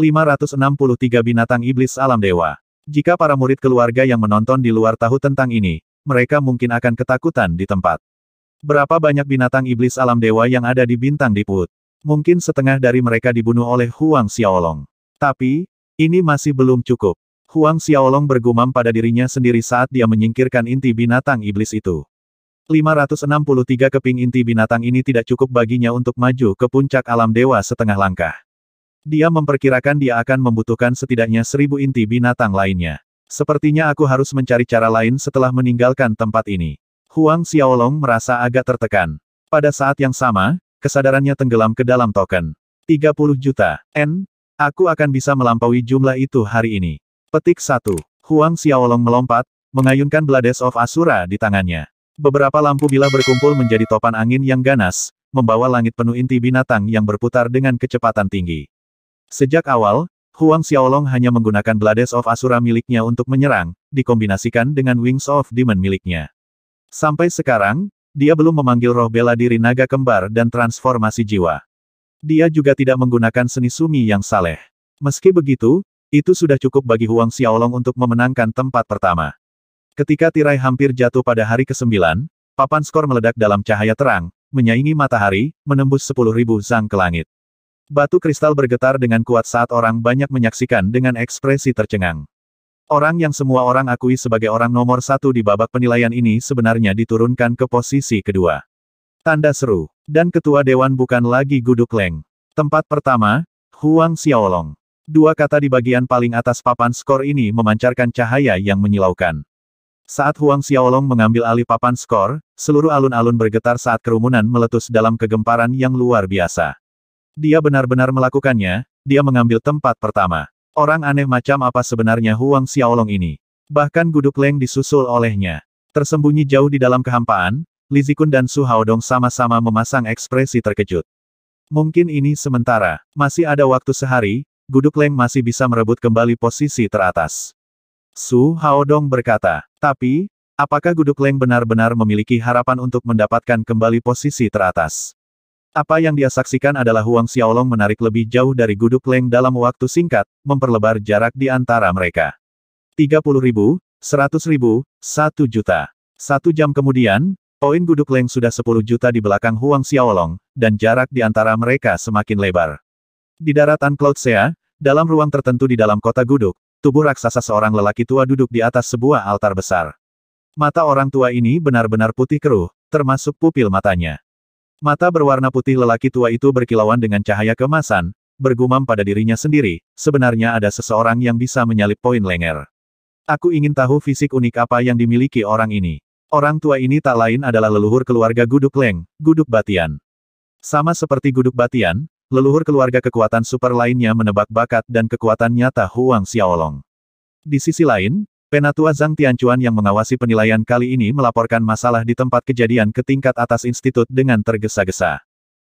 563 binatang iblis alam dewa. Jika para murid keluarga yang menonton di luar tahu tentang ini, mereka mungkin akan ketakutan di tempat. Berapa banyak binatang iblis alam dewa yang ada di bintang Diput? Mungkin setengah dari mereka dibunuh oleh Huang Xiaolong. Tapi, ini masih belum cukup. Huang Xiaolong bergumam pada dirinya sendiri saat dia menyingkirkan inti binatang iblis itu. 563 keping inti binatang ini tidak cukup baginya untuk maju ke puncak alam dewa setengah langkah. Dia memperkirakan dia akan membutuhkan setidaknya seribu inti binatang lainnya. Sepertinya aku harus mencari cara lain setelah meninggalkan tempat ini. Huang Xiaolong merasa agak tertekan. Pada saat yang sama, kesadarannya tenggelam ke dalam token. 30 juta. N. Aku akan bisa melampaui jumlah itu hari ini. Petik 1. Huang Xiaolong melompat, mengayunkan Blades of Asura di tangannya. Beberapa lampu bila berkumpul menjadi topan angin yang ganas, membawa langit penuh inti binatang yang berputar dengan kecepatan tinggi. Sejak awal, Huang Xiaolong hanya menggunakan Blades of Asura miliknya untuk menyerang, dikombinasikan dengan Wings of Demon miliknya. Sampai sekarang, dia belum memanggil roh bela diri naga kembar dan transformasi jiwa. Dia juga tidak menggunakan seni sumi yang saleh. Meski begitu, itu sudah cukup bagi Huang Xiaolong untuk memenangkan tempat pertama. Ketika tirai hampir jatuh pada hari ke-9, papan skor meledak dalam cahaya terang, menyaingi matahari, menembus 10.000 zang ke langit. Batu kristal bergetar dengan kuat saat orang banyak menyaksikan dengan ekspresi tercengang. Orang yang semua orang akui sebagai orang nomor satu di babak penilaian ini sebenarnya diturunkan ke posisi kedua. Tanda seru. Dan ketua dewan bukan lagi Guduk Leng. Tempat pertama, Huang Xiaolong. Dua kata di bagian paling atas papan skor ini memancarkan cahaya yang menyilaukan. Saat Huang Xiaolong mengambil alih papan skor, seluruh alun-alun bergetar saat kerumunan meletus dalam kegemparan yang luar biasa. Dia benar-benar melakukannya, dia mengambil tempat pertama. Orang aneh macam apa sebenarnya Huang Xiaolong ini? Bahkan Guduk Leng disusul olehnya. Tersembunyi jauh di dalam kehampaan, Li Zikun dan Su Haodong sama-sama memasang ekspresi terkejut. Mungkin ini sementara, masih ada waktu sehari, Guduk Leng masih bisa merebut kembali posisi teratas. Su Haodong berkata, tapi, apakah Guduk Leng benar-benar memiliki harapan untuk mendapatkan kembali posisi teratas? Apa yang dia saksikan adalah Huang Xiaolong menarik lebih jauh dari Guduk Leng dalam waktu singkat, memperlebar jarak di antara mereka. 30 ribu, 100 ribu, 1 juta. Satu jam kemudian, poin Guduk Leng sudah 10 juta di belakang Huang Xiaolong, dan jarak di antara mereka semakin lebar. Di daratan Cloud Sea, dalam ruang tertentu di dalam kota Guduk, tubuh raksasa seorang lelaki tua duduk di atas sebuah altar besar. Mata orang tua ini benar-benar putih keruh, termasuk pupil matanya. Mata berwarna putih lelaki tua itu berkilauan dengan cahaya kemasan, bergumam pada dirinya sendiri, sebenarnya ada seseorang yang bisa menyalip poin lenger. Aku ingin tahu fisik unik apa yang dimiliki orang ini. Orang tua ini tak lain adalah leluhur keluarga Guduk Leng, Guduk Batian. Sama seperti Guduk Batian, leluhur keluarga kekuatan super lainnya menebak bakat dan kekuatan nyata Huang Xiaolong. Di sisi lain, Penatua Zhang Tianchuan yang mengawasi penilaian kali ini melaporkan masalah di tempat kejadian ke tingkat atas institut dengan tergesa-gesa.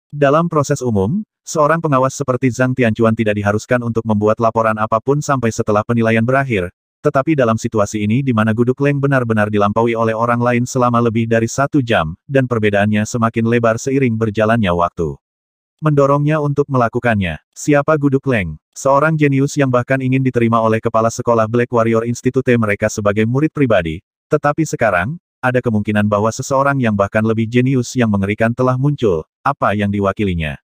Dalam proses umum, seorang pengawas seperti Zhang Tianchuan tidak diharuskan untuk membuat laporan apa pun sampai setelah penilaian berakhir, tetapi dalam situasi ini di mana Guduk Leng benar-benar dilampaui oleh orang lain selama lebih dari satu jam, dan perbedaannya semakin lebar seiring berjalannya waktu mendorongnya untuk melakukannya. Siapa Guduk Leng? Seorang jenius yang bahkan ingin diterima oleh kepala sekolah Black Warrior Institute mereka sebagai murid pribadi. Tetapi sekarang, ada kemungkinan bahwa seseorang yang bahkan lebih jenius yang mengerikan telah muncul, apa yang diwakilinya.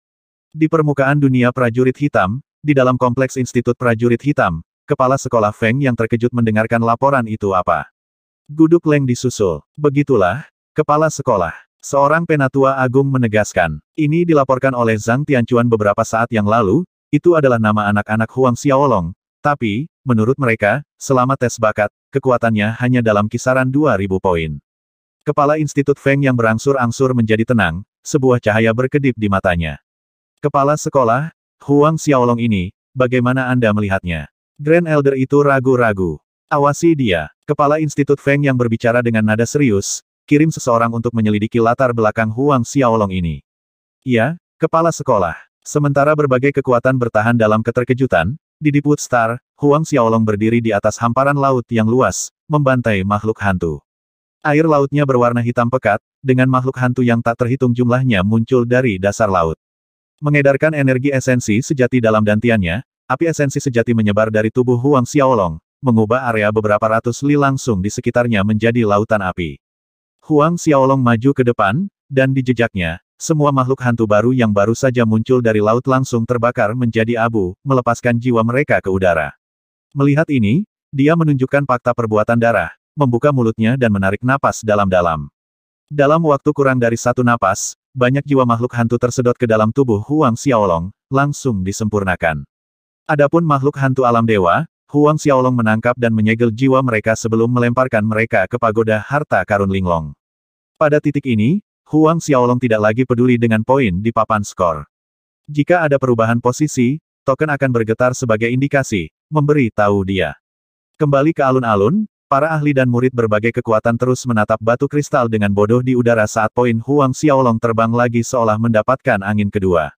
Di permukaan dunia prajurit hitam, di dalam kompleks Institut Prajurit Hitam, kepala sekolah Feng yang terkejut mendengarkan laporan itu apa. Guduk Leng disusul. Begitulah, kepala sekolah. Seorang penatua agung menegaskan, ini dilaporkan oleh Zhang Tianchuan beberapa saat yang lalu, itu adalah nama anak-anak Huang Xiaolong, tapi, menurut mereka, selama tes bakat, kekuatannya hanya dalam kisaran 2000 poin. Kepala Institut Feng yang berangsur-angsur menjadi tenang, sebuah cahaya berkedip di matanya. Kepala sekolah, Huang Xiaolong ini, bagaimana Anda melihatnya? Grand Elder itu ragu-ragu. Awasi dia. Kepala Institut Feng yang berbicara dengan nada serius, kirim seseorang untuk menyelidiki latar belakang Huang Xiaolong ini. Ya, kepala sekolah. Sementara berbagai kekuatan bertahan dalam keterkejutan, di Deepwood Star, Huang Xiaolong berdiri di atas hamparan laut yang luas, membantai makhluk hantu. Air lautnya berwarna hitam pekat, dengan makhluk hantu yang tak terhitung jumlahnya muncul dari dasar laut. Mengedarkan energi esensi sejati dalam dantiannya, api esensi sejati menyebar dari tubuh Huang Xiaolong, mengubah area beberapa ratus li langsung di sekitarnya menjadi lautan api. Huang Xiaolong maju ke depan, dan di jejaknya, semua makhluk hantu baru yang baru saja muncul dari laut langsung terbakar menjadi abu, melepaskan jiwa mereka ke udara. Melihat ini, dia menunjukkan fakta perbuatan darah, membuka mulutnya dan menarik napas dalam-dalam. Dalam waktu kurang dari satu napas, banyak jiwa makhluk hantu tersedot ke dalam tubuh Huang Xiaolong, langsung disempurnakan. Adapun makhluk hantu alam dewa, Huang Xiaolong menangkap dan menyegel jiwa mereka sebelum melemparkan mereka ke pagoda harta karun Linglong. Pada titik ini, Huang Xiaolong tidak lagi peduli dengan poin di papan skor. Jika ada perubahan posisi, token akan bergetar sebagai indikasi, memberi tahu dia. Kembali ke alun-alun, Para ahli dan murid berbagai kekuatan terus menatap batu kristal dengan bodoh di udara saat poin Huang Xiaolong terbang lagi seolah mendapatkan angin kedua.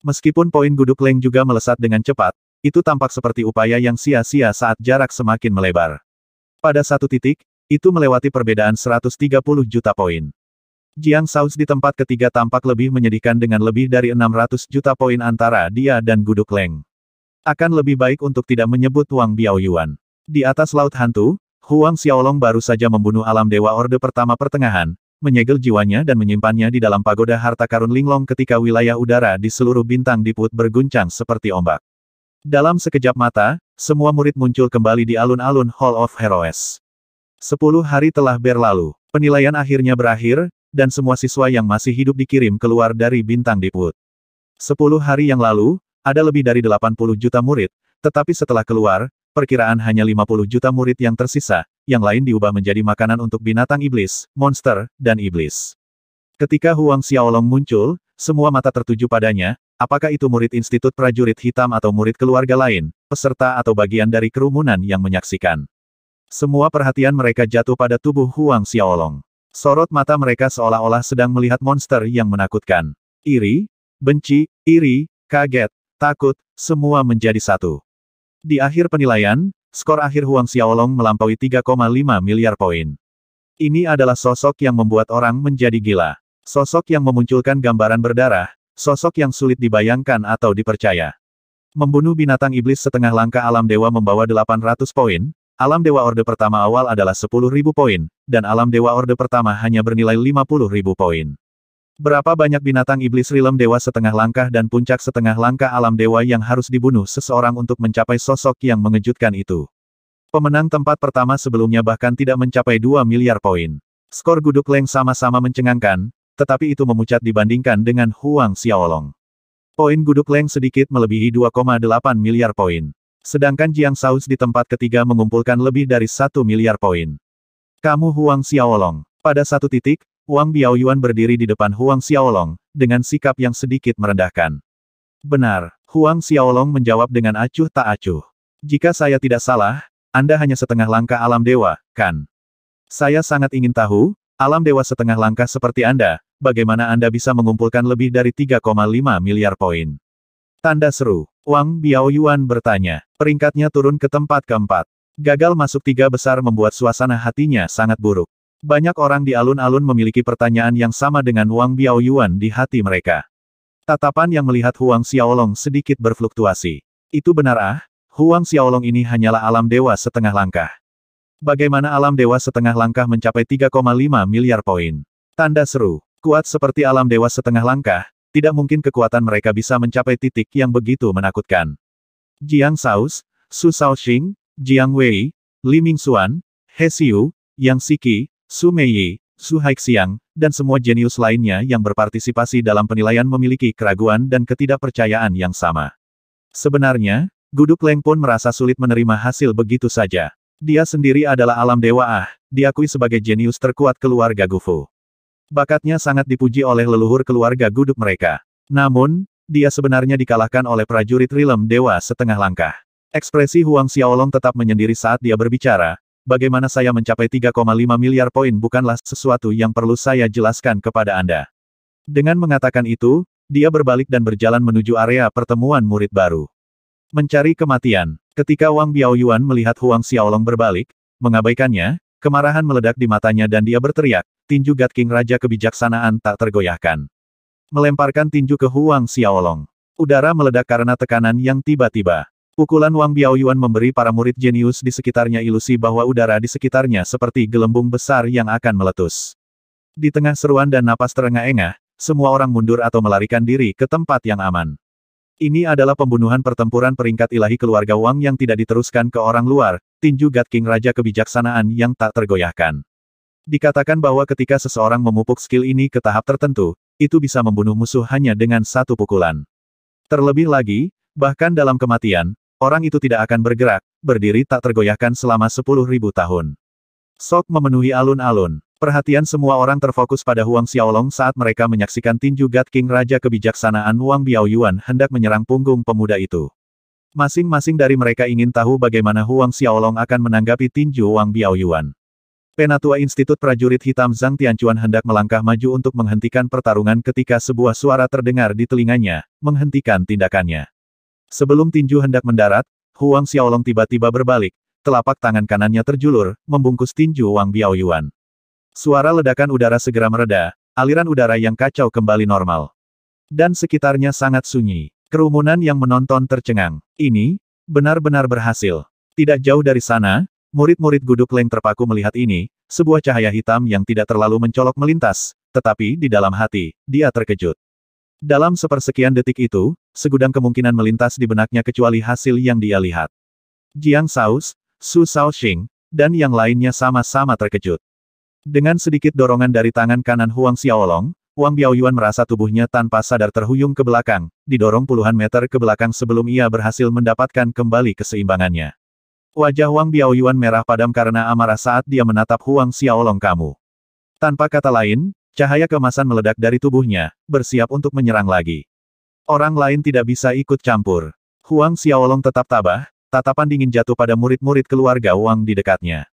Meskipun poin guduk Leng juga melesat dengan cepat, itu tampak seperti upaya yang sia-sia saat jarak semakin melebar. Pada satu titik, itu melewati perbedaan 130 juta poin. Jiang Saus di tempat ketiga tampak lebih menyedihkan dengan lebih dari 600 juta poin antara dia dan Guduk Leng. Akan lebih baik untuk tidak menyebut Wang Biaoyuan. Di atas laut hantu, Huang Xiaolong baru saja membunuh alam dewa Orde Pertama Pertengahan, menyegel jiwanya dan menyimpannya di dalam pagoda harta karun Linglong ketika wilayah udara di seluruh bintang diput berguncang seperti ombak. Dalam sekejap mata, semua murid muncul kembali di alun-alun Hall of Heroes. Sepuluh hari telah berlalu, penilaian akhirnya berakhir, dan semua siswa yang masih hidup dikirim keluar dari bintang diput. Sepuluh hari yang lalu, ada lebih dari 80 juta murid, tetapi setelah keluar, perkiraan hanya 50 juta murid yang tersisa, yang lain diubah menjadi makanan untuk binatang iblis, monster, dan iblis. Ketika Huang Xiaolong muncul, semua mata tertuju padanya, apakah itu murid Institut Prajurit Hitam atau murid keluarga lain, peserta atau bagian dari kerumunan yang menyaksikan. Semua perhatian mereka jatuh pada tubuh Huang Xiaolong. Sorot mata mereka seolah-olah sedang melihat monster yang menakutkan. Iri, benci, iri, kaget, takut, semua menjadi satu. Di akhir penilaian, skor akhir Huang Xiaolong melampaui 3,5 miliar poin. Ini adalah sosok yang membuat orang menjadi gila. Sosok yang memunculkan gambaran berdarah, sosok yang sulit dibayangkan atau dipercaya. Membunuh binatang iblis setengah langkah alam dewa membawa 800 poin, alam dewa orde pertama awal adalah 10.000 poin, dan alam dewa orde pertama hanya bernilai 50.000 poin. Berapa banyak binatang iblis rilem dewa setengah langkah dan puncak setengah langkah alam dewa yang harus dibunuh seseorang untuk mencapai sosok yang mengejutkan itu. Pemenang tempat pertama sebelumnya bahkan tidak mencapai 2 miliar poin. Skor Guduk Leng sama-sama mencengangkan, tetapi itu memucat dibandingkan dengan Huang Xiaolong. Poin Guduk Leng sedikit melebihi 2,8 miliar poin. Sedangkan Jiang Saus di tempat ketiga mengumpulkan lebih dari 1 miliar poin. Kamu Huang Xiaolong. Pada satu titik, Wang Biaoyuan berdiri di depan Huang Xiaolong, dengan sikap yang sedikit merendahkan. Benar, Huang Xiaolong menjawab dengan acuh tak acuh. Jika saya tidak salah, Anda hanya setengah langkah alam dewa, kan? Saya sangat ingin tahu, alam dewa setengah langkah seperti Anda, bagaimana Anda bisa mengumpulkan lebih dari 3,5 miliar poin? Tanda seru. Wang Biaoyuan bertanya. Peringkatnya turun ke tempat keempat. Gagal masuk tiga besar membuat suasana hatinya sangat buruk. Banyak orang di alun-alun memiliki pertanyaan yang sama dengan Wang Biaoyuan di hati mereka. Tatapan yang melihat Huang Xiaolong sedikit berfluktuasi. Itu benar ah, Huang Xiaolong ini hanyalah alam dewa setengah langkah. Bagaimana alam dewa setengah langkah mencapai 3,5 miliar poin? Tanda seru. Kuat seperti alam dewa setengah langkah, tidak mungkin kekuatan mereka bisa mencapai titik yang begitu menakutkan. Jiang Saus, Su Shaoxing, Jiang Wei, Li Mingxuan, He Xiu, Yang Siki, Su Meiyi, Su Haixiang, dan semua jenius lainnya yang berpartisipasi dalam penilaian memiliki keraguan dan ketidakpercayaan yang sama. Sebenarnya, Guduk Leng pun merasa sulit menerima hasil begitu saja. Dia sendiri adalah alam dewa ah, diakui sebagai jenius terkuat keluarga Gufu. Bakatnya sangat dipuji oleh leluhur keluarga Guduk mereka. Namun, dia sebenarnya dikalahkan oleh prajurit Rilem Dewa setengah langkah. Ekspresi Huang Xiaolong tetap menyendiri saat dia berbicara, bagaimana saya mencapai 3,5 miliar poin bukanlah sesuatu yang perlu saya jelaskan kepada Anda. Dengan mengatakan itu, dia berbalik dan berjalan menuju area pertemuan murid baru. Mencari kematian. Ketika Wang Biaoyuan melihat Huang Xiaolong berbalik, mengabaikannya, kemarahan meledak di matanya dan dia berteriak, tinju God King Raja Kebijaksanaan tak tergoyahkan. Melemparkan tinju ke Huang Xiaolong. Udara meledak karena tekanan yang tiba-tiba. Pukulan Wang Biaoyuan memberi para murid jenius di sekitarnya ilusi bahwa udara di sekitarnya seperti gelembung besar yang akan meletus. Di tengah seruan dan napas terengah-engah, semua orang mundur atau melarikan diri ke tempat yang aman. Ini adalah pembunuhan pertempuran peringkat ilahi keluarga Wang yang tidak diteruskan ke orang luar, tinju God King Raja Kebijaksanaan yang tak tergoyahkan. Dikatakan bahwa ketika seseorang memupuk skill ini ke tahap tertentu, itu bisa membunuh musuh hanya dengan satu pukulan. Terlebih lagi, bahkan dalam kematian, orang itu tidak akan bergerak, berdiri tak tergoyahkan selama 10.000 tahun. Sok memenuhi alun-alun. Perhatian semua orang terfokus pada Huang Xiaolong saat mereka menyaksikan tinju God King Raja Kebijaksanaan Wang Biaoyuan hendak menyerang punggung pemuda itu. Masing-masing dari mereka ingin tahu bagaimana Huang Xiaolong akan menanggapi tinju Wang Biaoyuan. Penatua Institut Prajurit Hitam Zhang Tianchuan hendak melangkah maju untuk menghentikan pertarungan ketika sebuah suara terdengar di telinganya, menghentikan tindakannya. Sebelum tinju hendak mendarat, Huang Xiaolong tiba-tiba berbalik, telapak tangan kanannya terjulur, membungkus tinju Wang Biaoyuan. Suara ledakan udara segera mereda, aliran udara yang kacau kembali normal. Dan sekitarnya sangat sunyi. Kerumunan yang menonton tercengang. Ini, benar-benar berhasil. Tidak jauh dari sana, murid-murid guduk leng terpaku melihat ini, sebuah cahaya hitam yang tidak terlalu mencolok melintas, tetapi di dalam hati, dia terkejut. Dalam sepersekian detik itu, segudang kemungkinan melintas di benaknya kecuali hasil yang dia lihat. Jiang Saus, Su Shaoxing, dan yang lainnya sama-sama terkejut. Dengan sedikit dorongan dari tangan kanan Huang Xiaolong, Wang Biaoyuan merasa tubuhnya tanpa sadar terhuyung ke belakang, didorong puluhan meter ke belakang sebelum ia berhasil mendapatkan kembali keseimbangannya. Wajah Wang Biaoyuan merah padam karena amarah saat dia menatap Huang Xiaolong kamu. Tanpa kata lain, cahaya kemasan meledak dari tubuhnya, bersiap untuk menyerang lagi. Orang lain tidak bisa ikut campur. Huang Xiaolong tetap tabah, tatapan dingin jatuh pada murid-murid keluarga Wang di dekatnya.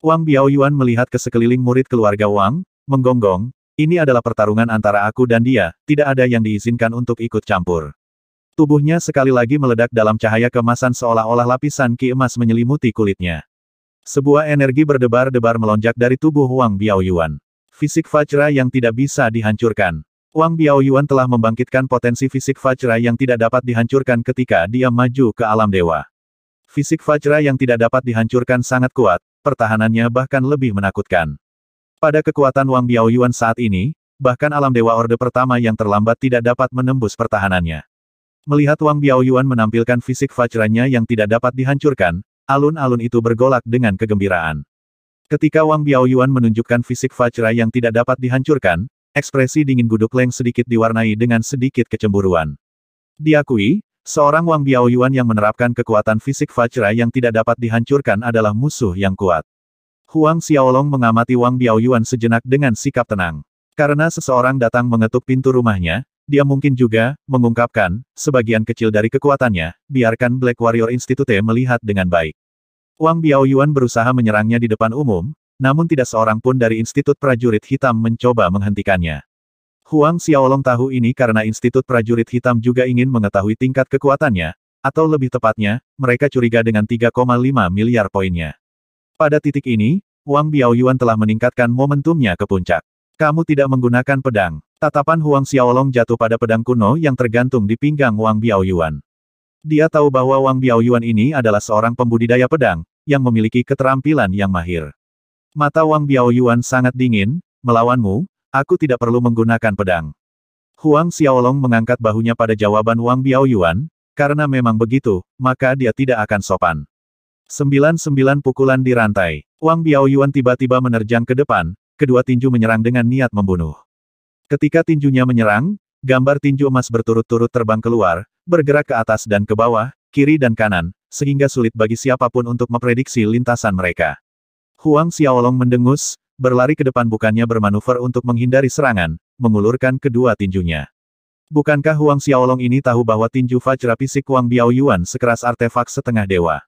Wang Biaoyuan melihat ke sekeliling murid keluarga Wang, menggonggong, ini adalah pertarungan antara aku dan dia, tidak ada yang diizinkan untuk ikut campur. Tubuhnya sekali lagi meledak dalam cahaya kemasan seolah-olah lapisan ki emas menyelimuti kulitnya. Sebuah energi berdebar-debar melonjak dari tubuh Wang Biaoyuan. Fisik Fajra yang tidak bisa dihancurkan. Wang Biaoyuan telah membangkitkan potensi fisik Fajra yang tidak dapat dihancurkan ketika dia maju ke alam dewa. Fisik Fajra yang tidak dapat dihancurkan sangat kuat, pertahanannya bahkan lebih menakutkan. Pada kekuatan Wang Biaoyuan saat ini, bahkan alam Dewa Orde pertama yang terlambat tidak dapat menembus pertahanannya. Melihat Wang Biaoyuan menampilkan fisik fajranya yang tidak dapat dihancurkan, alun-alun itu bergolak dengan kegembiraan. Ketika Wang Biaoyuan menunjukkan fisik fajra yang tidak dapat dihancurkan, ekspresi dingin guduk Leng sedikit diwarnai dengan sedikit kecemburuan. Diakui, Seorang Wang Biaoyuan yang menerapkan kekuatan fisik Fajra yang tidak dapat dihancurkan adalah musuh yang kuat. Huang Xiaolong mengamati Wang Biaoyuan sejenak dengan sikap tenang. Karena seseorang datang mengetuk pintu rumahnya, dia mungkin juga mengungkapkan sebagian kecil dari kekuatannya, biarkan Black Warrior Institute melihat dengan baik. Wang Biaoyuan berusaha menyerangnya di depan umum, namun tidak seorang pun dari Institut Prajurit Hitam mencoba menghentikannya. Huang Xiaolong tahu ini karena Institut Prajurit Hitam juga ingin mengetahui tingkat kekuatannya, atau lebih tepatnya, mereka curiga dengan 3,5 miliar poinnya. Pada titik ini, Wang Biaoyuan telah meningkatkan momentumnya ke puncak. Kamu tidak menggunakan pedang. Tatapan Huang Xiaolong jatuh pada pedang kuno yang tergantung di pinggang Wang Biaoyuan. Dia tahu bahwa Wang Biaoyuan ini adalah seorang pembudidaya pedang, yang memiliki keterampilan yang mahir. Mata Wang Biaoyuan sangat dingin, melawanmu, Aku tidak perlu menggunakan pedang. Huang Xiaolong mengangkat bahunya pada jawaban Wang Biaoyuan, karena memang begitu, maka dia tidak akan sopan. Sembilan-sembilan pukulan di rantai. Wang Biaoyuan tiba-tiba menerjang ke depan, kedua tinju menyerang dengan niat membunuh. Ketika tinjunya menyerang, gambar tinju emas berturut-turut terbang keluar, bergerak ke atas dan ke bawah, kiri dan kanan, sehingga sulit bagi siapa pun untuk memprediksi lintasan mereka. Huang Xiaolong mendengus, berlari ke depan bukannya bermanuver untuk menghindari serangan, mengulurkan kedua tinjunya. Bukankah Huang Xiaolong ini tahu bahwa tinju Fajra Pisik Wang Biaoyuan sekeras artefak setengah dewa?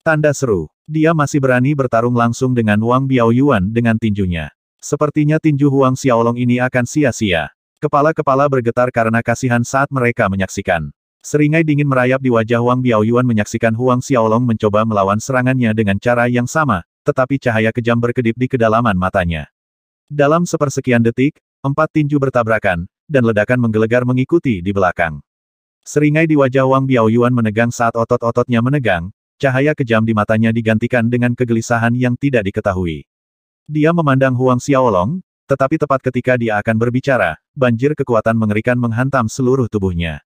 Tanda seru. Dia masih berani bertarung langsung dengan Wang Biaoyuan dengan tinjunya. Sepertinya tinju Huang Xiaolong ini akan sia-sia. Kepala-kepala bergetar karena kasihan saat mereka menyaksikan. Seringai dingin merayap di wajah Wang Biaoyuan menyaksikan Huang Xiaolong mencoba melawan serangannya dengan cara yang sama, tetapi cahaya kejam berkedip di kedalaman matanya. Dalam sepersekian detik, empat tinju bertabrakan, dan ledakan menggelegar mengikuti di belakang. Seringai di wajah Wang Biaoyuan menegang saat otot-ototnya menegang, cahaya kejam di matanya digantikan dengan kegelisahan yang tidak diketahui. Dia memandang Huang Xiaolong, tetapi tepat ketika dia akan berbicara, banjir kekuatan mengerikan menghantam seluruh tubuhnya.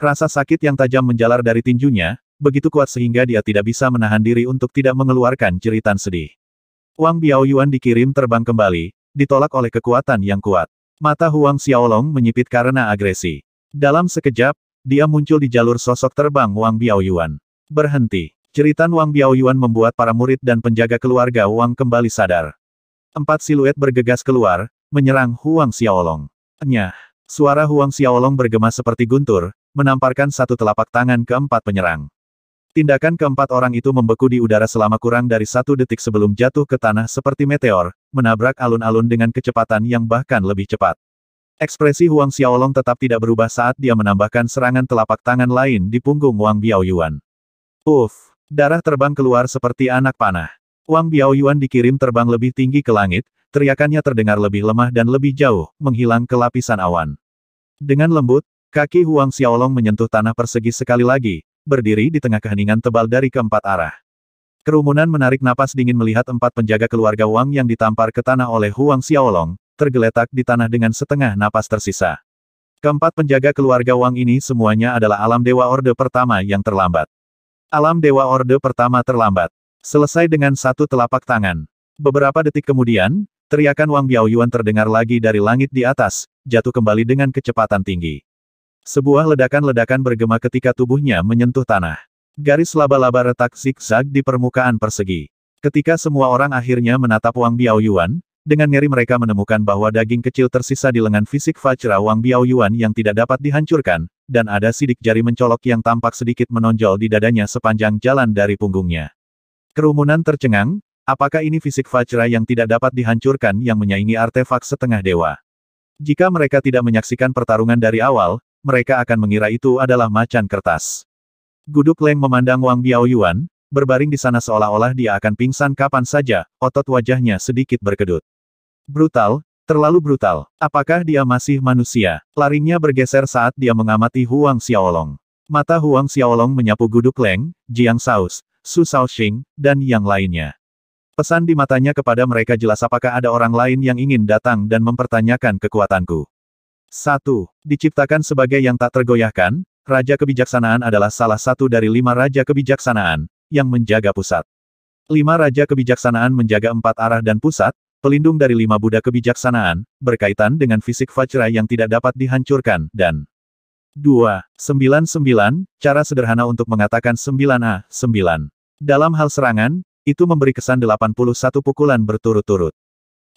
Rasa sakit yang tajam menjalar dari tinjunya, begitu kuat sehingga dia tidak bisa menahan diri untuk tidak mengeluarkan jeritan sedih. Wang Biaoyuan dikirim terbang kembali, ditolak oleh kekuatan yang kuat. Mata Huang Xiaolong menyipit karena agresi. Dalam sekejap, dia muncul di jalur sosok terbang Wang Biaoyuan. Berhenti. Ceritan Wang Biaoyuan membuat para murid dan penjaga keluarga Wang kembali sadar. Empat siluet bergegas keluar, menyerang Huang Xiaolong. Nyah. Suara Huang Xiaolong bergema seperti guntur, menamparkan satu telapak tangan keempat penyerang. Tindakan keempat orang itu membeku di udara selama kurang dari satu detik sebelum jatuh ke tanah seperti meteor, menabrak alun-alun dengan kecepatan yang bahkan lebih cepat. Ekspresi Huang Xiaolong tetap tidak berubah saat dia menambahkan serangan telapak tangan lain di punggung Wang Biaoyuan. Uff! Darah terbang keluar seperti anak panah. Wang Biaoyuan dikirim terbang lebih tinggi ke langit, teriakannya terdengar lebih lemah dan lebih jauh, menghilang ke lapisan awan. Dengan lembut, kaki Huang Xiaolong menyentuh tanah persegi sekali lagi, berdiri di tengah keheningan tebal dari keempat arah. Kerumunan menarik napas dingin melihat empat penjaga keluarga Wang yang ditampar ke tanah oleh Huang Xiaolong, tergeletak di tanah dengan setengah napas tersisa. Keempat penjaga keluarga Wang ini semuanya adalah alam dewa orde pertama yang terlambat. Alam Dewa Orde pertama terlambat. Selesai dengan satu telapak tangan. Beberapa detik kemudian, teriakan Wang Biaoyuan terdengar lagi dari langit di atas, jatuh kembali dengan kecepatan tinggi. Sebuah ledakan-ledakan bergema ketika tubuhnya menyentuh tanah. Garis laba-laba retak zigzag di permukaan persegi. Ketika semua orang akhirnya menatap Wang Biaoyuan, dengan ngeri mereka menemukan bahwa daging kecil tersisa di lengan fisik Fajra Wang Biaoyuan yang tidak dapat dihancurkan, dan ada sidik jari mencolok yang tampak sedikit menonjol di dadanya sepanjang jalan dari punggungnya. Kerumunan tercengang, apakah ini fisik Fajra yang tidak dapat dihancurkan yang menyaingi artefak setengah dewa? Jika mereka tidak menyaksikan pertarungan dari awal, mereka akan mengira itu adalah macan kertas. Guduk Leng memandang Wang Biaoyuan, berbaring di sana seolah-olah dia akan pingsan kapan saja, otot wajahnya sedikit berkedut. Brutal, terlalu brutal. Apakah dia masih manusia? Larinya bergeser saat dia mengamati Huang Xiaolong. Mata Huang Xiaolong menyapu Guduk Leng, Jiang Saus, Su Shaoxing, dan yang lainnya. Pesan di matanya kepada mereka jelas apakah ada orang lain yang ingin datang dan mempertanyakan kekuatanku. 1. Diciptakan sebagai yang tak tergoyahkan, Raja Kebijaksanaan adalah salah satu dari lima Raja Kebijaksanaan, yang menjaga pusat. Lima Raja Kebijaksanaan menjaga empat arah dan pusat, pelindung dari lima Buddha kebijaksanaan, berkaitan dengan fisik Vajra yang tidak dapat dihancurkan, dan 2. 99, cara sederhana untuk mengatakan 9A, 9. Dalam hal serangan, itu memberi kesan 81 pukulan berturut-turut.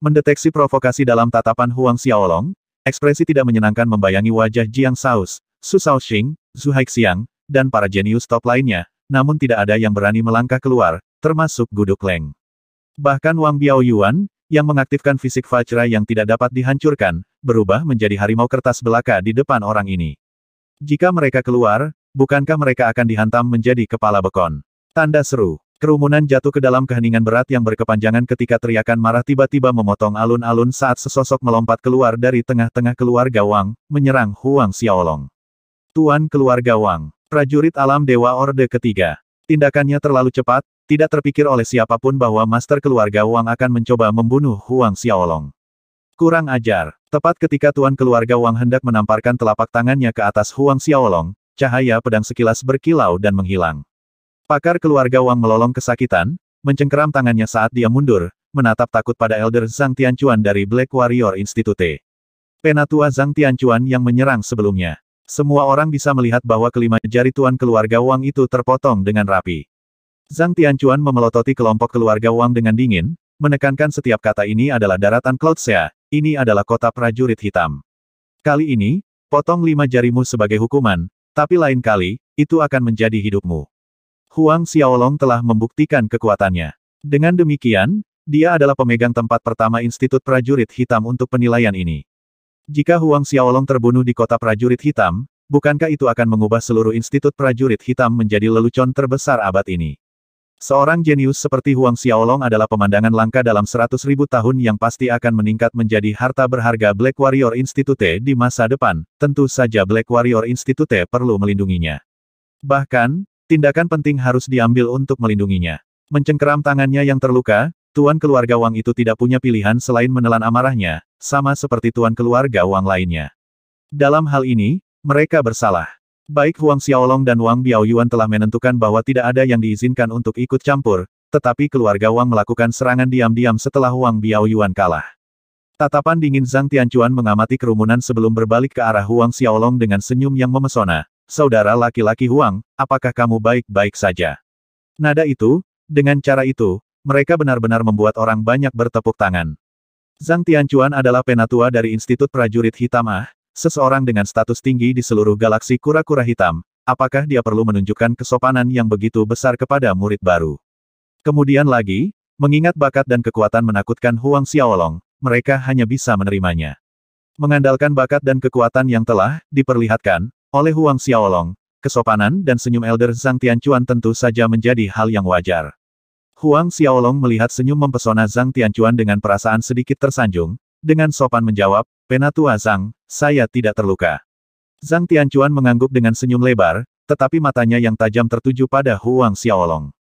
Mendeteksi provokasi dalam tatapan Huang Xiaolong, ekspresi tidak menyenangkan membayangi wajah Jiang Saus, Su Shaoxing, Zhu Haixiang, dan para jenius top lainnya, namun tidak ada yang berani melangkah keluar, termasuk Guduk Leng. Bahkan Wang Biaoyuan, yang mengaktifkan fisik Vajra yang tidak dapat dihancurkan, berubah menjadi harimau kertas belaka di depan orang ini. Jika mereka keluar, bukankah mereka akan dihantam menjadi kepala bekon? Tanda seru. Kerumunan jatuh ke dalam keheningan berat yang berkepanjangan ketika teriakan marah tiba-tiba memotong alun-alun saat sesosok melompat keluar dari tengah-tengah keluarga Wang, menyerang Huang Xiaolong. Tuan keluarga Wang, prajurit alam Dewa Orde ketiga. Tindakannya terlalu cepat, tidak terpikir oleh siapa pun bahwa master keluarga Wang akan mencoba membunuh Huang Xiaolong. Kurang ajar. Tepat ketika tuan keluarga Wang hendak menamparkan telapak tangannya ke atas Huang Xiaolong, cahaya pedang sekilas berkilau dan menghilang. Pakar keluarga Wang melolong kesakitan, mencengkeram tangannya saat dia mundur, menatap takut pada Elder Zhang Tianchuan dari Black Warrior Institute. Penatua Zhang Tianchuan yang menyerang sebelumnya. Semua orang bisa melihat bahwa kelima jari tuan keluarga Wang itu terpotong dengan rapi. Zhang Tianchuan memelototi kelompok keluarga Wang dengan dingin, menekankan setiap kata ini adalah daratan Cloud Sea, ini adalah kota prajurit hitam. Kali ini, potong lima jarimu sebagai hukuman, tapi lain kali, itu akan menjadi hidupmu. Huang Xiaolong telah membuktikan kekuatannya. Dengan demikian, dia adalah pemegang tempat pertama Institut Prajurit Hitam untuk penilaian ini. Jika Huang Xiaolong terbunuh di kota prajurit hitam, bukankah itu akan mengubah seluruh Institut Prajurit Hitam menjadi lelucon terbesar abad ini? Seorang jenius seperti Huang Xiaolong adalah pemandangan langka dalam seratus ribu tahun yang pasti akan meningkat menjadi harta berharga Black Warrior Institute di masa depan, tentu saja Black Warrior Institute perlu melindunginya. Bahkan, tindakan penting harus diambil untuk melindunginya. Mencengkeram tangannya yang terluka, Tuan keluarga Wang itu tidak punya pilihan selain menelan amarahnya, sama seperti tuan keluarga Wang lainnya. Dalam hal ini, mereka bersalah. Baik Huang Xiaolong dan Wang Biaoyuan telah menentukan bahwa tidak ada yang diizinkan untuk ikut campur, tetapi keluarga Wang melakukan serangan diam-diam setelah Wang Biaoyuan kalah. Tatapan dingin Zhang Tianchuan mengamati kerumunan sebelum berbalik ke arah Huang Xiaolong dengan senyum yang memesona. Saudara laki-laki Huang, apakah kamu baik-baik saja? Nada itu, dengan cara itu, mereka benar-benar membuat orang banyak bertepuk tangan. Zhang Tianchuan adalah penatua dari Institut Prajurit Hitam Ah, Seseorang dengan status tinggi di seluruh galaksi kura-kura hitam, apakah dia perlu menunjukkan kesopanan yang begitu besar kepada murid baru? Kemudian lagi, mengingat bakat dan kekuatan menakutkan Huang Xiaolong, mereka hanya bisa menerimanya. Mengandalkan bakat dan kekuatan yang telah diperlihatkan oleh Huang Xiaolong, kesopanan dan senyum Elder Zhang Tianchuan tentu saja menjadi hal yang wajar. Huang Xiaolong melihat senyum mempesona Zhang Tianchuan dengan perasaan sedikit tersanjung, dengan sopan menjawab, Penatua Zhang, saya tidak terluka. Zhang Tianchuan mengangguk dengan senyum lebar, tetapi matanya yang tajam tertuju pada Huang Xiaolong.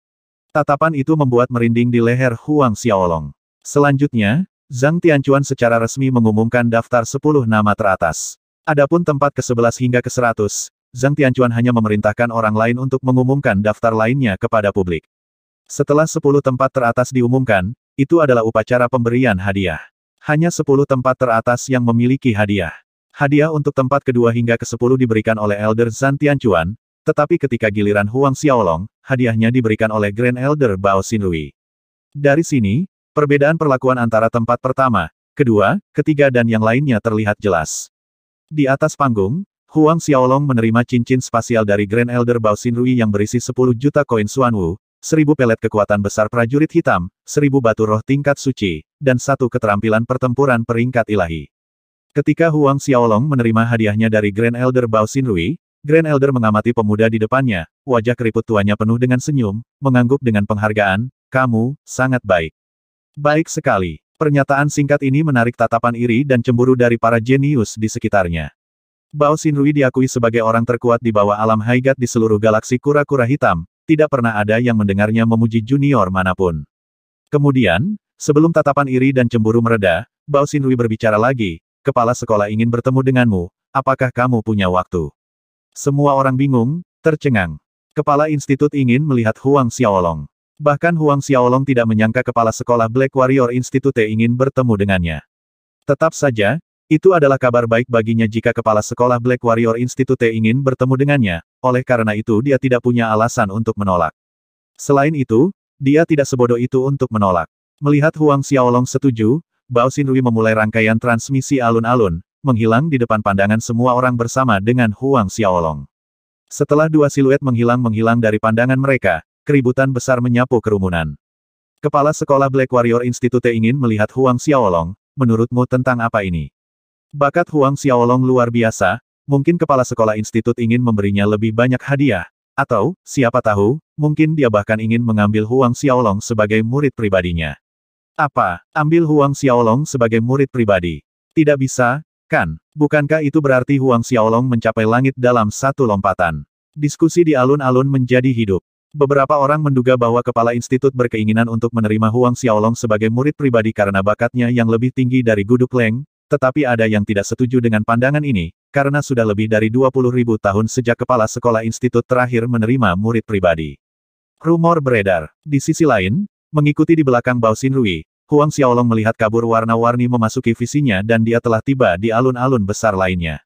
Tatapan itu membuat merinding di leher Huang Xiaolong. Selanjutnya, Zhang Tianchuan secara resmi mengumumkan daftar 10 nama teratas. Adapun tempat ke-11 hingga ke-100, Zhang Tianchuan hanya memerintahkan orang lain untuk mengumumkan daftar lainnya kepada publik. Setelah 10 tempat teratas diumumkan, itu adalah upacara pemberian hadiah. Hanya 10 tempat teratas yang memiliki hadiah. Hadiah untuk tempat kedua hingga ke-10 diberikan oleh Elder Zhan Tianchuan, tetapi ketika giliran Huang Xiaolong, hadiahnya diberikan oleh Grand Elder Bao Xinrui. Dari sini, perbedaan perlakuan antara tempat pertama, kedua, ketiga dan yang lainnya terlihat jelas. Di atas panggung, Huang Xiaolong menerima cincin spasial dari Grand Elder Bao Xinrui yang berisi 10 juta koin Xuanwu, seribu pelet kekuatan besar prajurit hitam, seribu batu roh tingkat suci, dan satu keterampilan pertempuran peringkat ilahi. Ketika Huang Xiaolong menerima hadiahnya dari Grand Elder Bao Xinrui, Grand Elder mengamati pemuda di depannya, wajah keriput tuanya penuh dengan senyum, mengangguk dengan penghargaan, kamu, sangat baik. Baik sekali. Pernyataan singkat ini menarik tatapan iri dan cemburu dari para jenius di sekitarnya. Bao Xinrui diakui sebagai orang terkuat di bawah alam Haigat di seluruh galaksi kura-kura hitam, tidak pernah ada yang mendengarnya memuji junior mana pun. Kemudian, sebelum tatapan iri dan cemburu mereda, Bao Xinrui berbicara lagi, kepala sekolah ingin bertemu denganmu, apakah kamu punya waktu? Semua orang bingung, tercengang. Kepala institut ingin melihat Huang Xiaolong. Bahkan Huang Xiaolong tidak menyangka kepala sekolah Black Warrior Institute ingin bertemu dengannya. Tetap saja, itu adalah kabar baik baginya jika kepala sekolah Black Warrior Institute ingin bertemu dengannya, oleh karena itu dia tidak punya alasan untuk menolak. Selain itu, dia tidak sebodoh itu untuk menolak. Melihat Huang Xiaolong setuju, Bao Xinrui memulai rangkaian transmisi alun-alun, menghilang di depan pandangan semua orang bersama dengan Huang Xiaolong. Setelah dua siluet menghilang-menghilang dari pandangan mereka, keributan besar menyapu kerumunan. Kepala sekolah Black Warrior Institute ingin melihat Huang Xiaolong, menurutmu tentang apa ini? Bakat Huang Xiaolong luar biasa, mungkin kepala sekolah institut ingin memberinya lebih banyak hadiah. Atau, siapa tahu, mungkin dia bahkan ingin mengambil Huang Xiaolong sebagai murid pribadinya. Apa, ambil Huang Xiaolong sebagai murid pribadi? Tidak bisa, kan? Bukankah itu berarti Huang Xiaolong mencapai langit dalam satu lompatan? Diskusi di alun-alun menjadi hidup. Beberapa orang menduga bahwa kepala institut berkeinginan untuk menerima Huang Xiaolong sebagai murid pribadi karena bakatnya yang lebih tinggi dari Guduk Leng, tetapi ada yang tidak setuju dengan pandangan ini, karena sudah lebih dari 20 ribu tahun sejak kepala sekolah institut terakhir menerima murid pribadi. Rumor beredar. Di sisi lain, mengikuti di belakang Bao Xinrui, Huang Xiaolong melihat kabur warna-warni memasuki visinya dan dia telah tiba di alun-alun besar lainnya.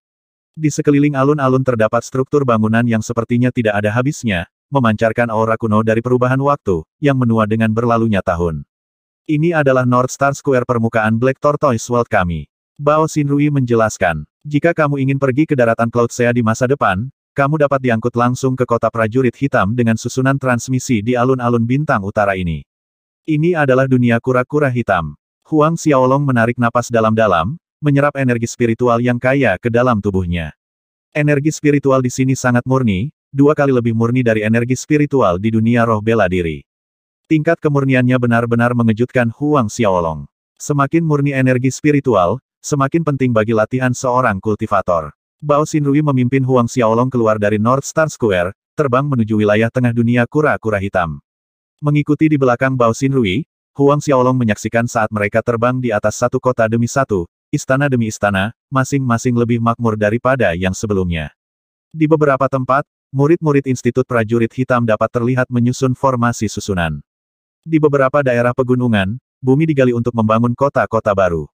Di sekeliling alun-alun terdapat struktur bangunan yang sepertinya tidak ada habisnya, memancarkan aura kuno dari perubahan waktu, yang menua dengan berlalunya tahun. Ini adalah North Star Square permukaan Black Tortoise World kami. Bao Xinrui menjelaskan, jika kamu ingin pergi ke daratan Cloud Sea di masa depan, kamu dapat diangkut langsung ke kota prajurit hitam dengan susunan transmisi di alun-alun bintang utara ini. Ini adalah dunia kura-kura hitam. Huang Xiaolong menarik napas dalam-dalam, menyerap energi spiritual yang kaya ke dalam tubuhnya. Energi spiritual di sini sangat murni, dua kali lebih murni dari energi spiritual di dunia roh bela diri. Tingkat kemurniannya benar-benar mengejutkan Huang Xiaolong. Semakin murni energi spiritual, semakin penting bagi latihan seorang kultivator. Bao Xinrui memimpin Huang Xiaolong keluar dari North Star Square, terbang menuju wilayah tengah dunia kura-kura hitam. Mengikuti di belakang Bao Xinrui, Huang Xiaolong menyaksikan saat mereka terbang di atas satu kota demi satu, istana demi istana, masing-masing lebih makmur daripada yang sebelumnya. Di beberapa tempat, murid-murid Institut Prajurit Hitam dapat terlihat menyusun formasi susunan. Di beberapa daerah pegunungan, bumi digali untuk membangun kota-kota baru.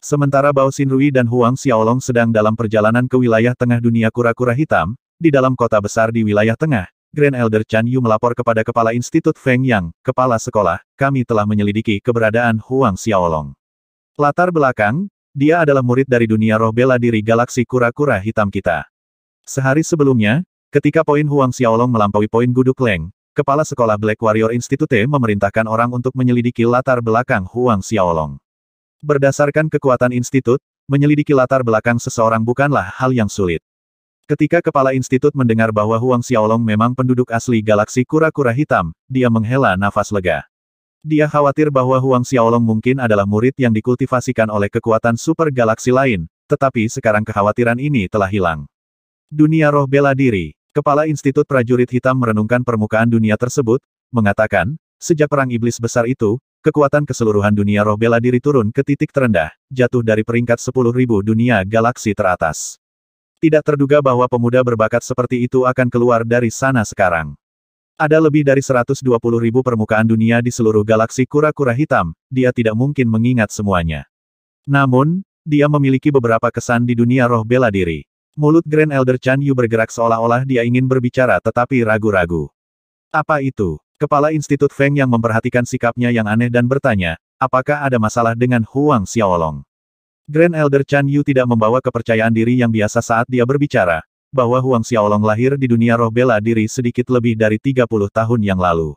Sementara Bao Xinrui dan Huang Xiaolong sedang dalam perjalanan ke wilayah tengah dunia kura-kura hitam, di dalam kota besar di wilayah tengah, Grand Elder Chan Yu melapor kepada Kepala Institut Feng Yang, Kepala Sekolah, kami telah menyelidiki keberadaan Huang Xiaolong. Latar belakang, dia adalah murid dari dunia roh bela diri galaksi kura-kura hitam kita. Sehari sebelumnya, ketika poin Huang Xiaolong melampaui poin Guduk Leng, Kepala Sekolah Black Warrior Institute memerintahkan orang untuk menyelidiki latar belakang Huang Xiaolong. Berdasarkan kekuatan institut, menyelidiki latar belakang seseorang bukanlah hal yang sulit. Ketika kepala institut mendengar bahwa Huang Xiaolong memang penduduk asli galaksi kura-kura hitam, dia menghela nafas lega. Dia khawatir bahwa Huang Xiaolong mungkin adalah murid yang dikultivasikan oleh kekuatan super galaksi lain, tetapi sekarang kekhawatiran ini telah hilang. Dunia roh bela diri, Kepala Institut Prajurit Hitam merenungkan permukaan dunia tersebut, mengatakan, sejak Perang Iblis Besar itu, kekuatan keseluruhan dunia roh bela diri turun ke titik terendah, jatuh dari peringkat 10.000 dunia galaksi teratas. Tidak terduga bahwa pemuda berbakat seperti itu akan keluar dari sana sekarang. Ada lebih dari 120.000 permukaan dunia di seluruh galaksi kura-kura hitam, dia tidak mungkin mengingat semuanya. Namun, dia memiliki beberapa kesan di dunia roh bela diri. Mulut Grand Elder Chan Yu bergerak seolah-olah dia ingin berbicara tetapi ragu-ragu. Apa itu? Kepala Institut Feng yang memperhatikan sikapnya yang aneh dan bertanya, apakah ada masalah dengan Huang Xiaolong? Grand Elder Chan Yu tidak membawa kepercayaan diri yang biasa saat dia berbicara, bahwa Huang Xiaolong lahir di dunia roh bela diri sedikit lebih dari 30 tahun yang lalu.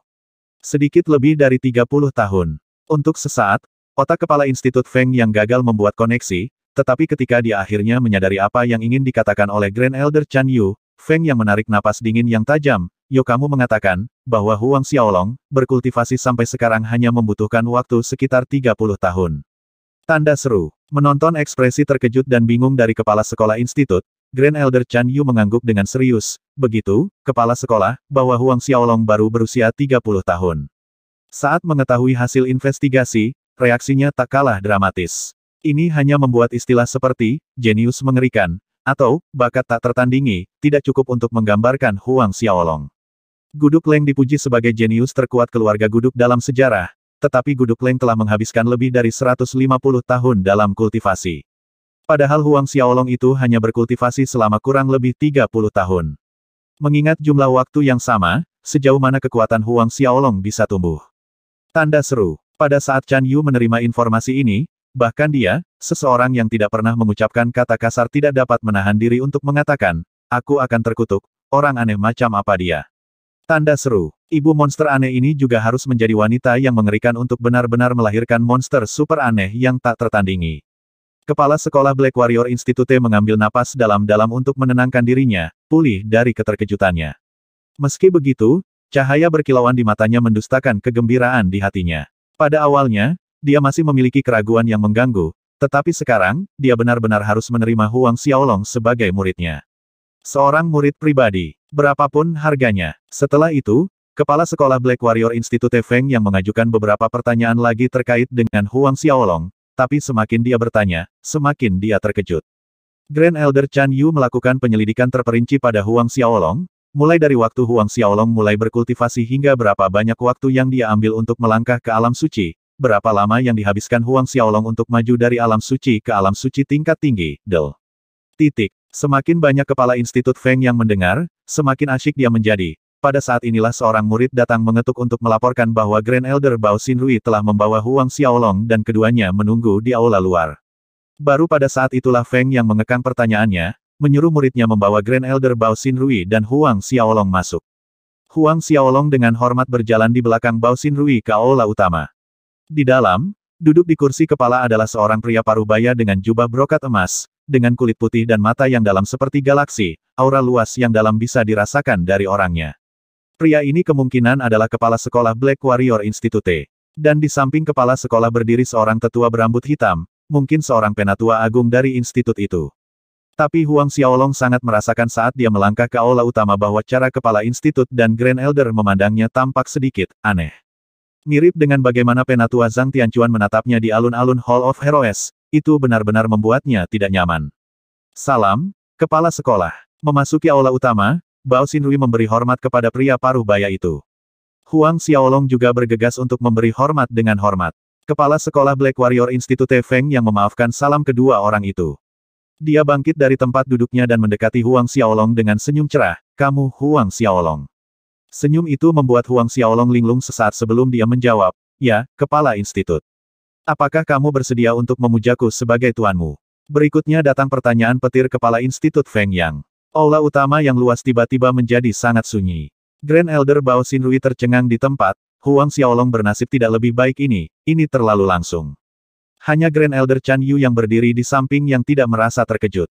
Sedikit lebih dari 30 tahun. Untuk sesaat, otak kepala Institut Feng yang gagal membuat koneksi, tetapi ketika dia akhirnya menyadari apa yang ingin dikatakan oleh Grand Elder Chan Yu, Feng yang menarik napas dingin yang tajam, Yo kamu mengatakan, bahwa Huang Xiaolong, berkultivasi sampai sekarang hanya membutuhkan waktu sekitar 30 tahun. Tanda seru. Menonton ekspresi terkejut dan bingung dari kepala sekolah institut, Grand Elder Chan Yu mengangguk dengan serius, begitu, kepala sekolah, bahwa Huang Xiaolong baru berusia 30 tahun. Saat mengetahui hasil investigasi, reaksinya tak kalah dramatis. Ini hanya membuat istilah seperti, jenius mengerikan, atau, bakat tak tertandingi, tidak cukup untuk menggambarkan Huang Xiaolong. Guduk Leng dipuji sebagai jenius terkuat keluarga Guduk dalam sejarah, tetapi Guduk Leng telah menghabiskan lebih dari 150 tahun dalam kultivasi. Padahal Huang Xiaolong itu hanya berkultivasi selama kurang lebih 30 tahun. Mengingat jumlah waktu yang sama, sejauh mana kekuatan Huang Xiaolong bisa tumbuh. Tanda seru. Pada saat Chan Yu menerima informasi ini, Bahkan dia, seseorang yang tidak pernah mengucapkan kata kasar tidak dapat menahan diri untuk mengatakan, aku akan terkutuk, orang aneh macam apa dia. Tanda seru, ibu monster aneh ini juga harus menjadi wanita yang mengerikan untuk benar-benar melahirkan monster super aneh yang tak tertandingi. Kepala Sekolah Black Warrior Institute mengambil napas dalam-dalam untuk menenangkan dirinya, pulih dari keterkejutannya. Meski begitu, cahaya berkilauan di matanya mendustakan kegembiraan di hatinya. Pada awalnya, dia masih memiliki keraguan yang mengganggu, tetapi sekarang, dia benar-benar harus menerima Huang Xiaolong sebagai muridnya. Seorang murid pribadi, berapapun harganya. Setelah itu, Kepala Sekolah Black Warrior Institute Feng yang mengajukan beberapa pertanyaan lagi terkait dengan Huang Xiaolong, tapi semakin dia bertanya, semakin dia terkejut. Grand Elder Chan Yu melakukan penyelidikan terperinci pada Huang Xiaolong, mulai dari waktu Huang Xiaolong mulai berkultivasi hingga berapa banyak waktu yang dia ambil untuk melangkah ke alam suci, berapa lama yang dihabiskan Huang Xiaolong untuk maju dari alam suci ke alam suci tingkat tinggi, Del. Titik. Semakin banyak kepala institut Feng yang mendengar, semakin asyik dia menjadi. Pada saat inilah seorang murid datang mengetuk untuk melaporkan bahwa Grand Elder Bao Xinrui telah membawa Huang Xiaolong dan keduanya menunggu di aula luar. Baru pada saat itulah Feng yang mengekang pertanyaannya, menyuruh muridnya membawa Grand Elder Bao Xinrui dan Huang Xiaolong masuk. Huang Xiaolong dengan hormat berjalan di belakang Bao Xinrui ke aula utama. Di dalam, duduk di kursi kepala adalah seorang pria parubaya dengan jubah brokat emas, dengan kulit putih dan mata yang dalam seperti galaksi, aura luas yang dalam bisa dirasakan dari orangnya. Pria ini kemungkinan adalah kepala sekolah Black Warrior Institute. Dan di samping kepala sekolah berdiri seorang tetua berambut hitam, mungkin seorang penatua agung dari institut itu. Tapi Huang Xiaolong sangat merasakan saat dia melangkah ke aula utama bahwa cara kepala institut dan Grand Elder memandangnya tampak sedikit aneh. Mirip dengan bagaimana penatua Zhang Tianchuan menatapnya di alun-alun Hall of Heroes, itu benar-benar membuatnya tidak nyaman. Salam, kepala sekolah. Memasuki aula utama, Bao Xinrui memberi hormat kepada pria paruh baya itu. Huang Xiaolong juga bergegas untuk memberi hormat dengan hormat. Kepala sekolah Black Warrior Institute Feng yang memaafkan salam kedua orang itu. Dia bangkit dari tempat duduknya dan mendekati Huang Xiaolong dengan senyum cerah, kamu Huang Xiaolong. Senyum itu membuat Huang Xiaolong linglung sesaat sebelum dia menjawab, ya, kepala institut. Apakah kamu bersedia untuk memujaku sebagai tuanmu? Berikutnya datang pertanyaan petir kepala institut Feng Yang. Aula utama yang luas tiba-tiba menjadi sangat sunyi. Grand Elder Bao Xinrui tercengang di tempat, Huang Xiaolong bernasib tidak lebih baik ini, ini terlalu langsung. Hanya Grand Elder Chan Yu yang berdiri di samping yang tidak merasa terkejut.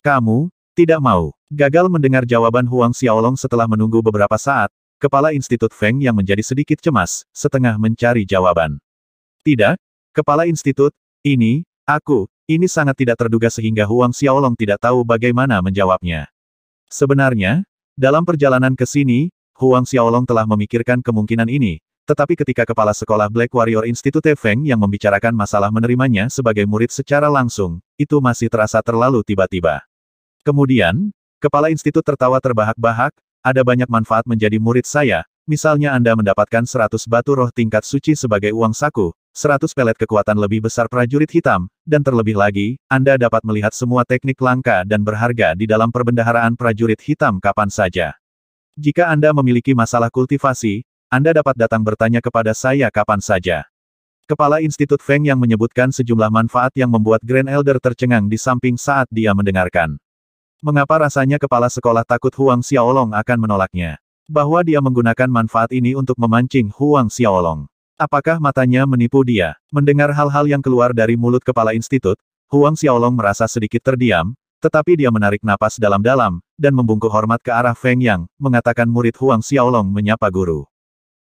Kamu, tidak mau. Gagal mendengar jawaban Huang Xiaolong setelah menunggu beberapa saat, Kepala Institut Feng yang menjadi sedikit cemas, setengah mencari jawaban. Tidak, Kepala Institut, ini, aku, ini sangat tidak terduga sehingga Huang Xiaolong tidak tahu bagaimana menjawabnya. Sebenarnya, dalam perjalanan ke sini, Huang Xiaolong telah memikirkan kemungkinan ini, tetapi ketika kepala sekolah Black Warrior Institute Feng yang membicarakan masalah menerimanya sebagai murid secara langsung, itu masih terasa terlalu tiba-tiba. Kemudian, kepala institut tertawa terbahak-bahak, ada banyak manfaat menjadi murid saya, misalnya Anda mendapatkan 100 batu roh tingkat suci sebagai uang saku, 100 pelet kekuatan lebih besar prajurit hitam, dan terlebih lagi, Anda dapat melihat semua teknik langka dan berharga di dalam perbendaharaan prajurit hitam kapan saja. Jika Anda memiliki masalah kultivasi, anda dapat datang bertanya kepada saya kapan saja. Kepala Institut Feng yang menyebutkan sejumlah manfaat yang membuat Grand Elder tercengang di samping saat dia mendengarkan. Mengapa rasanya kepala sekolah takut Huang Xiaolong akan menolaknya? Bahwa dia menggunakan manfaat ini untuk memancing Huang Xiaolong. Apakah matanya menipu dia? Mendengar hal-hal yang keluar dari mulut kepala institut, Huang Xiaolong merasa sedikit terdiam, tetapi dia menarik napas dalam-dalam, dan membungkuk hormat ke arah Feng Yang, mengatakan murid Huang Xiaolong menyapa guru.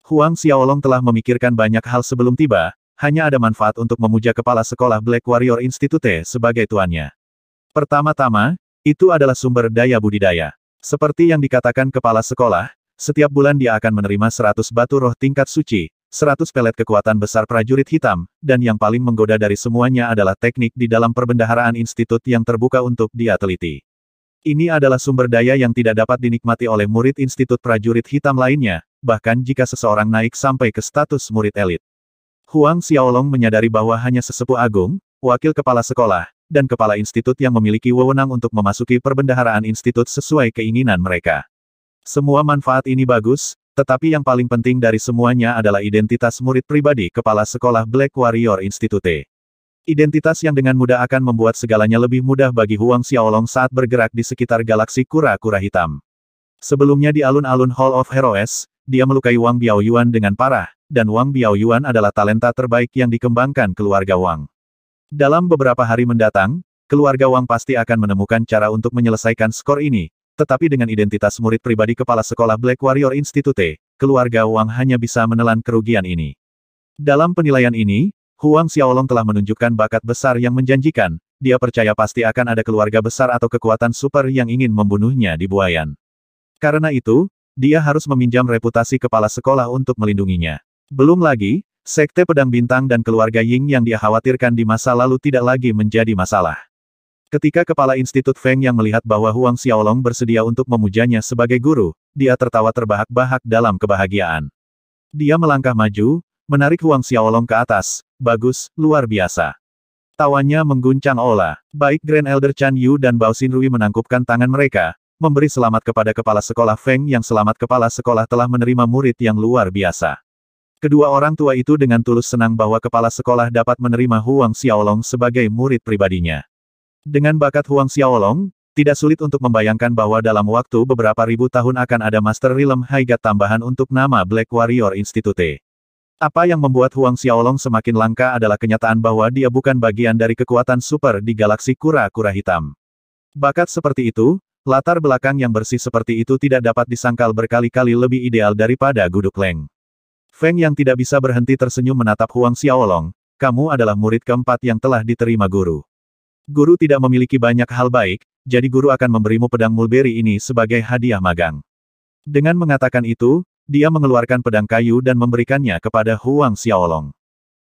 Huang Xiaolong telah memikirkan banyak hal sebelum tiba, hanya ada manfaat untuk memuja kepala sekolah Black Warrior Institute sebagai tuannya. Pertama-tama, itu adalah sumber daya budidaya. Seperti yang dikatakan kepala sekolah, setiap bulan dia akan menerima 100 batu roh tingkat suci, 100 pelet kekuatan besar prajurit hitam, dan yang paling menggoda dari semuanya adalah teknik di dalam perbendaharaan institut yang terbuka untuk dia teliti. Ini adalah sumber daya yang tidak dapat dinikmati oleh murid institut prajurit hitam lainnya, bahkan jika seseorang naik sampai ke status murid elit. Huang Xiaolong menyadari bahwa hanya sesepuh agung, wakil kepala sekolah, dan kepala institut yang memiliki wewenang untuk memasuki perbendaharaan institut sesuai keinginan mereka. Semua manfaat ini bagus, tetapi yang paling penting dari semuanya adalah identitas murid pribadi kepala sekolah Black Warrior Institute. Identitas yang dengan mudah akan membuat segalanya lebih mudah bagi Huang Xiaolong saat bergerak di sekitar galaksi kura-kura hitam. Sebelumnya di alun-alun Hall of Heroes, dia melukai Wang Biaoyuan dengan parah, dan Wang Biaoyuan adalah talenta terbaik yang dikembangkan keluarga Wang. Dalam beberapa hari mendatang, keluarga Wang pasti akan menemukan cara untuk menyelesaikan skor ini, tetapi dengan identitas murid pribadi kepala sekolah Black Warrior Institute, keluarga Wang hanya bisa menelan kerugian ini. Dalam penilaian ini, Huang Xiaolong telah menunjukkan bakat besar yang menjanjikan, dia percaya pasti akan ada keluarga besar atau kekuatan super yang ingin membunuhnya di Buayan. Karena itu, dia harus meminjam reputasi kepala sekolah untuk melindunginya. Belum lagi, Sekte Pedang Bintang dan keluarga Ying yang dia khawatirkan di masa lalu tidak lagi menjadi masalah. Ketika kepala Institut Feng yang melihat bahwa Huang Xiaolong bersedia untuk memujanya sebagai guru, dia tertawa terbahak-bahak dalam kebahagiaan. Dia melangkah maju, menarik Huang Xiaolong ke atas, Bagus, luar biasa. Tawanya mengguncang Ola. Baik Grand Elder Chan Yu dan Bao Xinrui menangkupkan tangan mereka, memberi selamat kepada kepala sekolah Feng yang selamat kepala sekolah telah menerima murid yang luar biasa. Kedua orang tua itu dengan tulus senang bahwa kepala sekolah dapat menerima Huang Xiaolong sebagai murid pribadinya. Dengan bakat Huang Xiaolong, tidak sulit untuk membayangkan bahwa dalam waktu beberapa ribu tahun akan ada Master Realm Haigat tambahan untuk nama Black Warrior Institute. Apa yang membuat Huang Xiaolong semakin langka adalah kenyataan bahwa dia bukan bagian dari kekuatan super di galaksi kura-kura hitam. Bakat seperti itu, latar belakang yang bersih seperti itu tidak dapat disangkal berkali-kali lebih ideal daripada guduk Leng. Feng yang tidak bisa berhenti tersenyum menatap Huang Xiaolong, kamu adalah murid keempat yang telah diterima guru. Guru tidak memiliki banyak hal baik, jadi guru akan memberimu pedang mulberry ini sebagai hadiah magang. Dengan mengatakan itu, dia mengeluarkan pedang kayu dan memberikannya kepada Huang Xiaolong.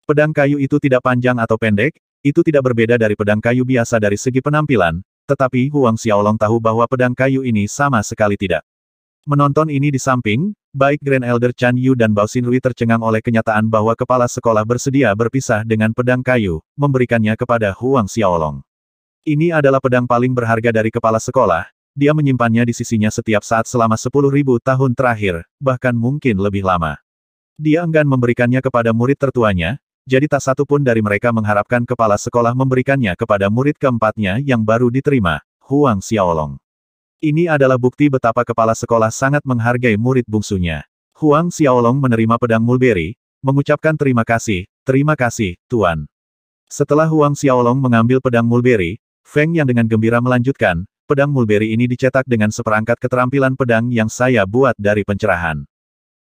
Pedang kayu itu tidak panjang atau pendek, itu tidak berbeda dari pedang kayu biasa dari segi penampilan, tetapi Huang Xiaolong tahu bahwa pedang kayu ini sama sekali tidak. Menonton ini di samping, baik Grand Elder Chan Yu dan Bao Xinrui tercengang oleh kenyataan bahwa kepala sekolah bersedia berpisah dengan pedang kayu, memberikannya kepada Huang Xiaolong. Ini adalah pedang paling berharga dari kepala sekolah, dia menyimpannya di sisinya setiap saat selama 10.000 tahun terakhir, bahkan mungkin lebih lama. Dia enggan memberikannya kepada murid tertuanya, jadi tak satu pun dari mereka mengharapkan kepala sekolah memberikannya kepada murid keempatnya yang baru diterima, Huang Xiaolong. Ini adalah bukti betapa kepala sekolah sangat menghargai murid bungsunya. Huang Xiaolong menerima pedang mulberry, mengucapkan terima kasih, terima kasih, Tuan. Setelah Huang Xiaolong mengambil pedang mulberry, Feng yang dengan gembira melanjutkan, pedang mulberry ini dicetak dengan seperangkat keterampilan pedang yang saya buat dari pencerahan.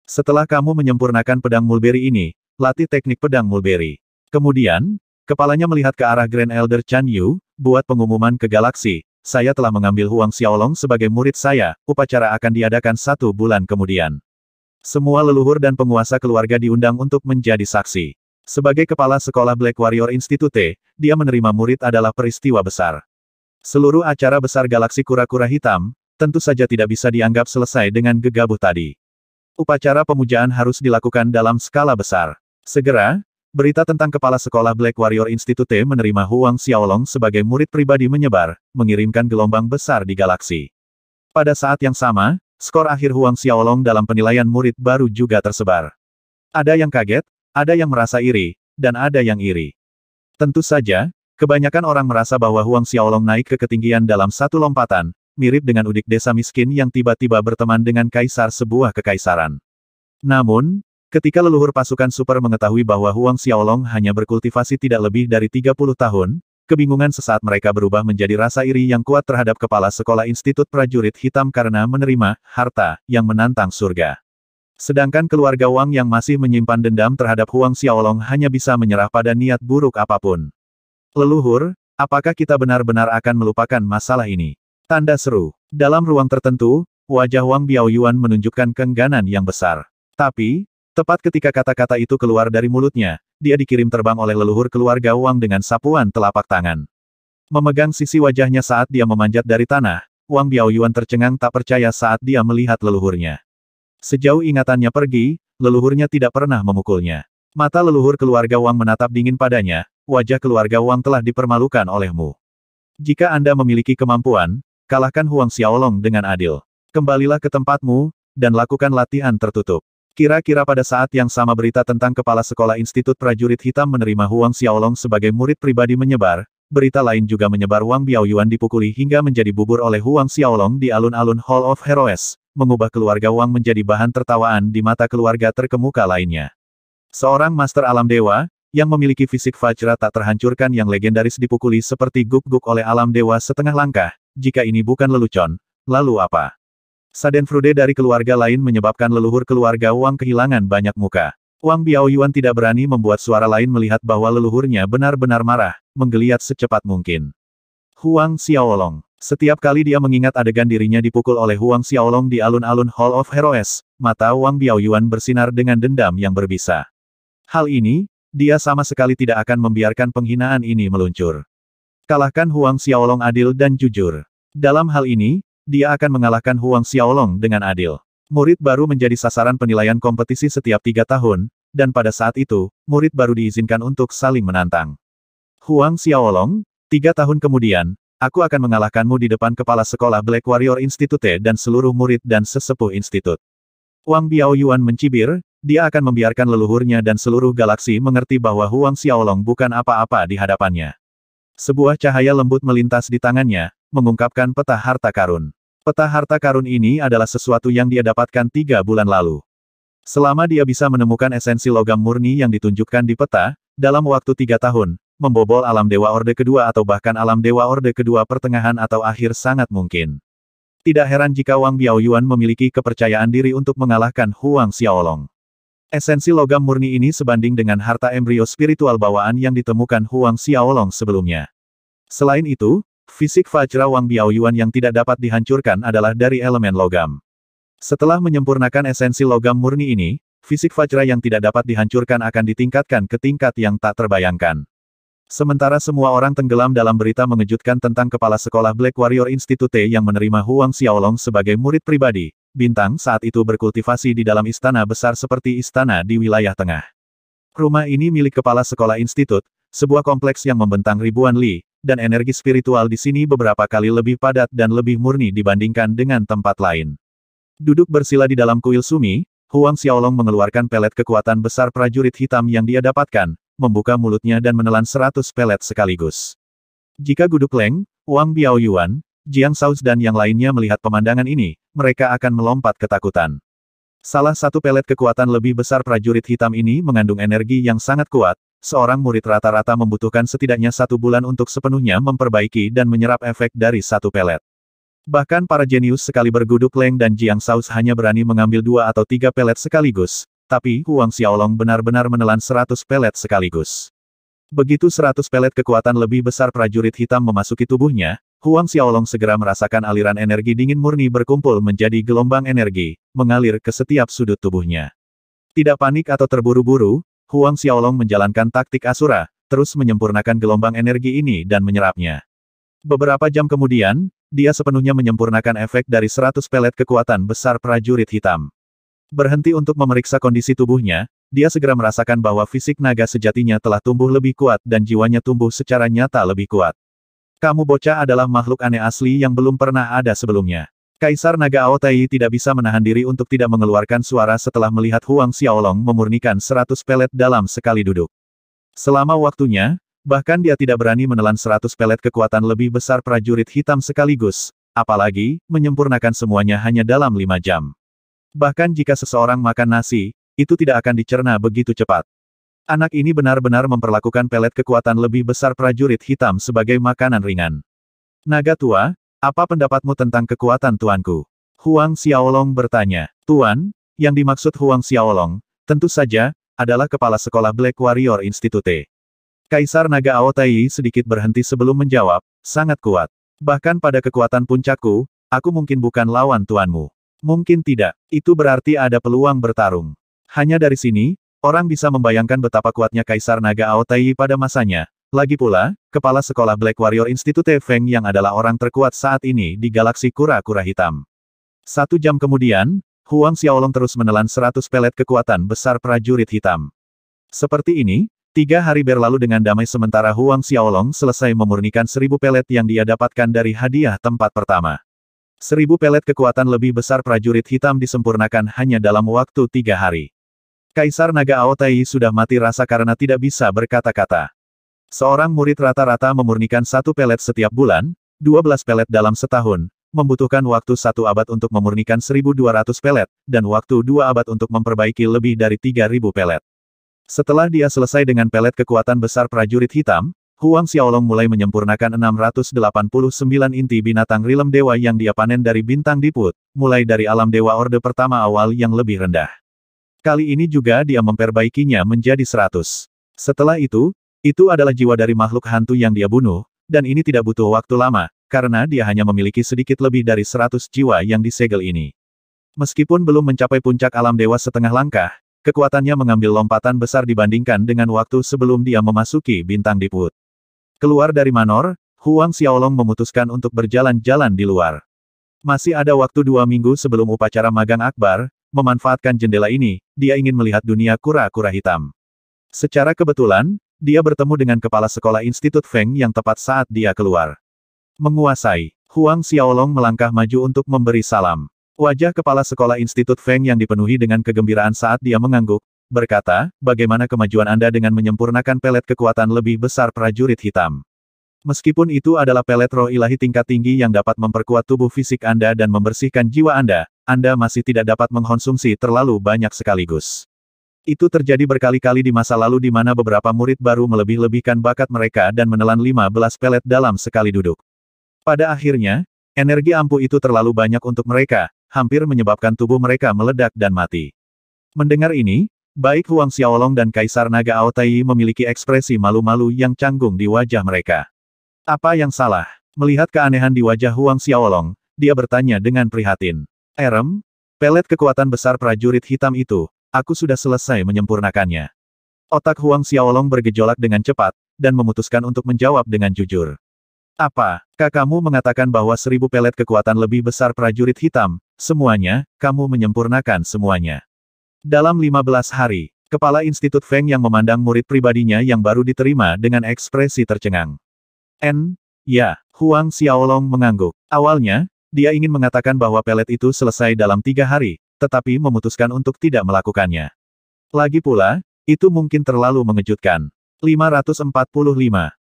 Setelah kamu menyempurnakan pedang mulberry ini, latih teknik pedang mulberry. Kemudian, kepalanya melihat ke arah Grand Elder Chan Yu, buat pengumuman ke galaksi, saya telah mengambil Huang Xiaolong sebagai murid saya, upacara akan diadakan satu bulan kemudian. Semua leluhur dan penguasa keluarga diundang untuk menjadi saksi. Sebagai kepala sekolah Black Warrior Institute, dia menerima murid adalah peristiwa besar. Seluruh acara besar galaksi kura-kura hitam, tentu saja tidak bisa dianggap selesai dengan gegabah tadi. Upacara pemujaan harus dilakukan dalam skala besar. Segera, berita tentang kepala sekolah Black Warrior Institute menerima Huang Xiaolong sebagai murid pribadi menyebar, mengirimkan gelombang besar di galaksi. Pada saat yang sama, skor akhir Huang Xiaolong dalam penilaian murid baru juga tersebar. Ada yang kaget, ada yang merasa iri, dan ada yang iri. Tentu saja, kebanyakan orang merasa bahwa Huang Xiaolong naik ke ketinggian dalam satu lompatan, mirip dengan udik desa miskin yang tiba-tiba berteman dengan kaisar sebuah kekaisaran. Namun, Ketika leluhur pasukan super mengetahui bahwa Huang Xiaolong hanya berkultivasi tidak lebih dari 30 tahun, kebingungan sesaat mereka berubah menjadi rasa iri yang kuat terhadap kepala sekolah Institut Prajurit Hitam karena menerima harta yang menantang surga. Sedangkan keluarga Wang yang masih menyimpan dendam terhadap Huang Xiaolong hanya bisa menyerah pada niat buruk apa pun. Leluhur, apakah kita benar-benar akan melupakan masalah ini? Tanda seru. Dalam ruang tertentu, wajah Wang Biaoyuan menunjukkan kengganan yang besar. Tapi, Tepat ketika kata-kata itu keluar dari mulutnya, dia dikirim terbang oleh leluhur keluarga Wang dengan sapuan telapak tangan. Memegang sisi wajahnya saat dia memanjat dari tanah, Wang Biaoyuan tercengang tak percaya saat dia melihat leluhurnya. Sejauh ingatannya pergi, leluhurnya tidak pernah memukulnya. Mata leluhur keluarga Wang menatap dingin padanya, wajah keluarga Wang telah dipermalukan olehmu. Jika Anda memiliki kemampuan, kalahkan Huang Xiaolong dengan adil. Kembalilah ke tempatmu, dan lakukan latihan tertutup. Kira-kira pada saat yang sama berita tentang Kepala Sekolah Institut Prajurit Hitam menerima Huang Xiaolong sebagai murid pribadi menyebar, berita lain juga menyebar Wang Biaoyuan dipukuli hingga menjadi bubur oleh Huang Xiaolong di alun-alun Hall of Heroes, mengubah keluarga Wang menjadi bahan tertawaan di mata keluarga terkemuka lainnya. Seorang Master Alam Dewa, yang memiliki fisik Vajra tak terhancurkan yang legendaris dipukuli seperti guk-guk oleh Alam Dewa setengah langkah, jika ini bukan lelucon, lalu apa? Sadenfrude dari keluarga lain menyebabkan leluhur keluarga Wang kehilangan banyak muka. Wang Biaoyuan tidak berani membuat suara lain melihat bahwa leluhurnya benar-benar marah, menggeliat secepat mungkin. Huang Xiaolong. Setiap kali dia mengingat adegan dirinya dipukul oleh Huang Xiaolong di alun-alun Hall of Heroes, mata Wang Biaoyuan bersinar dengan dendam yang berbisa. Hal ini, dia sama sekali tidak akan membiarkan penghinaan ini meluncur. Kalahkan Huang Xiaolong adil dan jujur. Dalam hal ini, dia akan mengalahkan Huang Xiaolong dengan adil. Murid baru menjadi sasaran penilaian kompetisi setiap tiga tahun, dan pada saat itu, murid baru diizinkan untuk saling menantang. Huang Xiaolong, tiga tahun kemudian, aku akan mengalahkanmu di depan kepala sekolah Black Warrior Institute dan seluruh murid dan sesepuh institut. Wang Biaoyuan mencibir, dia akan membiarkan leluhurnya dan seluruh galaksi mengerti bahwa Huang Xiaolong bukan apa-apa di hadapannya. Sebuah cahaya lembut melintas di tangannya, mengungkapkan peta harta karun. Peta harta karun ini adalah sesuatu yang dia dapatkan tiga bulan lalu. Selama dia bisa menemukan esensi logam murni yang ditunjukkan di peta, dalam waktu tiga tahun, membobol alam Dewa Orde Kedua atau bahkan alam Dewa Orde Kedua pertengahan atau akhir sangat mungkin. Tidak heran jika Wang Biaoyuan memiliki kepercayaan diri untuk mengalahkan Huang Xiaolong. Esensi logam murni ini sebanding dengan harta embrio spiritual bawaan yang ditemukan Huang Xiaolong sebelumnya. Selain itu, fisik Fajra Wang Biaoyuan yang tidak dapat dihancurkan adalah dari elemen logam. Setelah menyempurnakan esensi logam murni ini, fisik Fajra yang tidak dapat dihancurkan akan ditingkatkan ke tingkat yang tak terbayangkan. Sementara semua orang tenggelam dalam berita mengejutkan tentang kepala sekolah Black Warrior Institute yang menerima Huang Xiaolong sebagai murid pribadi, Bintang saat itu berkultivasi di dalam istana besar seperti istana di wilayah tengah. Rumah ini milik kepala sekolah institut, sebuah kompleks yang membentang ribuan li, dan energi spiritual di sini beberapa kali lebih padat dan lebih murni dibandingkan dengan tempat lain. Duduk bersila di dalam kuil sumi, Huang Xiaolong mengeluarkan pelet kekuatan besar prajurit hitam yang dia dapatkan, membuka mulutnya dan menelan seratus pelet sekaligus. Jika Guduk Leng, Wang Biaoyuan, Jiang Saus dan yang lainnya melihat pemandangan ini, mereka akan melompat ketakutan. Salah satu pelet kekuatan lebih besar prajurit hitam ini mengandung energi yang sangat kuat, seorang murid rata-rata membutuhkan setidaknya satu bulan untuk sepenuhnya memperbaiki dan menyerap efek dari satu pelet. Bahkan para jenius sekali berguduk Leng dan Jiang Saus hanya berani mengambil dua atau tiga pelet sekaligus, tapi Huang Xiaolong benar-benar menelan seratus pelet sekaligus. Begitu seratus pelet kekuatan lebih besar prajurit hitam memasuki tubuhnya, Huang Xiaolong segera merasakan aliran energi dingin murni berkumpul menjadi gelombang energi, mengalir ke setiap sudut tubuhnya. Tidak panik atau terburu-buru, Huang Xiaolong menjalankan taktik Asura, terus menyempurnakan gelombang energi ini dan menyerapnya. Beberapa jam kemudian, dia sepenuhnya menyempurnakan efek dari seratus pelet kekuatan besar prajurit hitam. Berhenti untuk memeriksa kondisi tubuhnya, dia segera merasakan bahwa fisik naga sejatinya telah tumbuh lebih kuat dan jiwanya tumbuh secara nyata lebih kuat. Kamu bocah adalah makhluk aneh asli yang belum pernah ada sebelumnya. Kaisar Naga Aotai tidak bisa menahan diri untuk tidak mengeluarkan suara setelah melihat Huang Xiaolong memurnikan seratus pelet dalam sekali duduk. Selama waktunya, bahkan dia tidak berani menelan seratus pelet kekuatan lebih besar prajurit hitam sekaligus, apalagi, menyempurnakan semuanya hanya dalam lima jam. Bahkan jika seseorang makan nasi, itu tidak akan dicerna begitu cepat. Anak ini benar-benar memperlakukan pelet kekuatan lebih besar prajurit hitam sebagai makanan ringan. Naga tua, apa pendapatmu tentang kekuatan tuanku? Huang Xiaolong bertanya. Tuan, yang dimaksud Huang Xiaolong, tentu saja, adalah kepala sekolah Black Warrior Institute. Kaisar Naga Aotai sedikit berhenti sebelum menjawab, sangat kuat. Bahkan pada kekuatan puncakku, aku mungkin bukan lawan tuanmu. Mungkin tidak. Itu berarti ada peluang bertarung. Hanya dari sini, orang bisa membayangkan betapa kuatnya Kaisar Naga Aotai pada masanya. Lagi pula, Kepala Sekolah Black Warrior Institute Feng yang adalah orang terkuat saat ini di galaksi kura-kura hitam. Satu jam kemudian, Huang Xiaolong terus menelan seratus pelet kekuatan besar prajurit hitam. Seperti ini, tiga hari berlalu dengan damai sementara Huang Xiaolong selesai memurnikan seribu pelet yang dia dapatkan dari hadiah tempat pertama. Seribu pelet kekuatan lebih besar prajurit hitam disempurnakan hanya dalam waktu tiga hari. Kaisar Naga Aotai sudah mati rasa karena tidak bisa berkata-kata. Seorang murid rata-rata memurnikan satu pelet setiap bulan, 12 pelet dalam setahun, membutuhkan waktu satu abad untuk memurnikan 1200 pelet, dan waktu dua abad untuk memperbaiki lebih dari 3000 pelet. Setelah dia selesai dengan pelet kekuatan besar prajurit hitam, Huang Xiaolong mulai menyempurnakan 689 inti binatang rilem dewa yang dia panen dari bintang diput, mulai dari alam dewa orde pertama awal yang lebih rendah. Kali ini juga dia memperbaikinya menjadi 100. Setelah itu, itu adalah jiwa dari makhluk hantu yang dia bunuh, dan ini tidak butuh waktu lama, karena dia hanya memiliki sedikit lebih dari 100 jiwa yang disegel ini. Meskipun belum mencapai puncak alam dewa setengah langkah, kekuatannya mengambil lompatan besar dibandingkan dengan waktu sebelum dia memasuki bintang diput. Keluar dari Manor, Huang Xiaolong memutuskan untuk berjalan-jalan di luar. Masih ada waktu dua minggu sebelum upacara magang akbar, memanfaatkan jendela ini, dia ingin melihat dunia kura-kura hitam. Secara kebetulan, dia bertemu dengan kepala sekolah Institut Feng yang tepat saat dia keluar. Menguasai, Huang Xiaolong melangkah maju untuk memberi salam. Wajah kepala sekolah Institut Feng yang dipenuhi dengan kegembiraan saat dia mengangguk, berkata, bagaimana kemajuan Anda dengan menyempurnakan pelet kekuatan lebih besar prajurit hitam. Meskipun itu adalah pelet roh ilahi tingkat tinggi yang dapat memperkuat tubuh fisik Anda dan membersihkan jiwa Anda, Anda masih tidak dapat mengkonsumsi terlalu banyak sekaligus. Itu terjadi berkali-kali di masa lalu di mana beberapa murid baru melebih-lebihkan bakat mereka dan menelan 15 pelet dalam sekali duduk. Pada akhirnya, Energi ampuh itu terlalu banyak untuk mereka, hampir menyebabkan tubuh mereka meledak dan mati. Mendengar ini, baik Huang Xiaolong dan Kaisar Naga Aotai memiliki ekspresi malu-malu yang canggung di wajah mereka. Apa yang salah? Melihat keanehan di wajah Huang Xiaolong, dia bertanya dengan prihatin. Erem, pelet kekuatan besar prajurit hitam itu, aku sudah selesai menyempurnakannya. Otak Huang Xiaolong bergejolak dengan cepat, dan memutuskan untuk menjawab dengan jujur. Apa, kakakmu mengatakan bahwa seribu pelet kekuatan lebih besar prajurit hitam, semuanya, kamu menyempurnakan semuanya. Dalam 15 hari, Kepala Institut Feng yang memandang murid pribadinya yang baru diterima dengan ekspresi tercengang. N. Ya, Huang Xiaolong mengangguk. Awalnya, dia ingin mengatakan bahwa pelet itu selesai dalam tiga hari, tetapi memutuskan untuk tidak melakukannya. Lagi pula, itu mungkin terlalu mengejutkan. 545.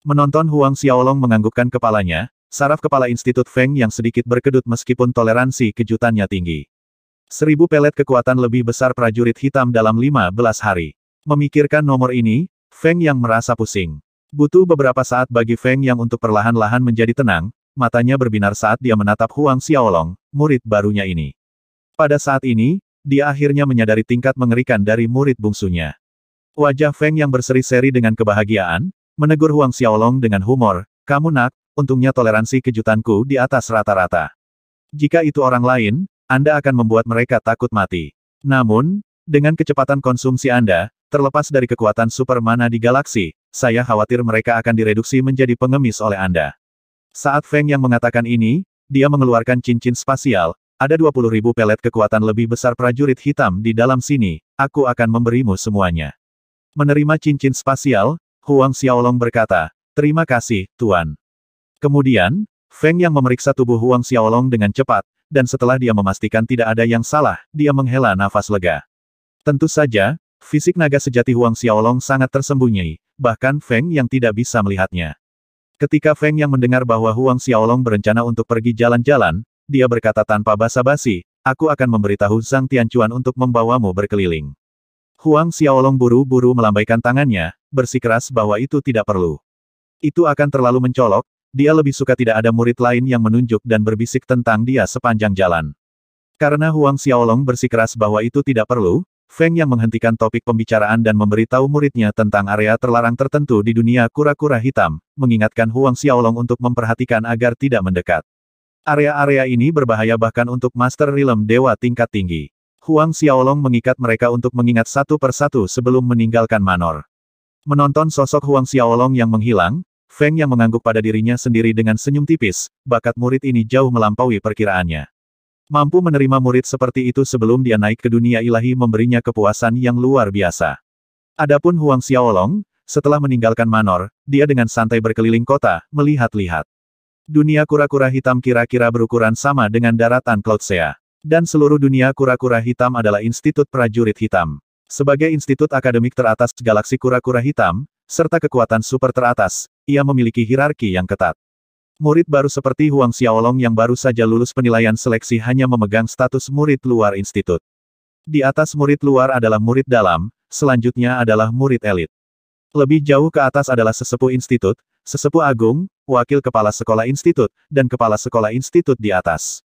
Menonton Huang Xiaolong menganggukkan kepalanya, saraf kepala Institut Feng yang sedikit berkedut meskipun toleransi kejutannya tinggi. Seribu pelet kekuatan lebih besar prajurit hitam dalam 15 hari. Memikirkan nomor ini, Feng yang merasa pusing. Butuh beberapa saat bagi Feng yang untuk perlahan-lahan menjadi tenang, matanya berbinar saat dia menatap Huang Xiaolong, murid barunya ini. Pada saat ini, dia akhirnya menyadari tingkat mengerikan dari murid bungsunya. Wajah Feng yang berseri-seri dengan kebahagiaan, Menegur Huang Xiaolong dengan humor, kamu nak, untungnya toleransi kejutanku di atas rata-rata. Jika itu orang lain, Anda akan membuat mereka takut mati. Namun, dengan kecepatan konsumsi Anda, terlepas dari kekuatan super mana di galaksi, saya khawatir mereka akan direduksi menjadi pengemis oleh Anda. Saat Feng yang mengatakan ini, dia mengeluarkan cincin spasial, ada 20 ribu pelet kekuatan lebih besar prajurit hitam di dalam sini, aku akan memberimu semuanya. Menerima cincin spasial, Huang Xiaolong berkata, terima kasih, Tuan. Kemudian, Feng yang memeriksa tubuh Huang Xiaolong dengan cepat, dan setelah dia memastikan tidak ada yang salah, dia menghela nafas lega. Tentu saja, fisik naga sejati Huang Xiaolong sangat tersembunyi, bahkan Feng yang tidak bisa melihatnya. Ketika Feng yang mendengar bahwa Huang Xiaolong berencana untuk pergi jalan-jalan, dia berkata tanpa basa-basi, aku akan memberitahu Zhang Tianchuan untuk membawamu berkeliling. Huang Xiaolong buru-buru melambaikan tangannya, bersikeras bahwa itu tidak perlu. Itu akan terlalu mencolok, dia lebih suka tidak ada murid lain yang menunjuk dan berbisik tentang dia sepanjang jalan. Karena Huang Xiaolong bersikeras bahwa itu tidak perlu, Feng yang menghentikan topik pembicaraan dan memberitahu muridnya tentang area terlarang tertentu di dunia kura-kura hitam, mengingatkan Huang Xiaolong untuk memperhatikan agar tidak mendekat. Area-area ini berbahaya bahkan untuk Master Realm Dewa tingkat tinggi. Huang Xiaolong mengikat mereka untuk mengingat satu persatu sebelum meninggalkan Manor. Menonton sosok Huang Xiaolong yang menghilang, Feng yang mengangguk pada dirinya sendiri dengan senyum tipis, bakat murid ini jauh melampaui perkiraannya. Mampu menerima murid seperti itu sebelum dia naik ke dunia ilahi memberinya kepuasan yang luar biasa. Adapun Huang Xiaolong, setelah meninggalkan Manor, dia dengan santai berkeliling kota, melihat-lihat. Dunia kura-kura hitam kira-kira berukuran sama dengan daratan Cloudsea. Dan seluruh dunia kura-kura hitam adalah institut prajurit hitam. Sebagai institut akademik teratas galaksi kura-kura hitam, serta kekuatan super teratas, ia memiliki hierarki yang ketat. Murid baru seperti Huang Xiaolong yang baru saja lulus penilaian seleksi hanya memegang status murid luar institut. Di atas murid luar adalah murid dalam, selanjutnya adalah murid elit. Lebih jauh ke atas adalah sesepuh institut, sesepuh agung, wakil kepala sekolah institut, dan kepala sekolah institut di atas.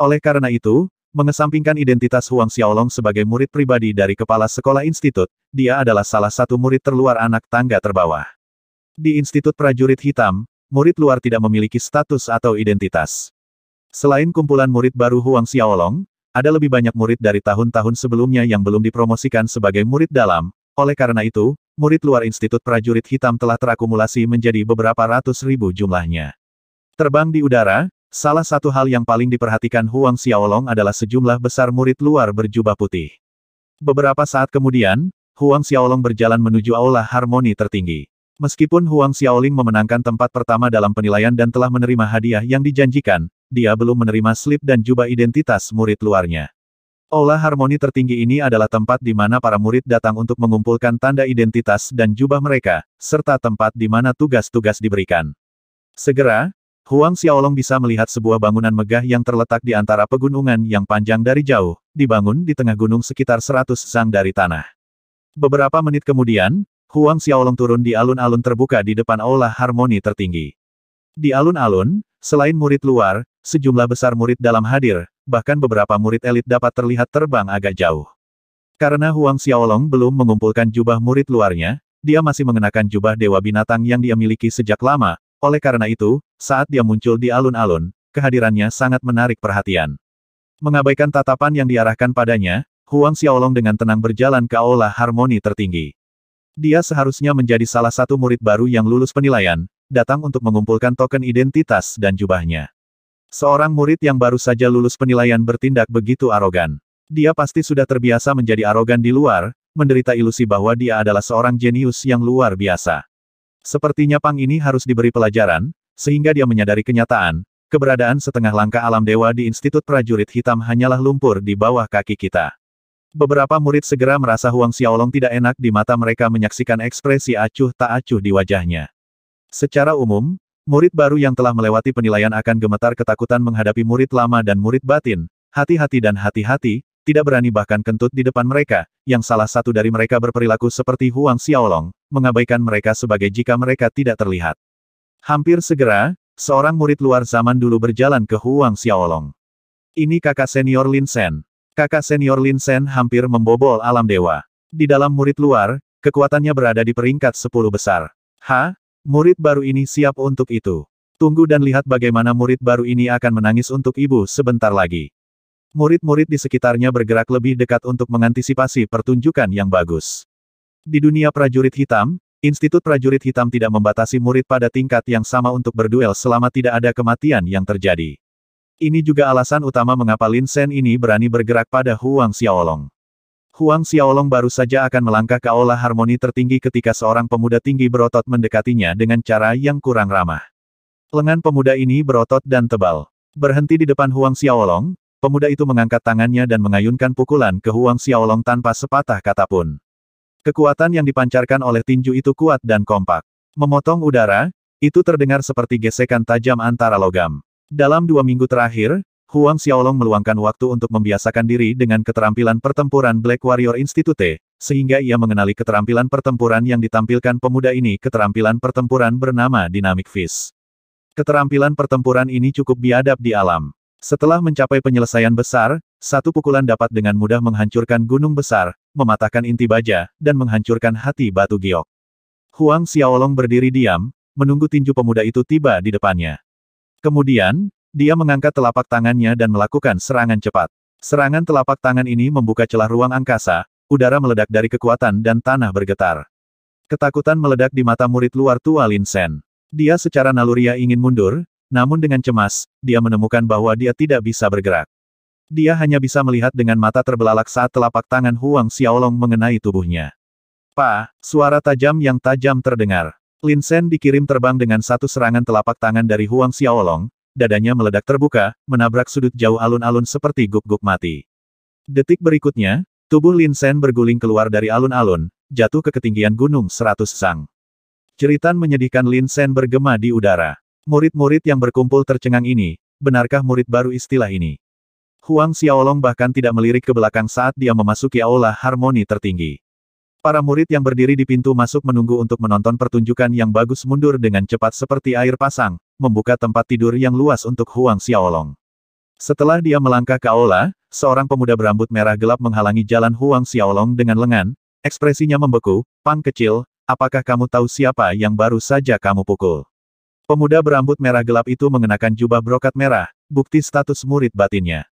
Oleh karena itu, mengesampingkan identitas Huang Xiaolong sebagai murid pribadi dari kepala sekolah institut, dia adalah salah satu murid terluar anak tangga terbawah. Di Institut Prajurit Hitam, murid luar tidak memiliki status atau identitas. Selain kumpulan murid baru Huang Xiaolong, ada lebih banyak murid dari tahun-tahun sebelumnya yang belum dipromosikan sebagai murid dalam, oleh karena itu, murid luar Institut Prajurit Hitam telah terakumulasi menjadi beberapa ratus ribu jumlahnya. Terbang di udara, Salah satu hal yang paling diperhatikan Huang Xiaolong adalah sejumlah besar murid luar berjubah putih. Beberapa saat kemudian, Huang Xiaolong berjalan menuju aula harmoni tertinggi. Meskipun Huang Xiaoling memenangkan tempat pertama dalam penilaian dan telah menerima hadiah yang dijanjikan, dia belum menerima slip dan jubah identitas murid luarnya. Aula harmoni tertinggi ini adalah tempat di mana para murid datang untuk mengumpulkan tanda identitas dan jubah mereka, serta tempat di mana tugas-tugas diberikan. Segera, Huang Xiaolong bisa melihat sebuah bangunan megah yang terletak di antara pegunungan yang panjang dari jauh, dibangun di tengah gunung sekitar 100 zang dari tanah. Beberapa menit kemudian, Huang Xiaolong turun di alun-alun terbuka di depan aula harmoni tertinggi. Di alun-alun, Selain murid luar, sejumlah besar murid dalam hadir, bahkan beberapa murid elit dapat terlihat terbang agak jauh. Karena Huang Xiaolong belum mengumpulkan jubah murid luarnya, dia masih mengenakan jubah dewa binatang yang dia miliki sejak lama, oleh karena itu, saat dia muncul di alun-alun, kehadirannya sangat menarik perhatian. Mengabaikan tatapan yang diarahkan padanya, Huang Xiaolong dengan tenang berjalan ke aula harmoni tertinggi. Dia seharusnya menjadi salah satu murid baru yang lulus penilaian, datang untuk mengumpulkan token identitas dan jubahnya. Seorang murid yang baru saja lulus penilaian bertindak begitu arogan. Dia pasti sudah terbiasa menjadi arogan di luar, menderita ilusi bahwa dia adalah seorang jenius yang luar biasa. Sepertinya Pang ini harus diberi pelajaran, sehingga dia menyadari kenyataan, keberadaan setengah langkah alam dewa di Institut Prajurit Hitam hanyalah lumpur di bawah kaki kita. Beberapa murid segera merasa Huang Xiaolong tidak enak di mata mereka menyaksikan ekspresi acuh tak acuh di wajahnya. Secara umum, murid baru yang telah melewati penilaian akan gemetar ketakutan menghadapi murid lama dan murid batin. Hati-hati dan hati-hati, tidak berani bahkan kentut di depan mereka, yang salah satu dari mereka berperilaku seperti Huang Xiaolong, mengabaikan mereka sebagai jika mereka tidak terlihat. Hampir segera, seorang murid luar zaman dulu berjalan ke Huang Xiaolong. Ini kakak senior Lin Shen. Kakak senior Lin Shen hampir membobol alam dewa. Di dalam murid luar, kekuatannya berada di peringkat 10 besar. Ha? Murid baru ini siap untuk itu. Tunggu dan lihat bagaimana murid baru ini akan menangis untuk ibu sebentar lagi. Murid-murid di sekitarnya bergerak lebih dekat untuk mengantisipasi pertunjukan yang bagus. Di dunia prajurit hitam, Institut Prajurit Hitam tidak membatasi murid pada tingkat yang sama untuk berduel selama tidak ada kematian yang terjadi. Ini juga alasan utama mengapa Lin Sen ini berani bergerak pada Huang Xiaolong. Huang Xiaolong baru saja akan melangkah ke aula harmoni tertinggi ketika seorang pemuda tinggi berotot mendekatinya dengan cara yang kurang ramah. Lengan pemuda ini berotot dan tebal. Berhenti di depan Huang Xiaolong, pemuda itu mengangkat tangannya dan mengayunkan pukulan ke Huang Xiaolong tanpa sepatah kata pun. Kekuatan yang dipancarkan oleh tinju itu kuat dan kompak. Memotong udara, itu terdengar seperti gesekan tajam antara logam. Dalam dua minggu terakhir, Huang Xiaolong meluangkan waktu untuk membiasakan diri dengan keterampilan pertempuran Black Warrior Institute, sehingga ia mengenali keterampilan pertempuran yang ditampilkan pemuda ini keterampilan pertempuran bernama Dynamic Fist. Keterampilan pertempuran ini cukup biadab di alam. Setelah mencapai penyelesaian besar, satu pukulan dapat dengan mudah menghancurkan gunung besar, mematahkan inti baja, dan menghancurkan hati batu giok. Huang Xiaolong berdiri diam, menunggu tinju pemuda itu tiba di depannya. Kemudian, dia mengangkat telapak tangannya dan melakukan serangan cepat. Serangan telapak tangan ini membuka celah ruang angkasa, udara meledak dari kekuatan dan tanah bergetar. Ketakutan meledak di mata murid luar tua Lin Sen. Dia secara naluriah ingin mundur, namun dengan cemas, dia menemukan bahwa dia tidak bisa bergerak. Dia hanya bisa melihat dengan mata terbelalak saat telapak tangan Huang Xiaolong mengenai tubuhnya. Pa, suara tajam yang tajam terdengar. Lin Sen dikirim terbang dengan satu serangan telapak tangan dari Huang Xiaolong, dadanya meledak terbuka, menabrak sudut jauh alun-alun seperti guk-guk mati. Detik berikutnya, tubuh Lin Sen berguling keluar dari alun-alun, jatuh ke ketinggian gunung seratus sang. Ceritan menyedihkan Lin Sen bergema di udara. Murid-murid yang berkumpul tercengang ini, benarkah murid baru istilah ini? Huang Xiaolong bahkan tidak melirik ke belakang saat dia memasuki aula harmoni tertinggi. Para murid yang berdiri di pintu masuk menunggu untuk menonton pertunjukan yang bagus mundur dengan cepat seperti air pasang, membuka tempat tidur yang luas untuk Huang Xiaolong. Setelah dia melangkah ke aula, seorang pemuda berambut merah gelap menghalangi jalan Huang Xiaolong dengan lengan, ekspresinya membeku, Pang kecil, apakah kamu tahu siapa yang baru saja kamu pukul? Pemuda berambut merah gelap itu mengenakan jubah brokat merah, bukti status murid batinnya.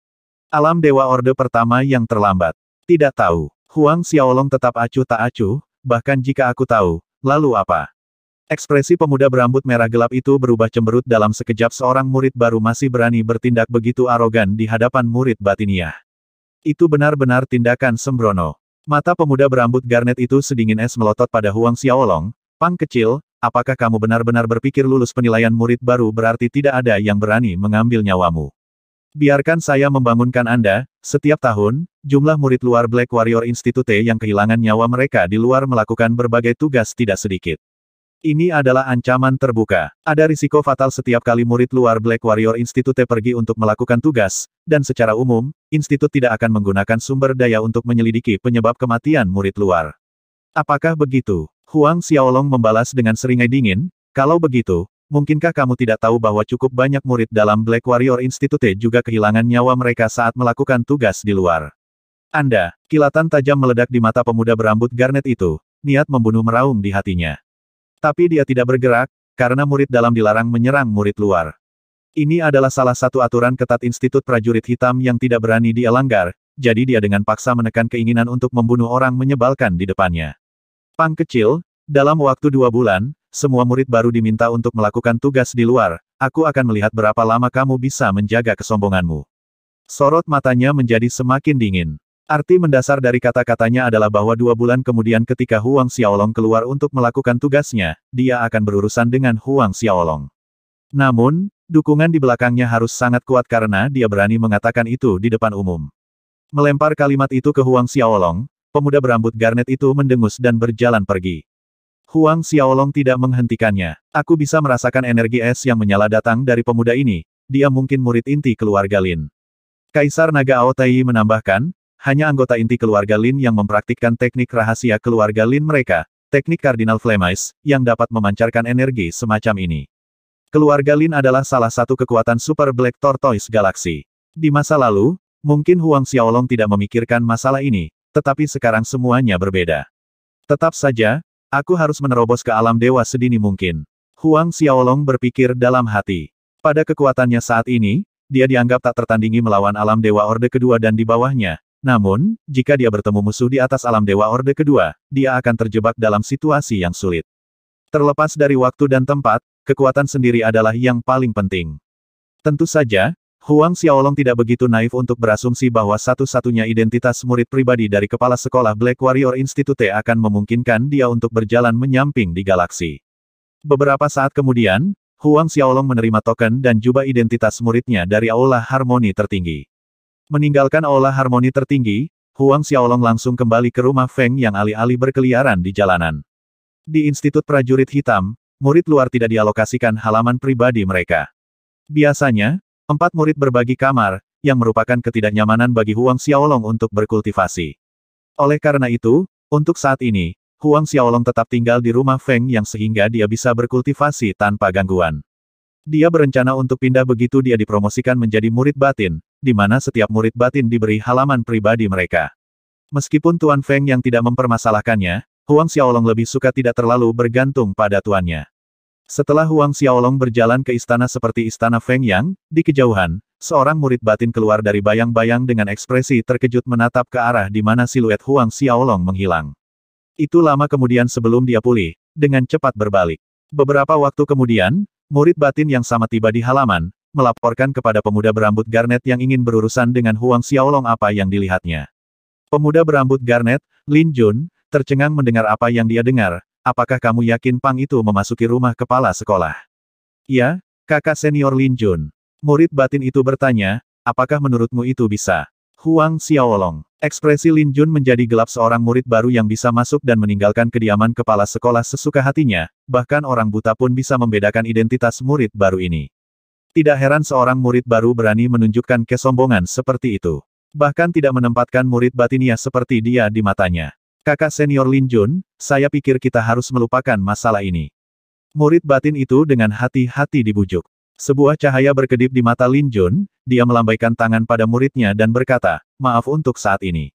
Alam Dewa Orde pertama yang terlambat. Tidak tahu. Huang Xiaolong tetap acuh tak acuh, bahkan jika aku tahu, lalu apa? Ekspresi pemuda berambut merah gelap itu berubah cemberut dalam sekejap seorang murid baru masih berani bertindak begitu arogan di hadapan murid batiniah. Itu benar-benar tindakan sembrono. Mata pemuda berambut garnet itu sedingin es melotot pada Huang Xiaolong, Pang kecil, apakah kamu benar-benar berpikir lulus penilaian murid baru berarti tidak ada yang berani mengambil nyawamu? Biarkan saya membangunkan Anda, setiap tahun, jumlah murid luar Black Warrior Institute yang kehilangan nyawa mereka di luar melakukan berbagai tugas tidak sedikit. Ini adalah ancaman terbuka. Ada risiko fatal setiap kali murid luar Black Warrior Institute pergi untuk melakukan tugas, dan secara umum, institut tidak akan menggunakan sumber daya untuk menyelidiki penyebab kematian murid luar. Apakah begitu? Huang Xiaolong membalas dengan seringai dingin, kalau begitu, mungkinkah kamu tidak tahu bahwa cukup banyak murid dalam Black Warrior Institute juga kehilangan nyawa mereka saat melakukan tugas di luar? Anda, kilatan tajam meledak di mata pemuda berambut garnet itu, niat membunuh meraung di hatinya. Tapi dia tidak bergerak, karena murid dalam dilarang menyerang murid luar. Ini adalah salah satu aturan ketat Institut Prajurit Hitam yang tidak berani dia langgar, jadi dia dengan paksa menekan keinginan untuk membunuh orang menyebalkan di depannya. Pang kecil, dalam waktu dua bulan, semua murid baru diminta untuk melakukan tugas di luar, aku akan melihat berapa lama kamu bisa menjaga kesombonganmu. Sorot matanya menjadi semakin dingin. Arti mendasar dari kata-katanya adalah bahwa dua bulan kemudian ketika Huang Xiaolong keluar untuk melakukan tugasnya, dia akan berurusan dengan Huang Xiaolong. Namun, dukungan di belakangnya harus sangat kuat karena dia berani mengatakan itu di depan umum. Melempar kalimat itu ke Huang Xiaolong, pemuda berambut garnet itu mendengus dan berjalan pergi. Huang Xiaolong tidak menghentikannya. Aku bisa merasakan energi es yang menyala datang dari pemuda ini. Dia mungkin murid inti keluarga Lin. Kaisar Naga Aotai menambahkan, hanya anggota inti keluarga Lin yang mempraktikkan teknik rahasia keluarga Lin mereka, teknik Cardinal Flameis, yang dapat memancarkan energi semacam ini. Keluarga Lin adalah salah satu kekuatan Super Black Tortoise Galaxy. Di masa lalu, mungkin Huang Xiaolong tidak memikirkan masalah ini, tetapi sekarang semuanya berbeda. Tetap saja, Aku harus menerobos ke alam dewa sedini mungkin. Huang Xiaolong berpikir dalam hati. Pada kekuatannya saat ini, dia dianggap tak tertandingi melawan alam dewa orde kedua dan di bawahnya. Namun, jika dia bertemu musuh di atas alam dewa orde kedua, dia akan terjebak dalam situasi yang sulit. Terlepas dari waktu dan tempat, kekuatan sendiri adalah yang paling penting. Tentu saja, Huang Xiaolong tidak begitu naif untuk berasumsi bahwa satu-satunya identitas murid pribadi dari kepala sekolah Black Warrior Institute akan memungkinkan dia untuk berjalan menyamping di galaksi. Beberapa saat kemudian, Huang Xiaolong menerima token dan jubah identitas muridnya dari Aula Harmoni Tertinggi. Meninggalkan Aula Harmoni Tertinggi, Huang Xiaolong langsung kembali ke rumah Feng yang alih-alih berkeliaran di jalanan. Di Institut Prajurit Hitam, murid luar tidak dialokasikan halaman pribadi mereka. Biasanya, Empat murid berbagi kamar, yang merupakan ketidaknyamanan bagi Huang Xiaolong untuk berkultivasi. Oleh karena itu, untuk saat ini, Huang Xiaolong tetap tinggal di rumah Feng yang sehingga dia bisa berkultivasi tanpa gangguan. Dia berencana untuk pindah begitu dia dipromosikan menjadi murid batin, di mana setiap murid batin diberi halaman pribadi mereka. Meskipun Tuan Feng yang tidak mempermasalahkannya, Huang Xiaolong lebih suka tidak terlalu bergantung pada tuannya. Setelah Huang Xiaolong berjalan ke istana seperti istana Feng Yang, di kejauhan, seorang murid batin keluar dari bayang-bayang dengan ekspresi terkejut menatap ke arah di mana siluet Huang Xiaolong menghilang. Itu lama kemudian sebelum dia pulih, dengan cepat berbalik. Beberapa waktu kemudian, murid batin yang sama tiba di halaman, melaporkan kepada pemuda berambut garnet yang ingin berurusan dengan Huang Xiaolong apa yang dilihatnya. Pemuda berambut garnet, Lin Jun, tercengang mendengar apa yang dia dengar, Apakah kamu yakin Pang itu memasuki rumah kepala sekolah? Ya, kakak senior Lin Jun. Murid batin itu bertanya, apakah menurutmu itu bisa? Huang Xiaolong. Ekspresi Lin Jun menjadi gelap seorang murid baru yang bisa masuk dan meninggalkan kediaman kepala sekolah sesuka hatinya, bahkan orang buta pun bisa membedakan identitas murid baru ini. Tidak heran seorang murid baru berani menunjukkan kesombongan seperti itu. Bahkan tidak menempatkan murid batinnya seperti dia di matanya. Kakak senior Lin Jun, saya pikir kita harus melupakan masalah ini. Murid batin itu dengan hati-hati dibujuk. Sebuah cahaya berkedip di mata Lin Jun, dia melambaikan tangan pada muridnya dan berkata, maaf untuk saat ini.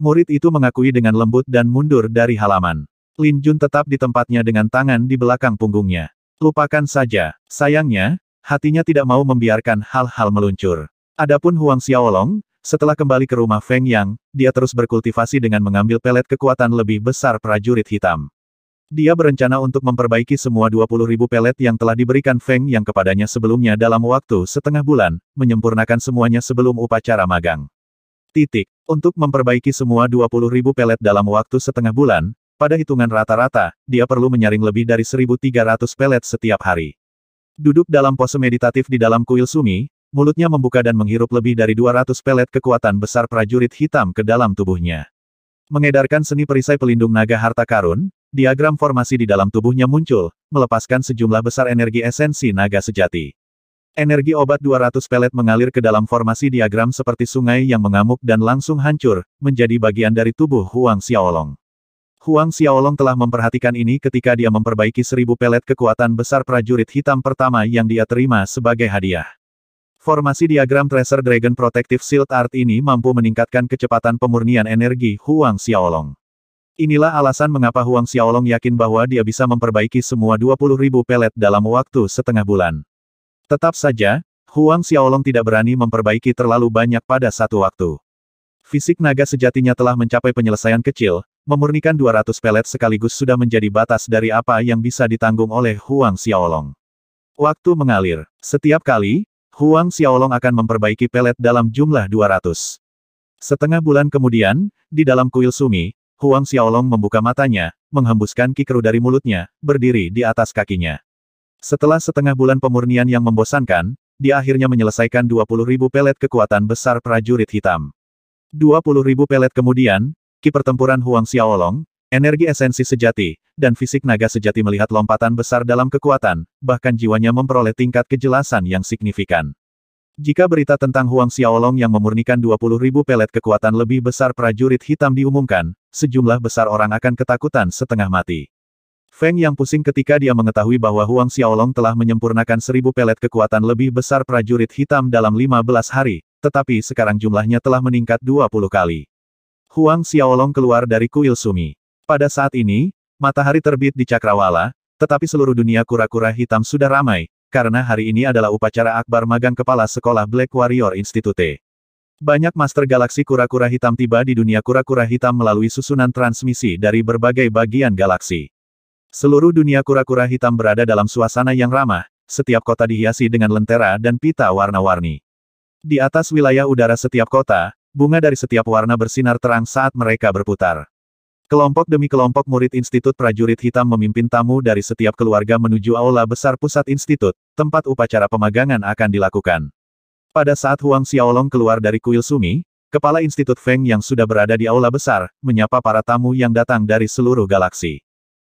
Murid itu mengakui dengan lembut dan mundur dari halaman. Lin Jun tetap di tempatnya dengan tangan di belakang punggungnya. Lupakan saja, sayangnya, hatinya tidak mau membiarkan hal-hal meluncur. Adapun Huang Xiaolong, setelah kembali ke rumah Feng Yang, dia terus berkultivasi dengan mengambil pelet kekuatan lebih besar prajurit hitam. Dia berencana untuk memperbaiki semua 20.000 pelet yang telah diberikan Feng Yang kepadanya sebelumnya dalam waktu setengah bulan, menyempurnakan semuanya sebelum upacara magang. Titik. Untuk memperbaiki semua 20.000 pelet dalam waktu setengah bulan, pada hitungan rata-rata, dia perlu menyaring lebih dari 1.300 pelet setiap hari. Duduk dalam pose meditatif di dalam kuil Sumi, Mulutnya membuka dan menghirup lebih dari 200 pelet kekuatan besar prajurit hitam ke dalam tubuhnya. Mengedarkan seni perisai pelindung naga harta karun, diagram formasi di dalam tubuhnya muncul, melepaskan sejumlah besar energi esensi naga sejati. Energi obat 200 pelet mengalir ke dalam formasi diagram seperti sungai yang mengamuk dan langsung hancur, menjadi bagian dari tubuh Huang Xiaolong. Huang Xiaolong telah memperhatikan ini ketika dia memperbaiki seribu pelet kekuatan besar prajurit hitam pertama yang dia terima sebagai hadiah. Formasi diagram Tracer Dragon Protective Shield Art ini mampu meningkatkan kecepatan pemurnian energi Huang Xiaolong. Inilah alasan mengapa Huang Xiaolong yakin bahwa dia bisa memperbaiki semua 20.000 pelet dalam waktu setengah bulan. Tetap saja, Huang Xiaolong tidak berani memperbaiki terlalu banyak pada satu waktu. Fisik naga sejatinya telah mencapai penyelesaian kecil, memurnikan 200 pelet sekaligus sudah menjadi batas dari apa yang bisa ditanggung oleh Huang Xiaolong. Waktu mengalir. Setiap kali, Huang Xiaolong akan memperbaiki pelet dalam jumlah 200. Setengah bulan kemudian, di dalam kuil Sumi, Huang Xiaolong membuka matanya, menghembuskan kikeru dari mulutnya, berdiri di atas kakinya. Setelah setengah bulan pemurnian yang membosankan, dia akhirnya menyelesaikan 20.000 pelet kekuatan besar prajurit hitam. 20.000 pelet kemudian, ki pertempuran Huang Xiaolong, energi esensi sejati, dan fisik naga sejati melihat lompatan besar dalam kekuatan, bahkan jiwanya memperoleh tingkat kejelasan yang signifikan. Jika berita tentang Huang Xiaolong yang memurnikan 20.000 pelet kekuatan lebih besar prajurit hitam diumumkan, sejumlah besar orang akan ketakutan setengah mati. Feng yang pusing ketika dia mengetahui bahwa Huang Xiaolong telah menyempurnakan seribu pelet kekuatan lebih besar prajurit hitam dalam 15 hari, tetapi sekarang jumlahnya telah meningkat 20 kali. Huang Xiaolong keluar dari kuil Sumi. Pada saat ini, matahari terbit di Cakrawala, tetapi seluruh dunia kura-kura hitam sudah ramai, karena hari ini adalah upacara akbar magang kepala sekolah Black Warrior Institute. Banyak Master Galaksi kura-kura hitam tiba di dunia kura-kura hitam melalui susunan transmisi dari berbagai bagian galaksi. Seluruh dunia kura-kura hitam berada dalam suasana yang ramah, setiap kota dihiasi dengan lentera dan pita warna-warni. Di atas wilayah udara setiap kota, bunga dari setiap warna bersinar terang saat mereka berputar. Kelompok demi kelompok murid Institut Prajurit Hitam memimpin tamu dari setiap keluarga menuju aula besar pusat institut, tempat upacara pemagangan akan dilakukan. Pada saat Huang Xiaolong keluar dari kuil Sumi, Kepala Institut Feng yang sudah berada di aula besar, menyapa para tamu yang datang dari seluruh galaksi.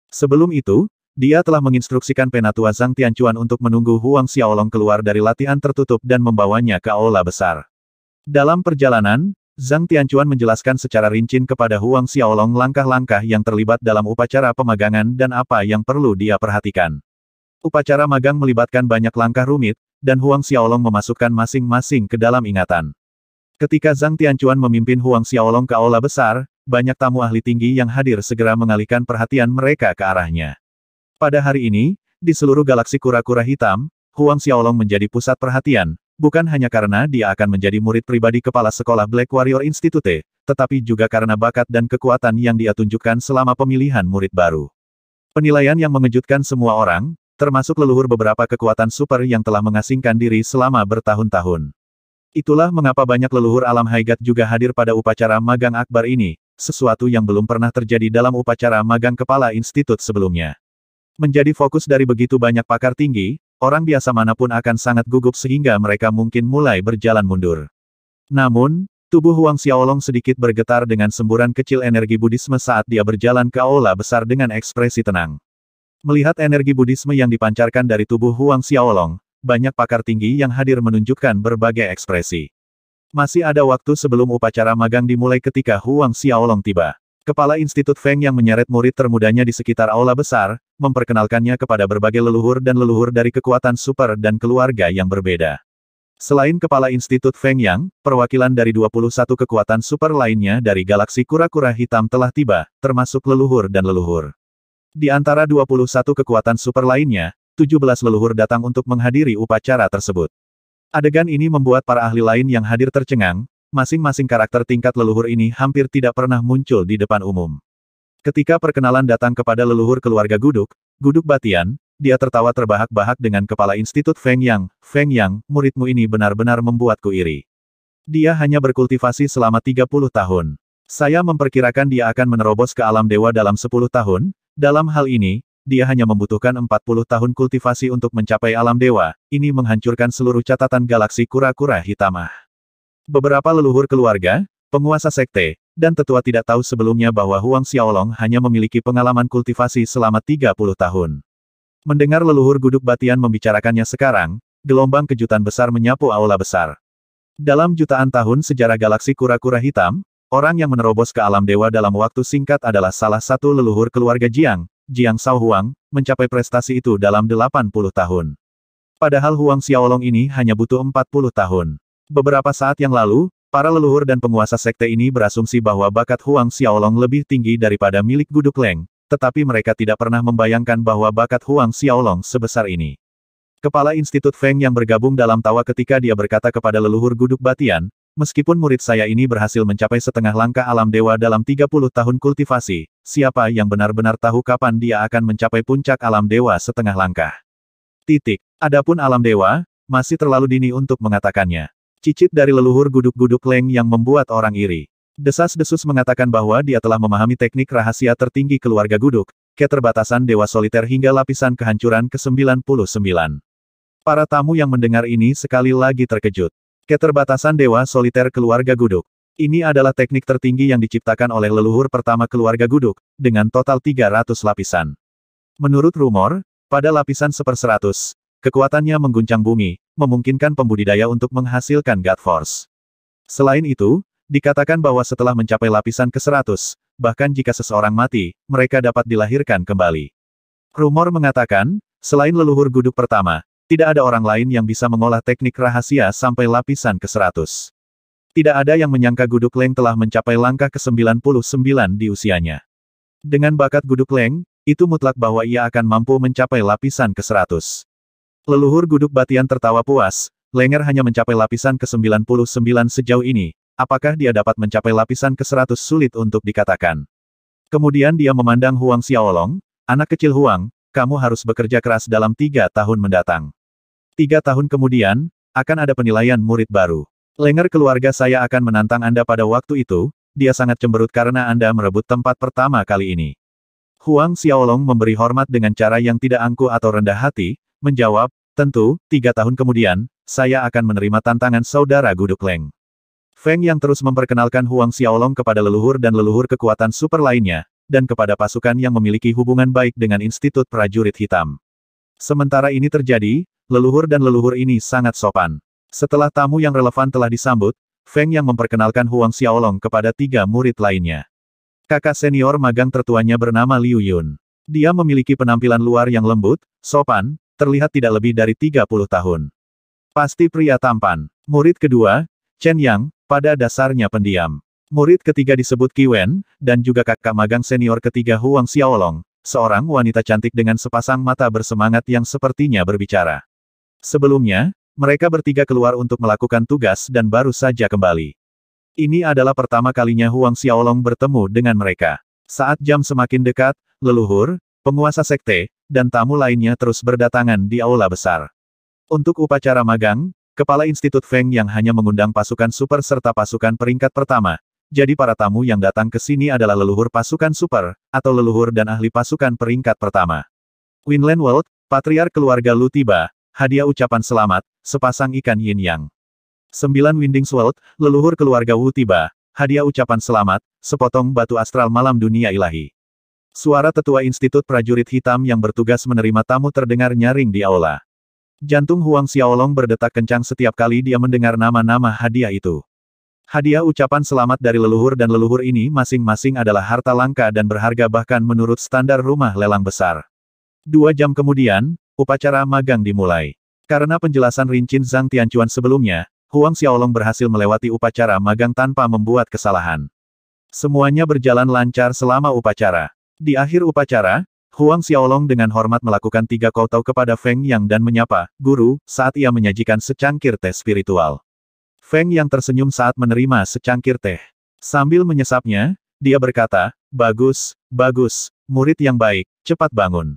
Sebelum itu, dia telah menginstruksikan Penatua Zhang Tianchuan untuk menunggu Huang Xiaolong keluar dari latihan tertutup dan membawanya ke aula besar. Dalam perjalanan, Zhang Tianchuan menjelaskan secara rinci kepada Huang Xiaolong langkah-langkah yang terlibat dalam upacara pemagangan dan apa yang perlu dia perhatikan. Upacara magang melibatkan banyak langkah rumit, dan Huang Xiaolong memasukkan masing-masing ke dalam ingatan. Ketika Zhang Tianchuan memimpin Huang Xiaolong ke aula besar, banyak tamu ahli tinggi yang hadir segera mengalihkan perhatian mereka ke arahnya. Pada hari ini, di seluruh galaksi kura-kura hitam, Huang Xiaolong menjadi pusat perhatian, Bukan hanya karena dia akan menjadi murid pribadi kepala sekolah Black Warrior Institute, tetapi juga karena bakat dan kekuatan yang dia tunjukkan selama pemilihan murid baru. Penilaian yang mengejutkan semua orang, termasuk leluhur beberapa kekuatan super yang telah mengasingkan diri selama bertahun-tahun. Itulah mengapa banyak leluhur alam haigat juga hadir pada upacara magang akbar ini, sesuatu yang belum pernah terjadi dalam upacara magang kepala institut sebelumnya. Menjadi fokus dari begitu banyak pakar tinggi, Orang biasa mana pun akan sangat gugup sehingga mereka mungkin mulai berjalan mundur. Namun, tubuh Huang Xiaolong sedikit bergetar dengan semburan kecil energi Budisme saat dia berjalan ke aula besar dengan ekspresi tenang. Melihat energi Budisme yang dipancarkan dari tubuh Huang Xiaolong, banyak pakar tinggi yang hadir menunjukkan berbagai ekspresi. Masih ada waktu sebelum upacara magang dimulai ketika Huang Xiaolong tiba. Kepala Institut Feng yang menyeret murid termudanya di sekitar aula besar, memperkenalkannya kepada berbagai leluhur dan leluhur dari kekuatan super dan keluarga yang berbeda. Selain Kepala Institut Feng Yang, perwakilan dari 21 kekuatan super lainnya dari galaksi kura-kura hitam telah tiba, termasuk leluhur dan leluhur. Di antara 21 kekuatan super lainnya, 17 leluhur datang untuk menghadiri upacara tersebut. Adegan ini membuat para ahli lain yang hadir tercengang, Masing-masing karakter tingkat leluhur ini hampir tidak pernah muncul di depan umum. Ketika perkenalan datang kepada leluhur keluarga Guduk, Guduk Batian, dia tertawa terbahak-bahak dengan kepala Institut Feng Yang. Feng Yang, muridmu ini benar-benar membuatku iri. Dia hanya berkultivasi selama 30 tahun. Saya memperkirakan dia akan menerobos ke alam dewa dalam 10 tahun, dalam hal ini, dia hanya membutuhkan 40 tahun kultivasi untuk mencapai alam dewa, ini menghancurkan seluruh catatan galaksi kura-kura hitamah. Beberapa leluhur keluarga, penguasa sekte, dan tetua tidak tahu sebelumnya bahwa Huang Xiaolong hanya memiliki pengalaman kultivasi selama 30 tahun. Mendengar leluhur guduk batian membicarakannya sekarang, gelombang kejutan besar menyapu aula besar. Dalam jutaan tahun sejarah galaksi kura-kura hitam, orang yang menerobos ke alam dewa dalam waktu singkat adalah salah satu leluhur keluarga Jiang, Jiang Sao Huang, mencapai prestasi itu dalam 80 tahun. Padahal Huang Xiaolong ini hanya butuh 40 tahun. Beberapa saat yang lalu, para leluhur dan penguasa sekte ini berasumsi bahwa bakat Huang Xiaolong lebih tinggi daripada milik Guduk Leng, tetapi mereka tidak pernah membayangkan bahwa bakat Huang Xiaolong sebesar ini. Kepala Institut Feng yang bergabung dalam tawa ketika dia berkata kepada leluhur Guduk Batian, meskipun murid saya ini berhasil mencapai setengah langkah alam dewa dalam 30 tahun kultivasi, siapa yang benar-benar tahu kapan dia akan mencapai puncak alam dewa setengah langkah. Titik. Adapun alam dewa, masih terlalu dini untuk mengatakannya. Cicit dari leluhur guduk-guduk Leng yang membuat orang iri. Desas-desus mengatakan bahwa dia telah memahami teknik rahasia tertinggi keluarga guduk, keterbatasan dewa soliter hingga lapisan kehancuran ke-99. Para tamu yang mendengar ini sekali lagi terkejut. Keterbatasan Dewa Soliter Keluarga Guduk. Ini adalah teknik tertinggi yang diciptakan oleh leluhur pertama keluarga Guduk, dengan total 300 lapisan. Menurut rumor, pada lapisan seperseratus, kekuatannya mengguncang bumi, memungkinkan pembudidaya untuk menghasilkan God Force. Selain itu, dikatakan bahwa setelah mencapai lapisan ke-100, bahkan jika seseorang mati, mereka dapat dilahirkan kembali. Rumor mengatakan, selain leluhur guduk pertama, tidak ada orang lain yang bisa mengolah teknik rahasia sampai lapisan ke-100. Tidak ada yang menyangka Guduk Leng telah mencapai langkah ke-99 di usianya. Dengan bakat Guduk Leng, itu mutlak bahwa ia akan mampu mencapai lapisan ke-100. Leluhur Guduk Batian tertawa puas, Lenger hanya mencapai lapisan ke-99 sejauh ini, apakah dia dapat mencapai lapisan ke-100 sulit untuk dikatakan. Kemudian dia memandang Huang Xiaolong, anak kecil Huang, kamu harus bekerja keras dalam tiga tahun mendatang. Tiga tahun kemudian, akan ada penilaian murid baru. Lenger keluarga saya akan menantang Anda pada waktu itu, dia sangat cemberut karena Anda merebut tempat pertama kali ini. Huang Xiaolong memberi hormat dengan cara yang tidak angkuh atau rendah hati, menjawab, tentu, tiga tahun kemudian, saya akan menerima tantangan saudara Guduk Leng. Feng yang terus memperkenalkan Huang Xiaolong kepada leluhur dan leluhur kekuatan super lainnya, dan kepada pasukan yang memiliki hubungan baik dengan Institut Prajurit Hitam. Sementara ini terjadi, leluhur dan leluhur ini sangat sopan. Setelah tamu yang relevan telah disambut, Feng yang memperkenalkan Huang Xiaolong kepada tiga murid lainnya. Kakak senior magang tertuanya bernama Liu Yun. Dia memiliki penampilan luar yang lembut, sopan, terlihat tidak lebih dari 30 tahun. Pasti pria tampan. Murid kedua, Chen Yang, pada dasarnya pendiam. Murid ketiga disebut Qi Wen, dan juga kakak magang senior ketiga Huang Xiaolong, seorang wanita cantik dengan sepasang mata bersemangat yang sepertinya berbicara. Sebelumnya, mereka bertiga keluar untuk melakukan tugas dan baru saja kembali. Ini adalah pertama kalinya Huang Xiaolong bertemu dengan mereka. Saat jam semakin dekat, leluhur, penguasa sekte, dan tamu lainnya terus berdatangan di aula besar. Untuk upacara magang, Kepala Institut Feng yang hanya mengundang pasukan super serta pasukan peringkat pertama, jadi para tamu yang datang ke sini adalah leluhur pasukan super, atau leluhur dan ahli pasukan peringkat pertama. Winland World, patriar keluarga Lu tiba, hadiah ucapan selamat, sepasang ikan yin yang. Sembilan Winding Sword, leluhur keluarga Wu tiba, hadiah ucapan selamat, sepotong batu astral malam dunia ilahi. Suara tetua Institut Prajurit Hitam yang bertugas menerima tamu terdengar nyaring di aula. Jantung Huang Xiaolong berdetak kencang setiap kali dia mendengar nama-nama hadiah itu. Hadiah ucapan selamat dari leluhur dan leluhur ini masing-masing adalah harta langka dan berharga bahkan menurut standar rumah lelang besar. Dua jam kemudian, Upacara magang dimulai. Karena penjelasan Rincin Zhang Tianchuan sebelumnya, Huang Xiaolong berhasil melewati upacara magang tanpa membuat kesalahan. Semuanya berjalan lancar selama upacara. Di akhir upacara, Huang Xiaolong dengan hormat melakukan tiga kotau kepada Feng Yang dan menyapa, Guru, saat ia menyajikan secangkir teh spiritual. Feng Yang tersenyum saat menerima secangkir teh. Sambil menyesapnya, dia berkata, Bagus, bagus, murid yang baik, cepat bangun.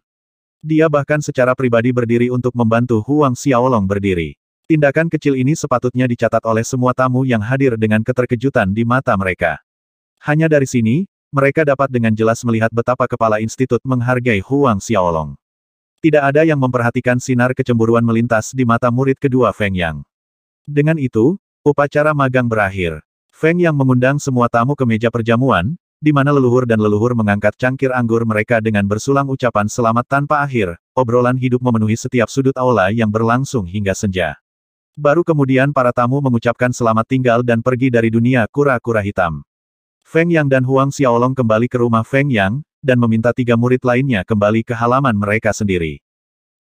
Dia bahkan secara pribadi berdiri untuk membantu Huang Xiaolong berdiri. Tindakan kecil ini sepatutnya dicatat oleh semua tamu yang hadir dengan keterkejutan di mata mereka. Hanya dari sini, mereka dapat dengan jelas melihat betapa kepala institut menghargai Huang Xiaolong. Tidak ada yang memperhatikan sinar kecemburuan melintas di mata murid kedua Feng Yang. Dengan itu, upacara magang berakhir. Feng Yang mengundang semua tamu ke meja perjamuan, di mana leluhur dan leluhur mengangkat cangkir anggur mereka dengan bersulang ucapan selamat tanpa akhir, obrolan hidup memenuhi setiap sudut aula yang berlangsung hingga senja. Baru kemudian para tamu mengucapkan selamat tinggal dan pergi dari dunia kura-kura hitam. Feng Yang dan Huang Xiaolong kembali ke rumah Feng Yang, dan meminta tiga murid lainnya kembali ke halaman mereka sendiri.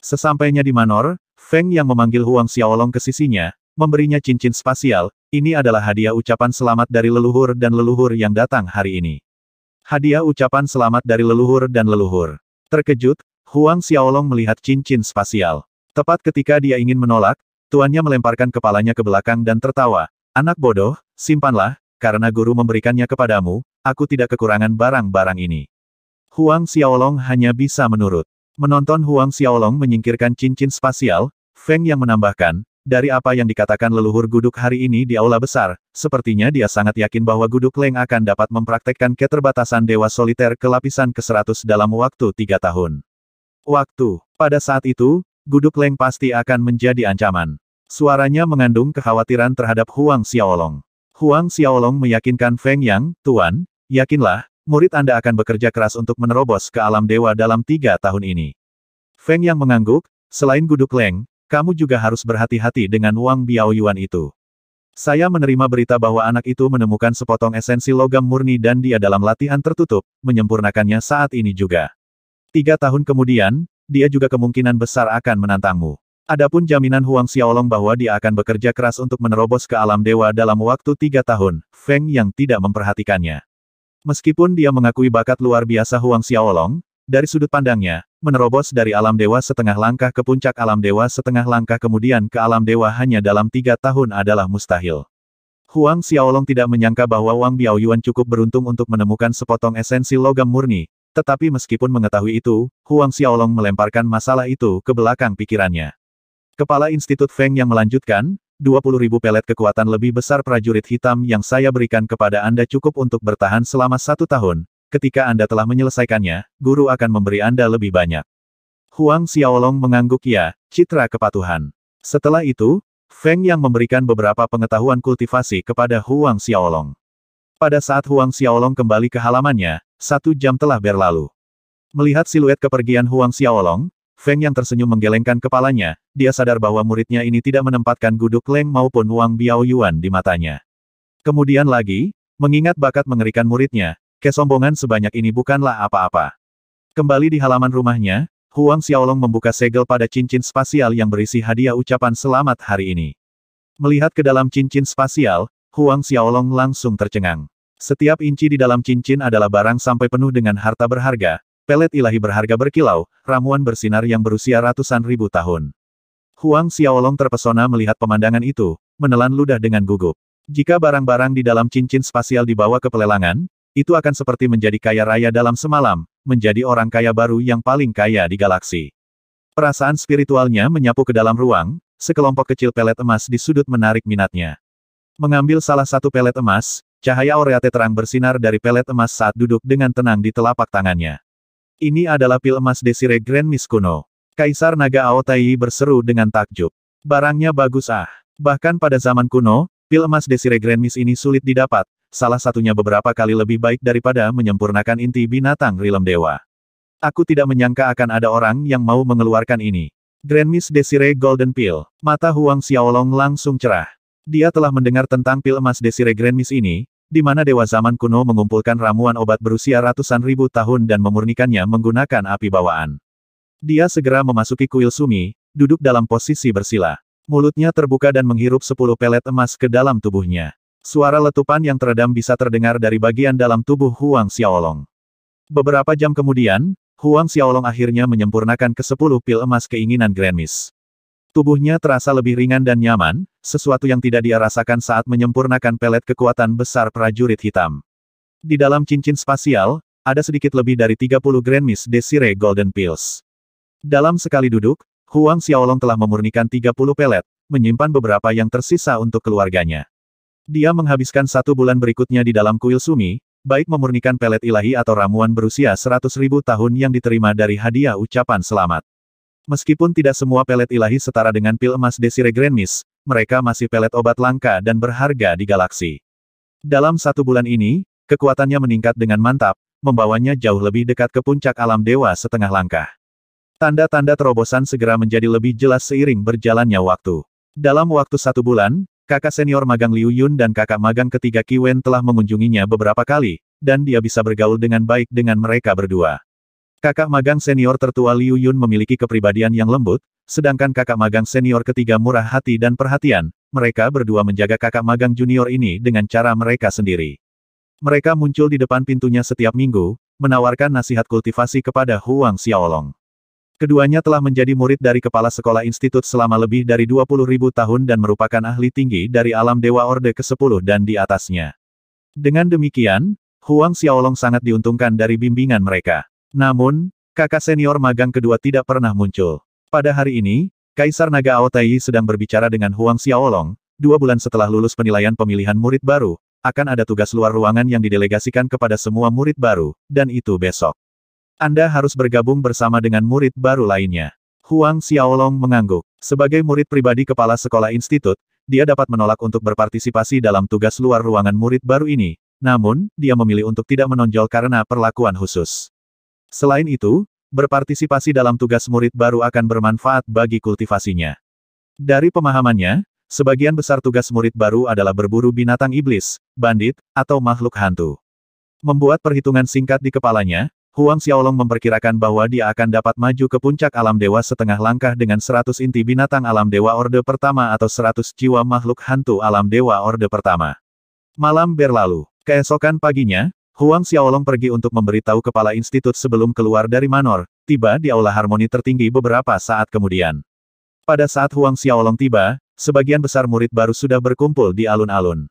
Sesampainya di Manor, Feng Yang memanggil Huang Xiaolong ke sisinya, memberinya cincin spasial, ini adalah hadiah ucapan selamat dari leluhur dan leluhur yang datang hari ini. Hadiah ucapan selamat dari leluhur dan leluhur. Terkejut, Huang Xiaolong melihat cincin spasial. Tepat ketika dia ingin menolak, tuannya melemparkan kepalanya ke belakang dan tertawa. Anak bodoh, simpanlah, karena guru memberikannya kepadamu, aku tidak kekurangan barang-barang ini. Huang Xiaolong hanya bisa menurut. Menonton Huang Xiaolong menyingkirkan cincin spasial, Feng yang menambahkan, dari apa yang dikatakan leluhur Guduk hari ini di aula besar, sepertinya dia sangat yakin bahwa Guduk Leng akan dapat mempraktekkan keterbatasan Dewa Soliter ke lapisan ke-100 dalam waktu tiga tahun. Waktu. Pada saat itu, Guduk Leng pasti akan menjadi ancaman. Suaranya mengandung kekhawatiran terhadap Huang Xiaolong. Huang Xiaolong meyakinkan Feng Yang, Tuan, yakinlah, murid Anda akan bekerja keras untuk menerobos ke alam dewa dalam tiga tahun ini. Feng Yang mengangguk, selain Guduk Leng, kamu juga harus berhati-hati dengan Wang Biaoyuan itu. Saya menerima berita bahwa anak itu menemukan sepotong esensi logam murni dan dia dalam latihan tertutup, menyempurnakannya saat ini juga. Tiga tahun kemudian, dia juga kemungkinan besar akan menantangmu. Adapun jaminan Huang Xiaolong bahwa dia akan bekerja keras untuk menerobos ke alam dewa dalam waktu tiga tahun, Feng yang tidak memperhatikannya. Meskipun dia mengakui bakat luar biasa Huang Xiaolong, dari sudut pandangnya, menerobos dari alam dewa setengah langkah ke puncak alam dewa setengah langkah kemudian ke alam dewa hanya dalam tiga tahun adalah mustahil. Huang Xiaolong tidak menyangka bahwa Wang Biaoyuan cukup beruntung untuk menemukan sepotong esensi logam murni, tetapi meskipun mengetahui itu, Huang Xiaolong melemparkan masalah itu ke belakang pikirannya. Kepala Institut Feng yang melanjutkan, 20 ribu pelet kekuatan lebih besar prajurit hitam yang saya berikan kepada Anda cukup untuk bertahan selama satu tahun, Ketika Anda telah menyelesaikannya, guru akan memberi Anda lebih banyak. Huang Xiaolong mengangguk ya, citra kepatuhan. Setelah itu, Feng yang memberikan beberapa pengetahuan kultivasi kepada Huang Xiaolong. Pada saat Huang Xiaolong kembali ke halamannya, satu jam telah berlalu. Melihat siluet kepergian Huang Xiaolong, Feng yang tersenyum menggelengkan kepalanya, dia sadar bahwa muridnya ini tidak menempatkan guduk Leng maupun Wang Biao Yuan di matanya. Kemudian lagi, mengingat bakat mengerikan muridnya, Kesombongan sebanyak ini bukanlah apa-apa. Kembali di halaman rumahnya, Huang Xiaolong membuka segel pada cincin spasial yang berisi hadiah ucapan selamat hari ini. Melihat ke dalam cincin spasial, Huang Xiaolong langsung tercengang. Setiap inci di dalam cincin adalah barang sampai penuh dengan harta berharga, pelet ilahi berharga berkilau, ramuan bersinar yang berusia ratusan ribu tahun. Huang Xiaolong terpesona melihat pemandangan itu, menelan ludah dengan gugup. Jika barang-barang di dalam cincin spasial dibawa ke pelelangan, itu akan seperti menjadi kaya raya dalam semalam, menjadi orang kaya baru yang paling kaya di galaksi. Perasaan spiritualnya menyapu ke dalam ruang, sekelompok kecil pelet emas di sudut menarik minatnya. Mengambil salah satu pelet emas, cahaya aureate terang bersinar dari pelet emas saat duduk dengan tenang di telapak tangannya. Ini adalah pil emas Desire Grand Miss kuno. Kaisar Naga Aotai berseru dengan takjub. Barangnya bagus ah. Bahkan pada zaman kuno, pil emas Desire Grand Miss ini sulit didapat, salah satunya beberapa kali lebih baik daripada menyempurnakan inti binatang rilem dewa. Aku tidak menyangka akan ada orang yang mau mengeluarkan ini. Grand Miss Desire Golden Pill. Mata Huang Xiaolong langsung cerah. Dia telah mendengar tentang pil emas Desire Grand Miss ini, di mana dewa zaman kuno mengumpulkan ramuan obat berusia ratusan ribu tahun dan memurnikannya menggunakan api bawaan. Dia segera memasuki kuil sumi, duduk dalam posisi bersila. Mulutnya terbuka dan menghirup sepuluh pelet emas ke dalam tubuhnya. Suara letupan yang teredam bisa terdengar dari bagian dalam tubuh Huang Xiaolong. Beberapa jam kemudian, Huang Xiaolong akhirnya menyempurnakan ke-10 pil emas keinginan Grand Miss. Tubuhnya terasa lebih ringan dan nyaman, sesuatu yang tidak dia rasakan saat menyempurnakan pelet kekuatan besar prajurit hitam. Di dalam cincin spasial, ada sedikit lebih dari 30 Grand Miss Desire Golden Pills. Dalam sekali duduk, Huang Xiaolong telah memurnikan 30 pelet, menyimpan beberapa yang tersisa untuk keluarganya. Dia menghabiskan satu bulan berikutnya di dalam kuil sumi, baik memurnikan pelet ilahi atau ramuan berusia seratus ribu tahun yang diterima dari hadiah ucapan selamat. Meskipun tidak semua pelet ilahi setara dengan pil emas Desire Grand Miss, mereka masih pelet obat langka dan berharga di galaksi. Dalam satu bulan ini, kekuatannya meningkat dengan mantap, membawanya jauh lebih dekat ke puncak alam dewa setengah langkah. Tanda-tanda terobosan segera menjadi lebih jelas seiring berjalannya waktu. Dalam waktu satu bulan, kakak senior magang Liu Yun dan kakak magang ketiga Qi Wen telah mengunjunginya beberapa kali, dan dia bisa bergaul dengan baik dengan mereka berdua. Kakak magang senior tertua Liu Yun memiliki kepribadian yang lembut, sedangkan kakak magang senior ketiga murah hati dan perhatian, mereka berdua menjaga kakak magang junior ini dengan cara mereka sendiri. Mereka muncul di depan pintunya setiap minggu, menawarkan nasihat kultivasi kepada Huang Xiaolong. Keduanya telah menjadi murid dari kepala sekolah institut selama lebih dari 20 ribu tahun dan merupakan ahli tinggi dari alam Dewa Orde ke-10 dan di atasnya. Dengan demikian, Huang Xiaolong sangat diuntungkan dari bimbingan mereka. Namun, kakak senior magang kedua tidak pernah muncul. Pada hari ini, Kaisar Naga Aotai sedang berbicara dengan Huang Xiaolong, dua bulan setelah lulus penilaian pemilihan murid baru, akan ada tugas luar ruangan yang didelegasikan kepada semua murid baru, dan itu besok. Anda harus bergabung bersama dengan murid baru lainnya. Huang Xiaolong mengangguk. Sebagai murid pribadi kepala sekolah institut, dia dapat menolak untuk berpartisipasi dalam tugas luar ruangan murid baru ini, namun, dia memilih untuk tidak menonjol karena perlakuan khusus. Selain itu, berpartisipasi dalam tugas murid baru akan bermanfaat bagi kultivasinya. Dari pemahamannya, sebagian besar tugas murid baru adalah berburu binatang iblis, bandit, atau makhluk hantu. Membuat perhitungan singkat di kepalanya, Huang Xiaolong memperkirakan bahwa dia akan dapat maju ke puncak alam dewa setengah langkah dengan 100 inti binatang alam dewa orde pertama atau 100 jiwa makhluk hantu alam dewa orde pertama. Malam berlalu. Keesokan paginya, Huang Xiaolong pergi untuk memberitahu kepala institut sebelum keluar dari Manor, tiba di aula harmoni tertinggi beberapa saat kemudian. Pada saat Huang Xiaolong tiba, sebagian besar murid baru sudah berkumpul di alun-alun.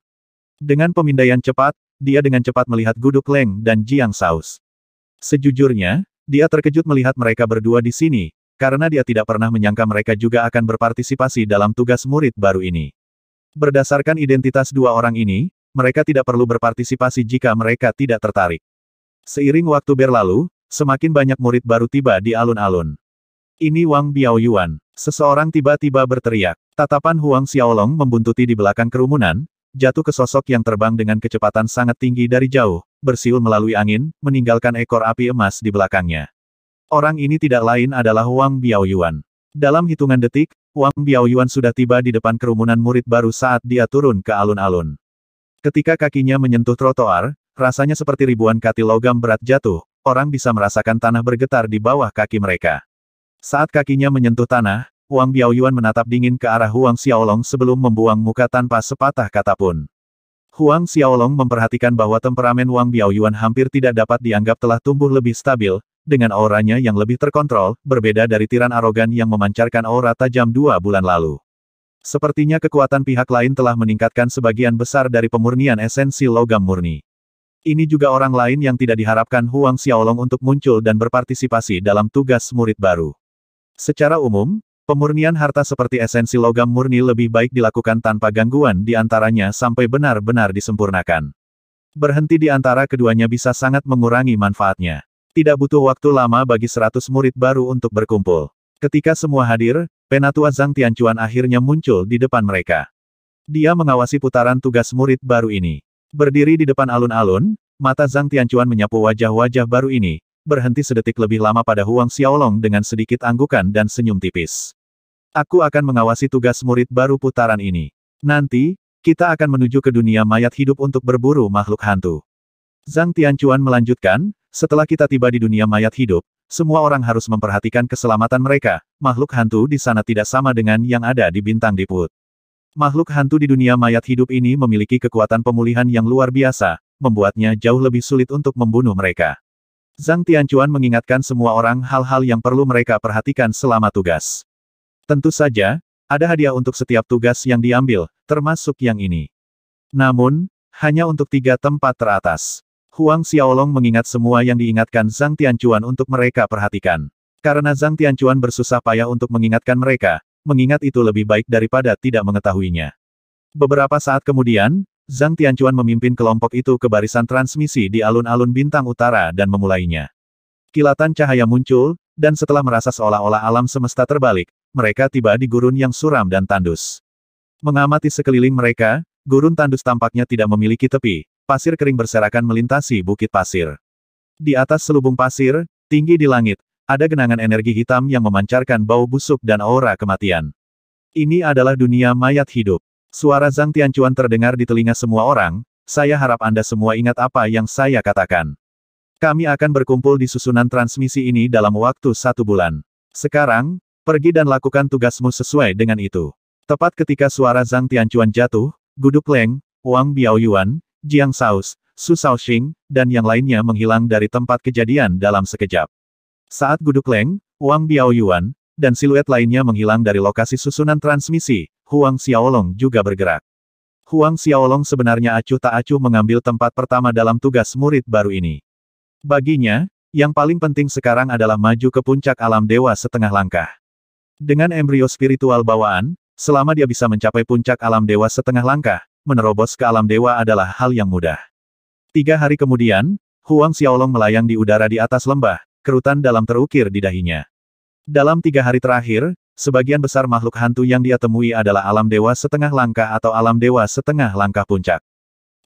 Dengan pemindaian cepat, dia dengan cepat melihat Guduk Leng dan Jiang Saus. Sejujurnya, dia terkejut melihat mereka berdua di sini, karena dia tidak pernah menyangka mereka juga akan berpartisipasi dalam tugas murid baru ini. Berdasarkan identitas dua orang ini, mereka tidak perlu berpartisipasi jika mereka tidak tertarik. Seiring waktu berlalu, semakin banyak murid baru tiba di alun-alun. Ini Wang Biaoyuan. Seseorang tiba-tiba berteriak. Tatapan Huang Xiaolong membuntuti di belakang kerumunan, jatuh ke sosok yang terbang dengan kecepatan sangat tinggi dari jauh, bersiul melalui angin, meninggalkan ekor api emas di belakangnya. Orang ini tidak lain adalah Wang Biaoyuan. Dalam hitungan detik, Wang Biaoyuan sudah tiba di depan kerumunan murid baru saat dia turun ke alun-alun. Ketika kakinya menyentuh trotoar, rasanya seperti ribuan katil logam berat jatuh, orang bisa merasakan tanah bergetar di bawah kaki mereka. Saat kakinya menyentuh tanah, Wang Biaoyuan menatap dingin ke arah Huang Xiaolong sebelum membuang muka tanpa sepatah kata pun. Huang Xiaolong memperhatikan bahwa temperamen Wang Biaoyuan hampir tidak dapat dianggap telah tumbuh lebih stabil, dengan auranya yang lebih terkontrol, berbeda dari tiran arogan yang memancarkan aura tajam dua bulan lalu. Sepertinya kekuatan pihak lain telah meningkatkan sebagian besar dari pemurnian esensi logam murni. Ini juga orang lain yang tidak diharapkan Huang Xiaolong untuk muncul dan berpartisipasi dalam tugas murid baru. Secara umum, Pemurnian harta seperti esensi logam murni lebih baik dilakukan tanpa gangguan di antaranya sampai benar-benar disempurnakan. Berhenti di antara keduanya bisa sangat mengurangi manfaatnya. Tidak butuh waktu lama bagi seratus murid baru untuk berkumpul. Ketika semua hadir, Penatua Zhang Tianchuan akhirnya muncul di depan mereka. Dia mengawasi putaran tugas murid baru ini. Berdiri di depan alun-alun, mata Zhang Tianchuan menyapu wajah-wajah baru ini, berhenti sedetik lebih lama pada Huang Xiaolong dengan sedikit anggukan dan senyum tipis. Aku akan mengawasi tugas murid baru putaran ini. Nanti, kita akan menuju ke dunia mayat hidup untuk berburu makhluk hantu. Zhang Tianchuan melanjutkan, setelah kita tiba di dunia mayat hidup, semua orang harus memperhatikan keselamatan mereka, makhluk hantu di sana tidak sama dengan yang ada di bintang diput. Makhluk hantu di dunia mayat hidup ini memiliki kekuatan pemulihan yang luar biasa, membuatnya jauh lebih sulit untuk membunuh mereka. Zhang Tianchuan mengingatkan semua orang hal-hal yang perlu mereka perhatikan selama tugas. Tentu saja, ada hadiah untuk setiap tugas yang diambil, termasuk yang ini. Namun, hanya untuk tiga tempat teratas. Huang Xiaolong mengingat semua yang diingatkan Zhang Tianchuan untuk mereka perhatikan. Karena Zhang Tianchuan bersusah payah untuk mengingatkan mereka, mengingat itu lebih baik daripada tidak mengetahuinya. Beberapa saat kemudian, Zhang Tianchuan memimpin kelompok itu ke barisan transmisi di alun-alun bintang utara dan memulainya. Kilatan cahaya muncul, dan setelah merasa seolah-olah alam semesta terbalik, mereka tiba di gurun yang suram dan tandus. Mengamati sekeliling mereka, gurun tandus tampaknya tidak memiliki tepi, pasir kering berserakan melintasi bukit pasir. Di atas selubung pasir, tinggi di langit, ada genangan energi hitam yang memancarkan bau busuk dan aura kematian. Ini adalah dunia mayat hidup. Suara Zhang Tianchuan terdengar di telinga semua orang, saya harap Anda semua ingat apa yang saya katakan. Kami akan berkumpul di susunan transmisi ini dalam waktu satu bulan. Sekarang, pergi dan lakukan tugasmu sesuai dengan itu. Tepat ketika suara Zhang Tianchuan jatuh, Guduk Leng, Wang Biaoyuan, Jiang Saus, Su Shaoxing, dan yang lainnya menghilang dari tempat kejadian dalam sekejap. Saat Guduk Leng, Wang Biaoyuan, dan siluet lainnya menghilang dari lokasi susunan transmisi, Huang Xiaolong juga bergerak. Huang Xiaolong sebenarnya acuh tak acuh mengambil tempat pertama dalam tugas murid baru ini. Baginya, yang paling penting sekarang adalah maju ke puncak alam dewa setengah langkah. Dengan embrio spiritual bawaan, selama dia bisa mencapai puncak alam dewa setengah langkah, menerobos ke alam dewa adalah hal yang mudah. Tiga hari kemudian, Huang Xiaolong melayang di udara di atas lembah, kerutan dalam terukir di dahinya. Dalam tiga hari terakhir, sebagian besar makhluk hantu yang dia temui adalah alam dewa setengah langkah atau alam dewa setengah langkah puncak.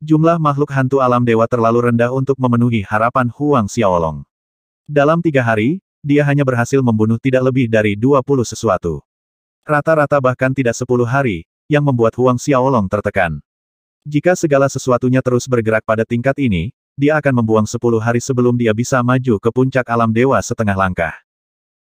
Jumlah makhluk hantu alam dewa terlalu rendah untuk memenuhi harapan Huang Xiaolong. Dalam tiga hari, dia hanya berhasil membunuh tidak lebih dari 20 sesuatu. Rata-rata bahkan tidak 10 hari, yang membuat Huang Xiaolong tertekan. Jika segala sesuatunya terus bergerak pada tingkat ini, dia akan membuang 10 hari sebelum dia bisa maju ke puncak alam dewa setengah langkah.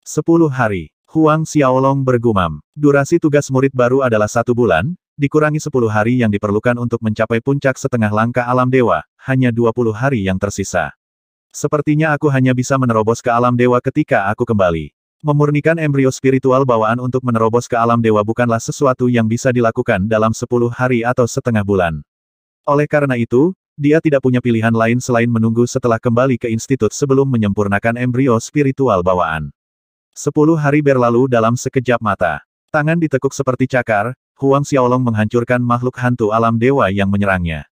10 hari. Huang Xiaolong bergumam. Durasi tugas murid baru adalah satu bulan, dikurangi sepuluh hari yang diperlukan untuk mencapai puncak setengah langkah alam dewa, hanya dua puluh hari yang tersisa. Sepertinya aku hanya bisa menerobos ke alam dewa ketika aku kembali. Memurnikan embrio spiritual bawaan untuk menerobos ke alam dewa bukanlah sesuatu yang bisa dilakukan dalam sepuluh hari atau setengah bulan. Oleh karena itu, dia tidak punya pilihan lain selain menunggu setelah kembali ke institut sebelum menyempurnakan embrio spiritual bawaan. Sepuluh hari berlalu dalam sekejap mata. Tangan ditekuk seperti cakar, Huang Xiaolong menghancurkan makhluk hantu alam dewa yang menyerangnya.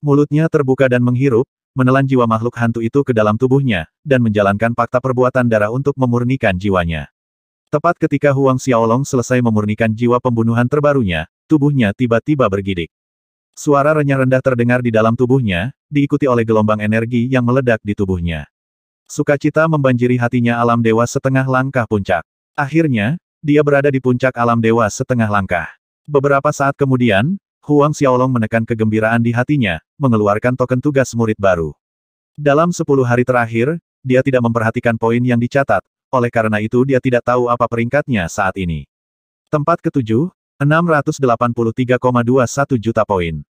Mulutnya terbuka dan menghirup, menelan jiwa makhluk hantu itu ke dalam tubuhnya, dan menjalankan fakta perbuatan darah untuk memurnikan jiwanya. Tepat ketika Huang Xiaolong selesai memurnikan jiwa pembunuhan terbarunya, tubuhnya tiba-tiba bergidik. Suara renyah rendah terdengar di dalam tubuhnya, diikuti oleh gelombang energi yang meledak di tubuhnya. Sukacita membanjiri hatinya alam dewa setengah langkah puncak. Akhirnya, dia berada di puncak alam dewa setengah langkah. Beberapa saat kemudian, Huang Xiaolong menekan kegembiraan di hatinya, mengeluarkan token tugas murid baru. Dalam 10 hari terakhir, dia tidak memperhatikan poin yang dicatat, oleh karena itu dia tidak tahu apa peringkatnya saat ini. Tempat ketujuh, 683,21 juta poin.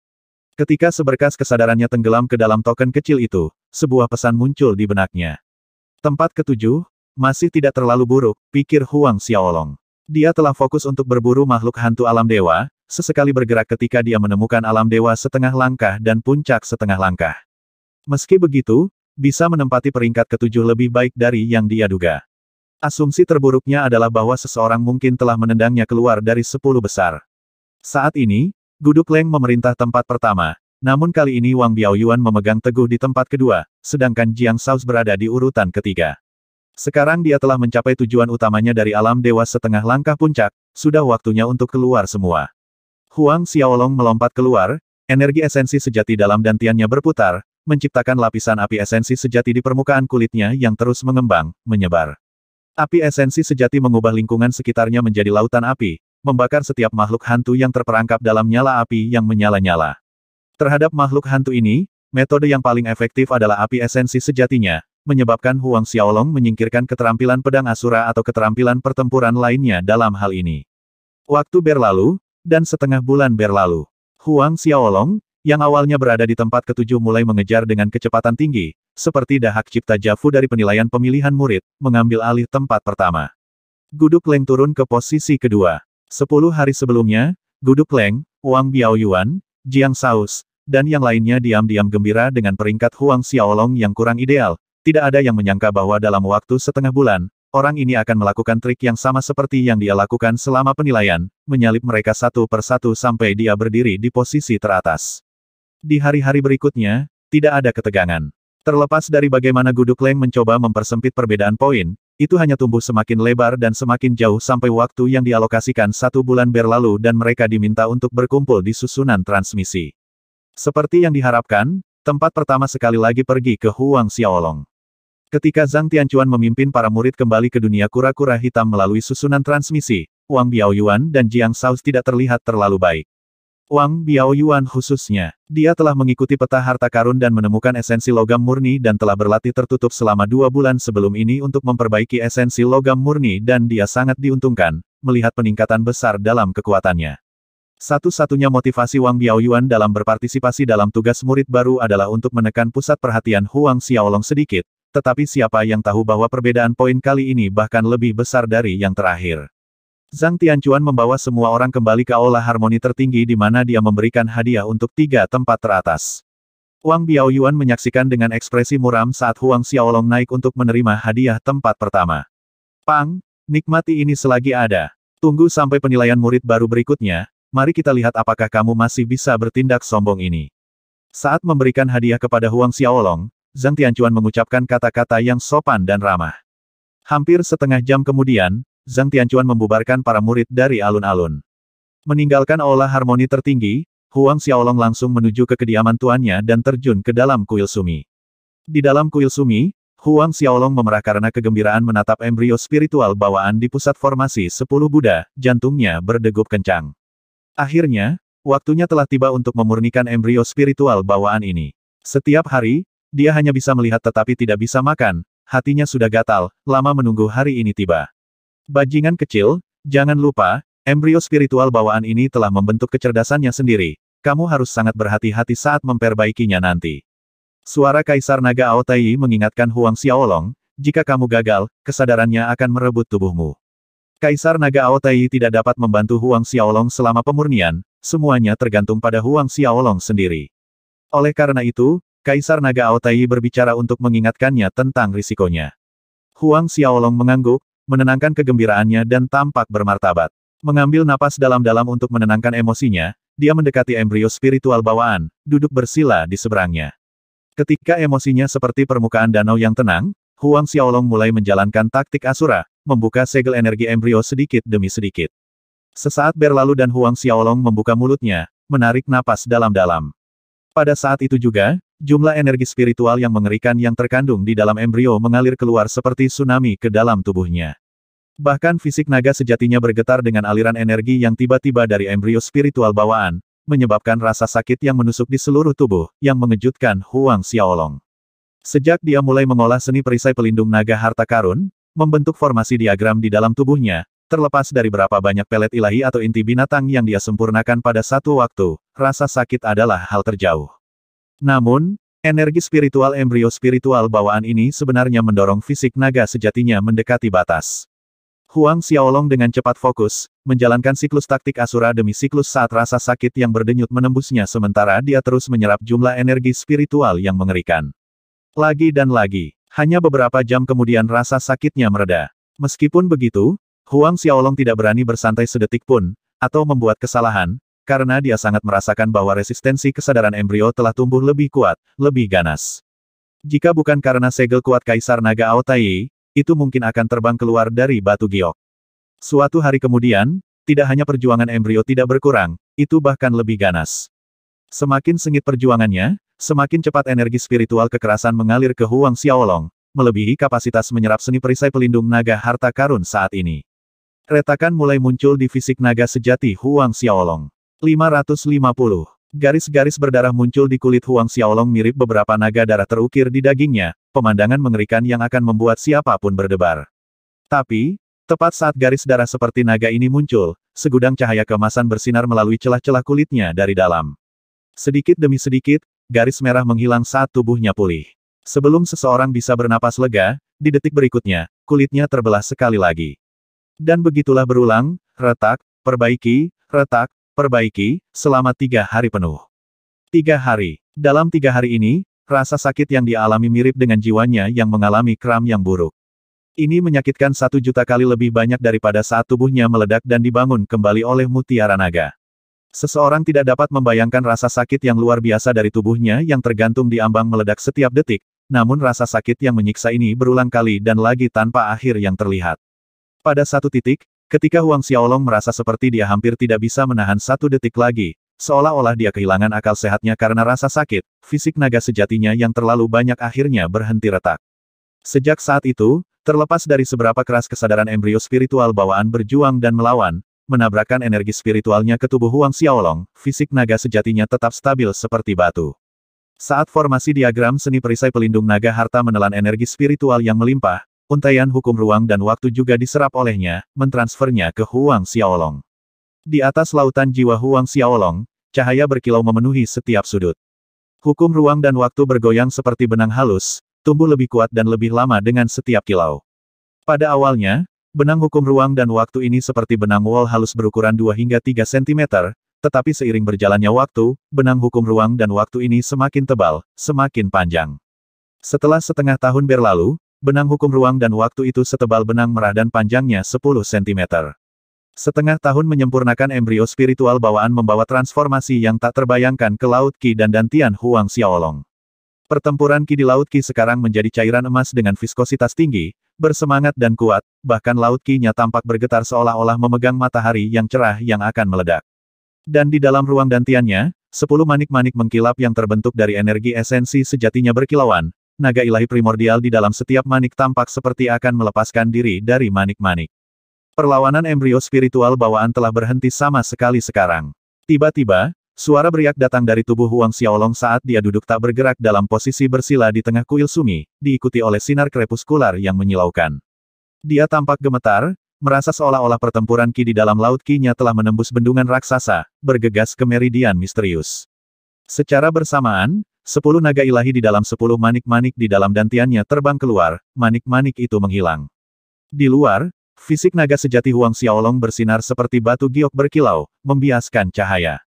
Ketika seberkas kesadarannya tenggelam ke dalam token kecil itu, sebuah pesan muncul di benaknya. Tempat ketujuh, masih tidak terlalu buruk, pikir Huang Xiaolong. Dia telah fokus untuk berburu makhluk hantu alam dewa, sesekali bergerak ketika dia menemukan alam dewa setengah langkah dan puncak setengah langkah. Meski begitu, bisa menempati peringkat ketujuh lebih baik dari yang dia duga. Asumsi terburuknya adalah bahwa seseorang mungkin telah menendangnya keluar dari sepuluh besar. Saat ini, Guduk Leng memerintah tempat pertama, namun kali ini Wang Biaoyuan memegang teguh di tempat kedua, sedangkan Jiang Saus berada di urutan ketiga. Sekarang dia telah mencapai tujuan utamanya dari alam dewa setengah langkah puncak, sudah waktunya untuk keluar semua. Huang Xiaolong melompat keluar, energi esensi sejati dalam dantiannya berputar, menciptakan lapisan api esensi sejati di permukaan kulitnya yang terus mengembang, menyebar. Api esensi sejati mengubah lingkungan sekitarnya menjadi lautan api, membakar setiap makhluk hantu yang terperangkap dalam nyala api yang menyala-nyala. Terhadap makhluk hantu ini, metode yang paling efektif adalah api esensi sejatinya, menyebabkan Huang Xiaolong menyingkirkan keterampilan pedang Asura atau keterampilan pertempuran lainnya dalam hal ini. Waktu berlalu, dan setengah bulan berlalu. Huang Xiaolong, yang awalnya berada di tempat ketujuh mulai mengejar dengan kecepatan tinggi, seperti dahak cipta Jafu dari penilaian pemilihan murid, mengambil alih tempat pertama. Guduk Leng turun ke posisi kedua. Sepuluh hari sebelumnya, Guduk Leng, Wang Biaoyuan, Jiang Saus, dan yang lainnya diam-diam gembira dengan peringkat Huang Xiaolong yang kurang ideal. Tidak ada yang menyangka bahwa dalam waktu setengah bulan, orang ini akan melakukan trik yang sama seperti yang dia lakukan selama penilaian, menyalip mereka satu per satu sampai dia berdiri di posisi teratas. Di hari-hari berikutnya, tidak ada ketegangan. Terlepas dari bagaimana Guduk Leng mencoba mempersempit perbedaan poin, itu hanya tumbuh semakin lebar dan semakin jauh sampai waktu yang dialokasikan satu bulan berlalu dan mereka diminta untuk berkumpul di susunan transmisi. Seperti yang diharapkan, tempat pertama sekali lagi pergi ke Huang Xiaolong. Ketika Zhang Tianchuan memimpin para murid kembali ke dunia kura-kura hitam melalui susunan transmisi, Wang Biaoyuan dan Jiang Saus tidak terlihat terlalu baik. Wang Biaoyuan khususnya. Dia telah mengikuti peta harta karun dan menemukan esensi logam murni dan telah berlatih tertutup selama dua bulan sebelum ini untuk memperbaiki esensi logam murni dan dia sangat diuntungkan, melihat peningkatan besar dalam kekuatannya. Satu-satunya motivasi Wang Biaoyuan dalam berpartisipasi dalam tugas murid baru adalah untuk menekan pusat perhatian Huang Xiaolong sedikit, tetapi siapa yang tahu bahwa perbedaan poin kali ini bahkan lebih besar dari yang terakhir. Zhang Tianchuan membawa semua orang kembali ke aula harmoni tertinggi di mana dia memberikan hadiah untuk tiga tempat teratas. Wang Biaoyuan menyaksikan dengan ekspresi muram saat Huang Xiaolong naik untuk menerima hadiah tempat pertama. Pang, nikmati ini selagi ada. Tunggu sampai penilaian murid baru berikutnya, mari kita lihat apakah kamu masih bisa bertindak sombong ini. Saat memberikan hadiah kepada Huang Xiaolong, Zhang Tianchuan mengucapkan kata-kata yang sopan dan ramah. Hampir setengah jam kemudian, Zhang Tianchuan membubarkan para murid dari alun-alun. Meninggalkan aula harmoni tertinggi, Huang Xiaolong langsung menuju ke kediaman tuannya dan terjun ke dalam kuil sumi. Di dalam kuil sumi, Huang Xiaolong memerah karena kegembiraan menatap embrio spiritual bawaan di pusat formasi sepuluh Buddha, jantungnya berdegup kencang. Akhirnya, waktunya telah tiba untuk memurnikan embrio spiritual bawaan ini. Setiap hari, dia hanya bisa melihat tetapi tidak bisa makan, hatinya sudah gatal, lama menunggu hari ini tiba. Bajingan kecil, jangan lupa, embrio spiritual bawaan ini telah membentuk kecerdasannya sendiri. Kamu harus sangat berhati-hati saat memperbaikinya nanti. Suara Kaisar Naga Aotai mengingatkan Huang Xiaolong, jika kamu gagal, kesadarannya akan merebut tubuhmu. Kaisar Naga Aotai tidak dapat membantu Huang Xiaolong selama pemurnian, semuanya tergantung pada Huang Xiaolong sendiri. Oleh karena itu, Kaisar Naga Aotai berbicara untuk mengingatkannya tentang risikonya. Huang Xiaolong mengangguk, menenangkan kegembiraannya dan tampak bermartabat. Mengambil napas dalam-dalam untuk menenangkan emosinya, dia mendekati embrio spiritual bawaan, duduk bersila di seberangnya. Ketika emosinya seperti permukaan danau yang tenang, Huang Xiaolong mulai menjalankan taktik Asura, membuka segel energi embrio sedikit demi sedikit. Sesaat berlalu dan Huang Xiaolong membuka mulutnya, menarik napas dalam-dalam. Pada saat itu juga, jumlah energi spiritual yang mengerikan yang terkandung di dalam embrio mengalir keluar seperti tsunami ke dalam tubuhnya. Bahkan fisik naga sejatinya bergetar dengan aliran energi yang tiba-tiba dari embrio spiritual bawaan, menyebabkan rasa sakit yang menusuk di seluruh tubuh, yang mengejutkan Huang Xiaolong. Sejak dia mulai mengolah seni perisai pelindung naga harta karun, membentuk formasi diagram di dalam tubuhnya, terlepas dari berapa banyak pelet ilahi atau inti binatang yang dia sempurnakan pada satu waktu, rasa sakit adalah hal terjauh. Namun, energi spiritual embrio spiritual bawaan ini sebenarnya mendorong fisik naga sejatinya mendekati batas. Huang Xiaolong dengan cepat fokus, menjalankan siklus taktik Asura demi siklus saat rasa sakit yang berdenyut menembusnya sementara dia terus menyerap jumlah energi spiritual yang mengerikan. Lagi dan lagi, hanya beberapa jam kemudian rasa sakitnya mereda. Meskipun begitu, Huang Xiaolong tidak berani bersantai sedetik pun, atau membuat kesalahan, karena dia sangat merasakan bahwa resistensi kesadaran embrio telah tumbuh lebih kuat, lebih ganas. Jika bukan karena segel kuat Kaisar Naga Aotai, itu mungkin akan terbang keluar dari batu giok. Suatu hari kemudian, tidak hanya perjuangan embrio tidak berkurang, itu bahkan lebih ganas. Semakin sengit perjuangannya, semakin cepat energi spiritual kekerasan mengalir ke Huang Xiaolong, melebihi kapasitas menyerap seni perisai pelindung naga harta karun saat ini. Retakan mulai muncul di fisik naga sejati Huang Xiaolong. 550. Garis-garis berdarah muncul di kulit Huang Xiaolong mirip beberapa naga darah terukir di dagingnya, pemandangan mengerikan yang akan membuat siapa pun berdebar. Tapi, tepat saat garis darah seperti naga ini muncul, segudang cahaya kemasan bersinar melalui celah-celah kulitnya dari dalam. Sedikit demi sedikit, garis merah menghilang saat tubuhnya pulih. Sebelum seseorang bisa bernapas lega, di detik berikutnya, kulitnya terbelah sekali lagi. Dan begitulah berulang, retak, perbaiki, retak, Perbaiki, selama tiga hari penuh. Tiga hari. Dalam tiga hari ini, rasa sakit yang dialami mirip dengan jiwanya yang mengalami kram yang buruk. Ini menyakitkan satu juta kali lebih banyak daripada saat tubuhnya meledak dan dibangun kembali oleh mutiara naga. Seseorang tidak dapat membayangkan rasa sakit yang luar biasa dari tubuhnya yang tergantung di ambang meledak setiap detik, namun rasa sakit yang menyiksa ini berulang kali dan lagi tanpa akhir yang terlihat. Pada satu titik, Ketika Huang Xiaolong merasa seperti dia hampir tidak bisa menahan satu detik lagi, seolah-olah dia kehilangan akal sehatnya karena rasa sakit, fisik naga sejatinya yang terlalu banyak akhirnya berhenti retak. Sejak saat itu, terlepas dari seberapa keras kesadaran embrio spiritual bawaan berjuang dan melawan, menabrakkan energi spiritualnya ke tubuh Huang Xiaolong, fisik naga sejatinya tetap stabil seperti batu. Saat formasi diagram seni perisai pelindung naga harta menelan energi spiritual yang melimpah, untaian hukum ruang dan waktu juga diserap olehnya, mentransfernya ke Huang Xiaolong. Di atas lautan jiwa Huang Xiaolong, cahaya berkilau memenuhi setiap sudut. Hukum ruang dan waktu bergoyang seperti benang halus, tumbuh lebih kuat dan lebih lama dengan setiap kilau. Pada awalnya, Benang hukum ruang dan waktu ini seperti benang wol halus berukuran 2 hingga 3 cm, tetapi seiring berjalannya waktu, benang hukum ruang dan waktu ini semakin tebal, semakin panjang. Setelah setengah tahun berlalu, benang hukum ruang dan waktu itu setebal benang merah dan panjangnya 10 cm. Setengah tahun menyempurnakan embrio spiritual bawaan membawa transformasi yang tak terbayangkan ke Laut Qi dan Dantian Huang Xiaolong. Pertempuran Qi di Laut Qi sekarang menjadi cairan emas dengan viskositas tinggi, bersemangat dan kuat, bahkan laut kinya tampak bergetar seolah-olah memegang matahari yang cerah yang akan meledak. Dan di dalam ruang dantiannya, sepuluh manik-manik mengkilap yang terbentuk dari energi esensi sejatinya berkilauan, naga ilahi primordial di dalam setiap manik tampak seperti akan melepaskan diri dari manik-manik. Perlawanan embrio spiritual bawaan telah berhenti sama sekali sekarang. Tiba-tiba, Suara beriak datang dari tubuh Huang Xiaolong saat dia duduk tak bergerak dalam posisi bersila di tengah kuil sumi, diikuti oleh sinar krepuskular yang menyilaukan. Dia tampak gemetar, merasa seolah-olah pertempuran ki di dalam laut kinya telah menembus bendungan raksasa, bergegas ke meridian misterius. Secara bersamaan, sepuluh naga ilahi di dalam sepuluh manik-manik di dalam dantiannya terbang keluar, manik-manik itu menghilang. Di luar, fisik naga sejati Huang Xiaolong bersinar seperti batu giok berkilau, membiaskan cahaya.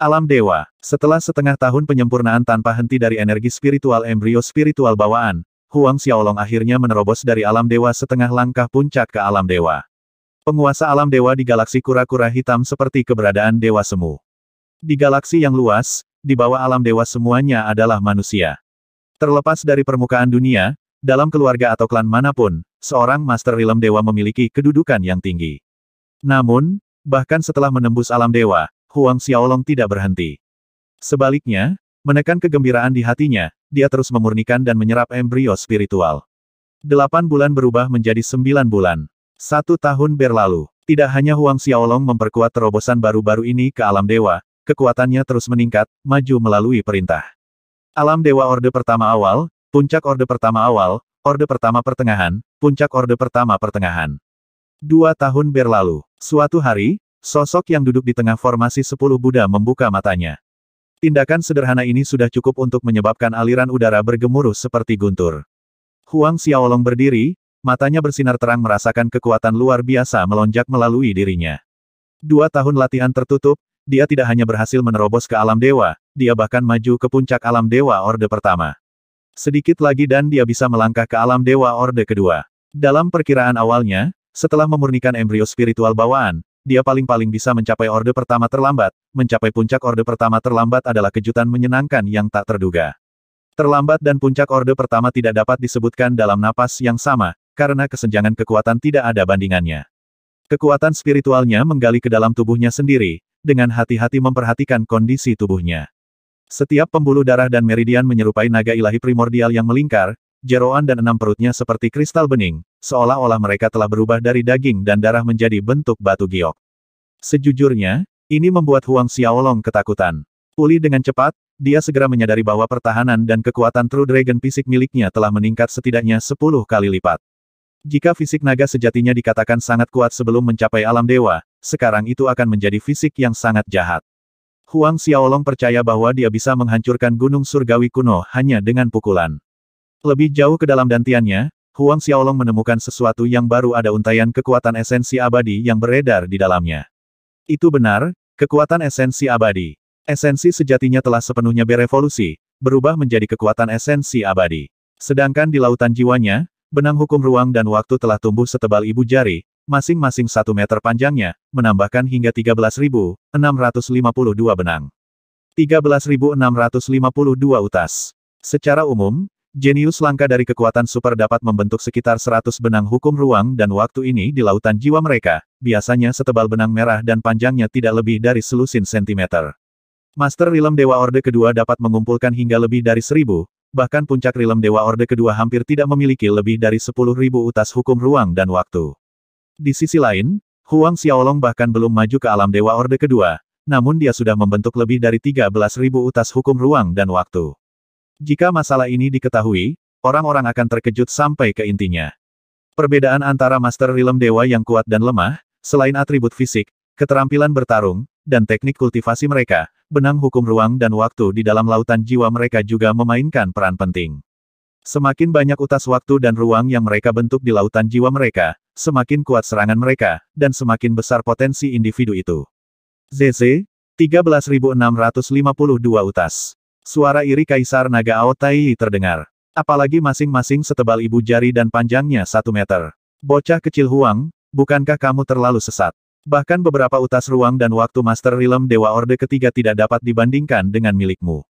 Alam Dewa, setelah setengah tahun penyempurnaan tanpa henti dari energi spiritual embrio spiritual bawaan, Huang Xiaolong akhirnya menerobos dari alam dewa setengah langkah puncak ke alam dewa. Penguasa alam dewa di galaksi kura-kura hitam seperti keberadaan dewa semu. Di galaksi yang luas, di bawah alam dewa semuanya adalah manusia. Terlepas dari permukaan dunia, dalam keluarga atau klan mana pun, seorang Master Realm Dewa memiliki kedudukan yang tinggi. Namun, bahkan setelah menembus alam dewa, Huang Xiaolong tidak berhenti. Sebaliknya, menekan kegembiraan di hatinya, dia terus memurnikan dan menyerap embrio spiritual. Delapan bulan berubah menjadi sembilan bulan. Satu tahun berlalu. Tidak hanya Huang Xiaolong memperkuat terobosan baru-baru ini ke alam dewa, kekuatannya terus meningkat, maju melalui perintah. Alam dewa orde pertama awal, puncak orde pertama awal, orde pertama pertengahan, puncak orde pertama pertengahan. Dua tahun berlalu. Suatu hari, Sosok yang duduk di tengah formasi sepuluh Buddha membuka matanya. Tindakan sederhana ini sudah cukup untuk menyebabkan aliran udara bergemuruh seperti guntur. Huang Xiaolong berdiri, matanya bersinar terang merasakan kekuatan luar biasa melonjak melalui dirinya. Dua tahun latihan tertutup, dia tidak hanya berhasil menerobos ke alam dewa, dia bahkan maju ke puncak alam dewa orde pertama. Sedikit lagi dan dia bisa melangkah ke alam dewa orde kedua. Dalam perkiraan awalnya, setelah memurnikan embrio spiritual bawaan, dia paling-paling bisa mencapai orde pertama terlambat, mencapai puncak orde pertama terlambat adalah kejutan menyenangkan yang tak terduga. Terlambat dan puncak orde pertama tidak dapat disebutkan dalam napas yang sama, karena kesenjangan kekuatan tidak ada bandingannya. Kekuatan spiritualnya menggali ke dalam tubuhnya sendiri, dengan hati-hati memperhatikan kondisi tubuhnya. Setiap pembuluh darah dan meridian menyerupai naga ilahi primordial yang melingkar, jeroan dan enam perutnya seperti kristal bening, seolah-olah mereka telah berubah dari daging dan darah menjadi bentuk batu giok. Sejujurnya, ini membuat Huang Xiaolong ketakutan. Pulih dengan cepat, dia segera menyadari bahwa pertahanan dan kekuatan True Dragon fisik miliknya telah meningkat setidaknya 10 kali lipat. Jika fisik naga sejatinya dikatakan sangat kuat sebelum mencapai alam dewa, sekarang itu akan menjadi fisik yang sangat jahat. Huang Xiaolong percaya bahwa dia bisa menghancurkan gunung surgawi kuno hanya dengan pukulan. Lebih jauh ke dalam dantiannya, Huang Xiaolong menemukan sesuatu yang baru ada untaian kekuatan esensi abadi yang beredar di dalamnya. Itu benar, kekuatan esensi abadi. Esensi sejatinya telah sepenuhnya berevolusi, berubah menjadi kekuatan esensi abadi. Sedangkan di lautan jiwanya, benang hukum ruang dan waktu telah tumbuh setebal ibu jari, masing-masing satu meter panjangnya, menambahkan hingga 13.652 benang. 13.652 utas. Secara umum, Jenius langka dari kekuatan super dapat membentuk sekitar 100 benang hukum ruang dan waktu ini di lautan jiwa mereka, biasanya setebal benang merah dan panjangnya tidak lebih dari selusin sentimeter. Master Realm Dewa Orde kedua dapat mengumpulkan hingga lebih dari seribu, bahkan puncak Realm Dewa Orde kedua hampir tidak memiliki lebih dari sepuluh ribu utas hukum ruang dan waktu. Di sisi lain, Huang Xiaolong bahkan belum maju ke alam Dewa Orde kedua, namun dia sudah membentuk lebih dari 13.000 utas hukum ruang dan waktu. Jika masalah ini diketahui, orang-orang akan terkejut sampai ke intinya. Perbedaan antara Master Realm Dewa yang kuat dan lemah, selain atribut fisik, keterampilan bertarung, dan teknik kultivasi mereka, benang hukum ruang dan waktu di dalam lautan jiwa mereka juga memainkan peran penting. Semakin banyak utas waktu dan ruang yang mereka bentuk di lautan jiwa mereka, semakin kuat serangan mereka, dan semakin besar potensi individu itu. ZZ, 13.652 utas. Suara iri Kaisar Naga Aotai terdengar. Apalagi masing-masing setebal ibu jari dan panjangnya satu meter. Bocah kecil Huang, bukankah kamu terlalu sesat? Bahkan beberapa utas ruang dan waktu Master Realm Dewa Orde ketiga tidak dapat dibandingkan dengan milikmu.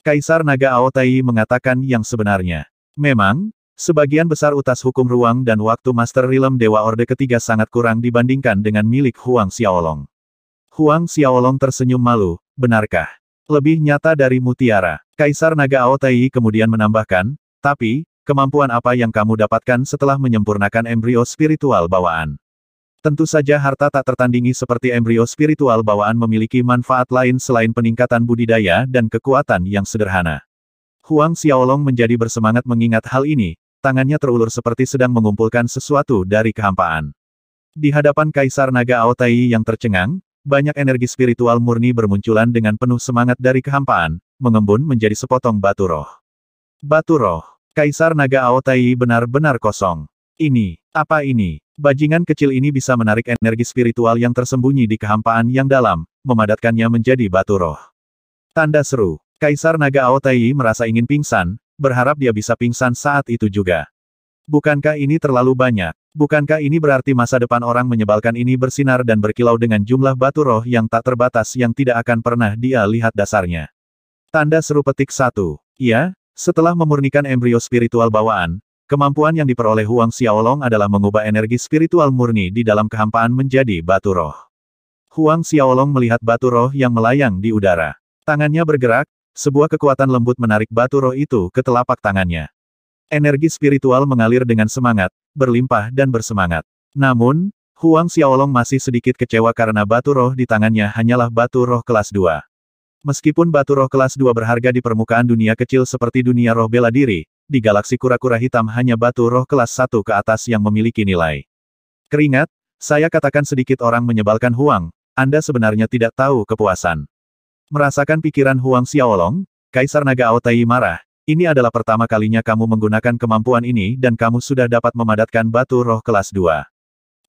Kaisar Naga Aotai mengatakan yang sebenarnya. Memang, sebagian besar utas hukum ruang dan waktu Master Realm Dewa Orde ketiga sangat kurang dibandingkan dengan milik Huang Xiaolong. Huang Xiaolong tersenyum malu, benarkah? Lebih nyata dari mutiara. Kaisar Naga Aotai kemudian menambahkan, tapi, kemampuan apa yang kamu dapatkan setelah menyempurnakan embrio spiritual bawaan? Tentu saja harta tak tertandingi seperti embrio spiritual bawaan memiliki manfaat lain selain peningkatan budidaya dan kekuatan yang sederhana. Huang Xiaolong menjadi bersemangat mengingat hal ini, tangannya terulur seperti sedang mengumpulkan sesuatu dari kehampaan. Di hadapan Kaisar Naga Aotai yang tercengang, banyak energi spiritual murni bermunculan dengan penuh semangat dari kehampaan, mengembun menjadi sepotong batu roh. Batu roh. Kaisar Naga Aotai benar-benar kosong. Ini, apa ini? Bajingan kecil ini bisa menarik energi spiritual yang tersembunyi di kehampaan yang dalam, memadatkannya menjadi batu roh. Tanda seru. Kaisar Naga Aotai merasa ingin pingsan, berharap dia bisa pingsan saat itu juga. Bukankah ini terlalu banyak? Bukankah ini berarti masa depan orang menyebalkan ini bersinar dan berkilau dengan jumlah batu roh yang tak terbatas yang tidak akan pernah dia lihat dasarnya? Tanda seru petik satu. Ya, setelah memurnikan embrio spiritual bawaan, Kemampuan yang diperoleh Huang Xiaolong adalah mengubah energi spiritual murni di dalam kehampaan menjadi batu roh. Huang Xiaolong melihat batu roh yang melayang di udara. Tangannya bergerak, sebuah kekuatan lembut menarik batu roh itu ke telapak tangannya. Energi spiritual mengalir dengan semangat, berlimpah dan bersemangat. Namun, Huang Xiaolong masih sedikit kecewa karena batu roh di tangannya hanyalah batu roh kelas 2. Meskipun batu roh kelas 2 berharga di permukaan dunia kecil seperti dunia roh bela diri, di galaksi kura-kura hitam hanya batu roh kelas 1 ke atas yang memiliki nilai. Keringat, saya katakan sedikit orang menyebalkan Huang, Anda sebenarnya tidak tahu kepuasan. Merasakan pikiran Huang Xiaolong, Kaisar Naga Aotai marah, ini adalah pertama kalinya kamu menggunakan kemampuan ini dan kamu sudah dapat memadatkan batu roh kelas 2.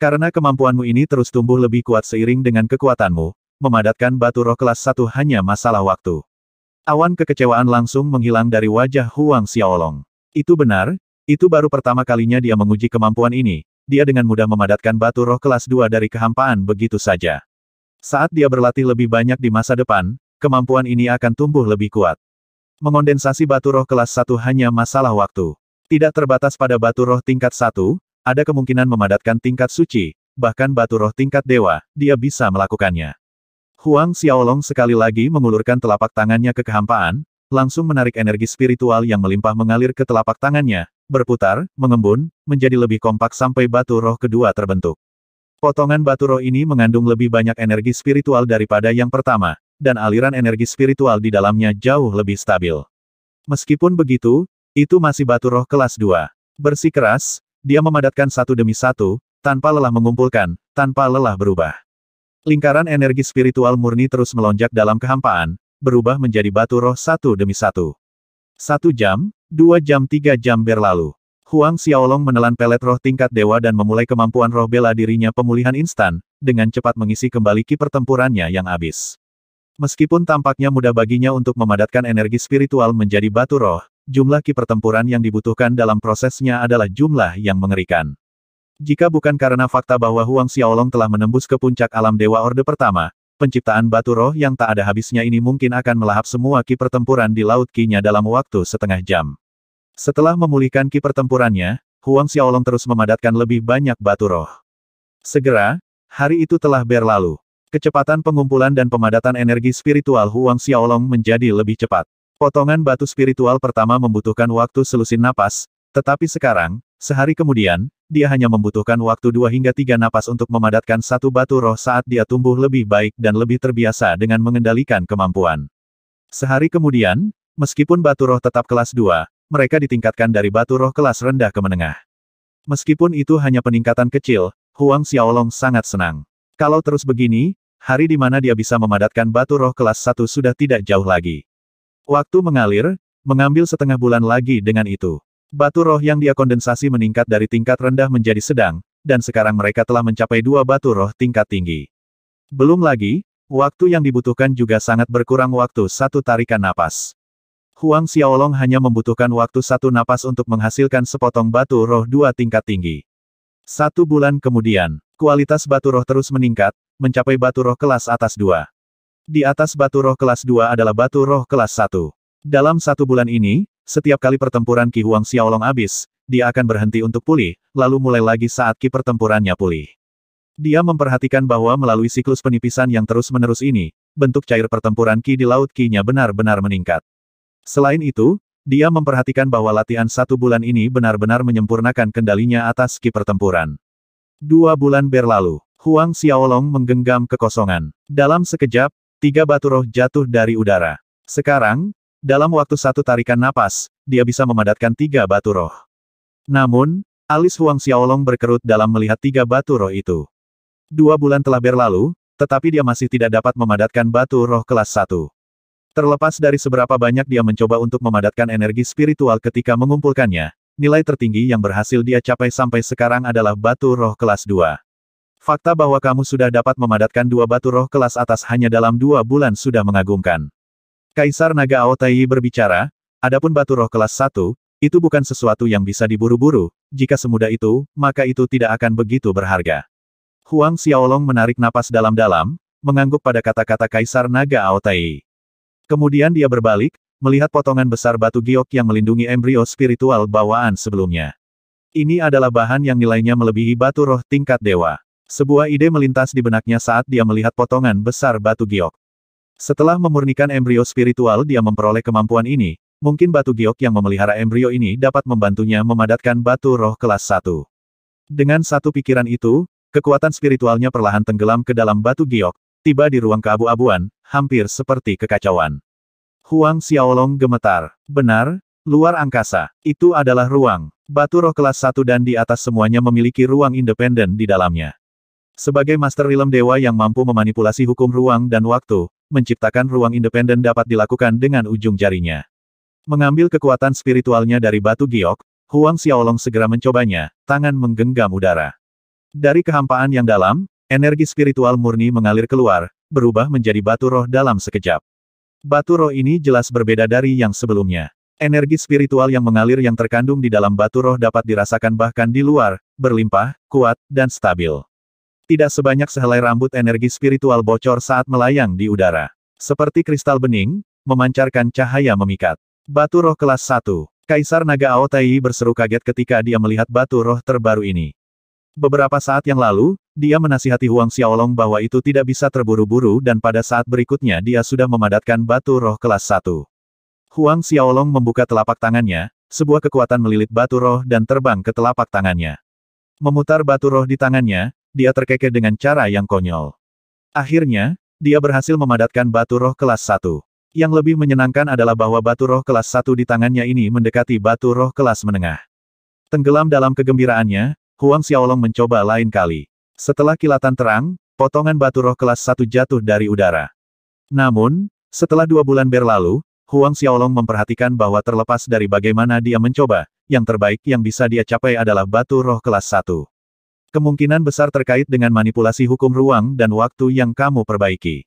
Karena kemampuanmu ini terus tumbuh lebih kuat seiring dengan kekuatanmu, memadatkan batu roh kelas 1 hanya masalah waktu. Awan kekecewaan langsung menghilang dari wajah Huang Xiaolong. Itu benar, itu baru pertama kalinya dia menguji kemampuan ini, dia dengan mudah memadatkan batu roh kelas 2 dari kehampaan begitu saja. Saat dia berlatih lebih banyak di masa depan, kemampuan ini akan tumbuh lebih kuat. Mengondensasi batu roh kelas 1 hanya masalah waktu. Tidak terbatas pada batu roh tingkat 1, ada kemungkinan memadatkan tingkat suci, bahkan batu roh tingkat dewa, dia bisa melakukannya. Huang Xiaolong sekali lagi mengulurkan telapak tangannya ke kehampaan, langsung menarik energi spiritual yang melimpah mengalir ke telapak tangannya, berputar, mengembun, menjadi lebih kompak sampai batu roh kedua terbentuk. Potongan batu roh ini mengandung lebih banyak energi spiritual daripada yang pertama, dan aliran energi spiritual di dalamnya jauh lebih stabil. Meskipun begitu, itu masih batu roh kelas 2. Bersikeras, dia memadatkan satu demi satu, tanpa lelah mengumpulkan, tanpa lelah berubah. Lingkaran energi spiritual murni terus melonjak dalam kehampaan, berubah menjadi batu roh satu demi satu. Satu jam, dua jam tiga jam berlalu. Huang Xiaolong menelan pelet roh tingkat dewa dan memulai kemampuan roh bela dirinya pemulihan instan, dengan cepat mengisi kembali ki pertempurannya yang habis. Meskipun tampaknya mudah baginya untuk memadatkan energi spiritual menjadi batu roh, jumlah ki pertempuran yang dibutuhkan dalam prosesnya adalah jumlah yang mengerikan. Jika bukan karena fakta bahwa Huang Xiaolong telah menembus ke puncak alam Dewa Orde pertama, penciptaan batu roh yang tak ada habisnya ini mungkin akan melahap semua ki pertempuran di Laut Ki-nya dalam waktu setengah jam. Setelah memulihkan ki pertempurannya, Huang Xiaolong terus memadatkan lebih banyak batu roh. Segera, hari itu telah berlalu. Kecepatan pengumpulan dan pemadatan energi spiritual Huang Xiaolong menjadi lebih cepat. Potongan batu spiritual pertama membutuhkan waktu selusin napas, tetapi sekarang, Sehari kemudian, dia hanya membutuhkan waktu dua hingga tiga napas untuk memadatkan satu batu roh saat dia tumbuh lebih baik dan lebih terbiasa dengan mengendalikan kemampuan. Sehari kemudian, meskipun batu roh tetap kelas 2, mereka ditingkatkan dari batu roh kelas rendah ke menengah. Meskipun itu hanya peningkatan kecil, Huang Xiaolong sangat senang. Kalau terus begini, hari di mana dia bisa memadatkan batu roh kelas 1 sudah tidak jauh lagi. Waktu mengalir, mengambil setengah bulan lagi dengan itu. Batu roh yang dia kondensasi meningkat dari tingkat rendah menjadi sedang, dan sekarang mereka telah mencapai dua batu roh tingkat tinggi. Belum lagi, waktu yang dibutuhkan juga sangat berkurang waktu satu tarikan napas. Huang Xiaolong hanya membutuhkan waktu satu napas untuk menghasilkan sepotong batu roh dua tingkat tinggi. Satu bulan kemudian, kualitas batu roh terus meningkat, mencapai batu roh kelas atas dua. Di atas batu roh kelas dua adalah batu roh kelas satu. Dalam satu bulan ini, setiap kali pertempuran Ki Huang Xiaolong habis, dia akan berhenti untuk pulih, lalu mulai lagi saat ki pertempurannya pulih. Dia memperhatikan bahwa melalui siklus penipisan yang terus-menerus ini, bentuk cair pertempuran ki di laut ki-nya benar-benar meningkat. Selain itu, dia memperhatikan bahwa latihan satu bulan ini benar-benar menyempurnakan kendalinya atas ki pertempuran. Dua bulan berlalu, Huang Xiaolong menggenggam kekosongan. Dalam sekejap, tiga batu roh jatuh dari udara. Sekarang, dalam waktu satu tarikan napas, dia bisa memadatkan tiga batu roh. Namun, alis Huang Xiaolong berkerut dalam melihat tiga batu roh itu. Dua bulan telah berlalu, tetapi dia masih tidak dapat memadatkan batu roh kelas satu. Terlepas dari seberapa banyak dia mencoba untuk memadatkan energi spiritual ketika mengumpulkannya, nilai tertinggi yang berhasil dia capai sampai sekarang adalah batu roh kelas 2. Fakta bahwa kamu sudah dapat memadatkan dua batu roh kelas atas hanya dalam dua bulan sudah mengagumkan. Kaisar Naga Aotai berbicara, adapun batu roh kelas 1, itu bukan sesuatu yang bisa diburu-buru, jika semudah itu, maka itu tidak akan begitu berharga. Huang Xiaolong menarik napas dalam-dalam, mengangguk pada kata-kata Kaisar Naga Aotai. Kemudian dia berbalik, melihat potongan besar batu giok yang melindungi embrio spiritual bawaan sebelumnya. Ini adalah bahan yang nilainya melebihi batu roh tingkat dewa. Sebuah ide melintas di benaknya saat dia melihat potongan besar batu giok. Setelah memurnikan embrio spiritual dia memperoleh kemampuan ini, mungkin batu giok yang memelihara embrio ini dapat membantunya memadatkan batu roh kelas 1. Dengan satu pikiran itu, kekuatan spiritualnya perlahan tenggelam ke dalam batu giok, tiba di ruang keabu-abuan, hampir seperti kekacauan. Huang Xiaolong gemetar. Benar, luar angkasa. Itu adalah ruang. Batu roh kelas 1 dan di atas semuanya memiliki ruang independen di dalamnya. Sebagai Master Realm Dewa yang mampu memanipulasi hukum ruang dan waktu, menciptakan ruang independen dapat dilakukan dengan ujung jarinya. Mengambil kekuatan spiritualnya dari batu giok, Huang Xiaolong segera mencobanya, tangan menggenggam udara. Dari kehampaan yang dalam, energi spiritual murni mengalir keluar, berubah menjadi batu roh dalam sekejap. Batu roh ini jelas berbeda dari yang sebelumnya. Energi spiritual yang mengalir yang terkandung di dalam batu roh dapat dirasakan bahkan di luar, berlimpah, kuat, dan stabil. Tidak sebanyak sehelai rambut energi spiritual bocor saat melayang di udara. Seperti kristal bening, memancarkan cahaya memikat. Batu roh kelas 1. Kaisar Naga Aotai berseru kaget ketika dia melihat batu roh terbaru ini. Beberapa saat yang lalu, dia menasihati Huang Xiaolong bahwa itu tidak bisa terburu-buru dan pada saat berikutnya dia sudah memadatkan batu roh kelas 1. Huang Xiaolong membuka telapak tangannya, sebuah kekuatan melilit batu roh dan terbang ke telapak tangannya. Memutar batu roh di tangannya, dia terkekeh dengan cara yang konyol. Akhirnya, dia berhasil memadatkan batu roh kelas 1. Yang lebih menyenangkan adalah bahwa batu roh kelas 1 di tangannya ini mendekati batu roh kelas menengah. Tenggelam dalam kegembiraannya, Huang Xiaolong mencoba lain kali. Setelah kilatan terang, potongan batu roh kelas 1 jatuh dari udara. Namun, setelah dua bulan berlalu, Huang Xiaolong memperhatikan bahwa terlepas dari bagaimana dia mencoba, yang terbaik yang bisa dia capai adalah batu roh kelas 1. Kemungkinan besar terkait dengan manipulasi hukum ruang dan waktu yang kamu perbaiki.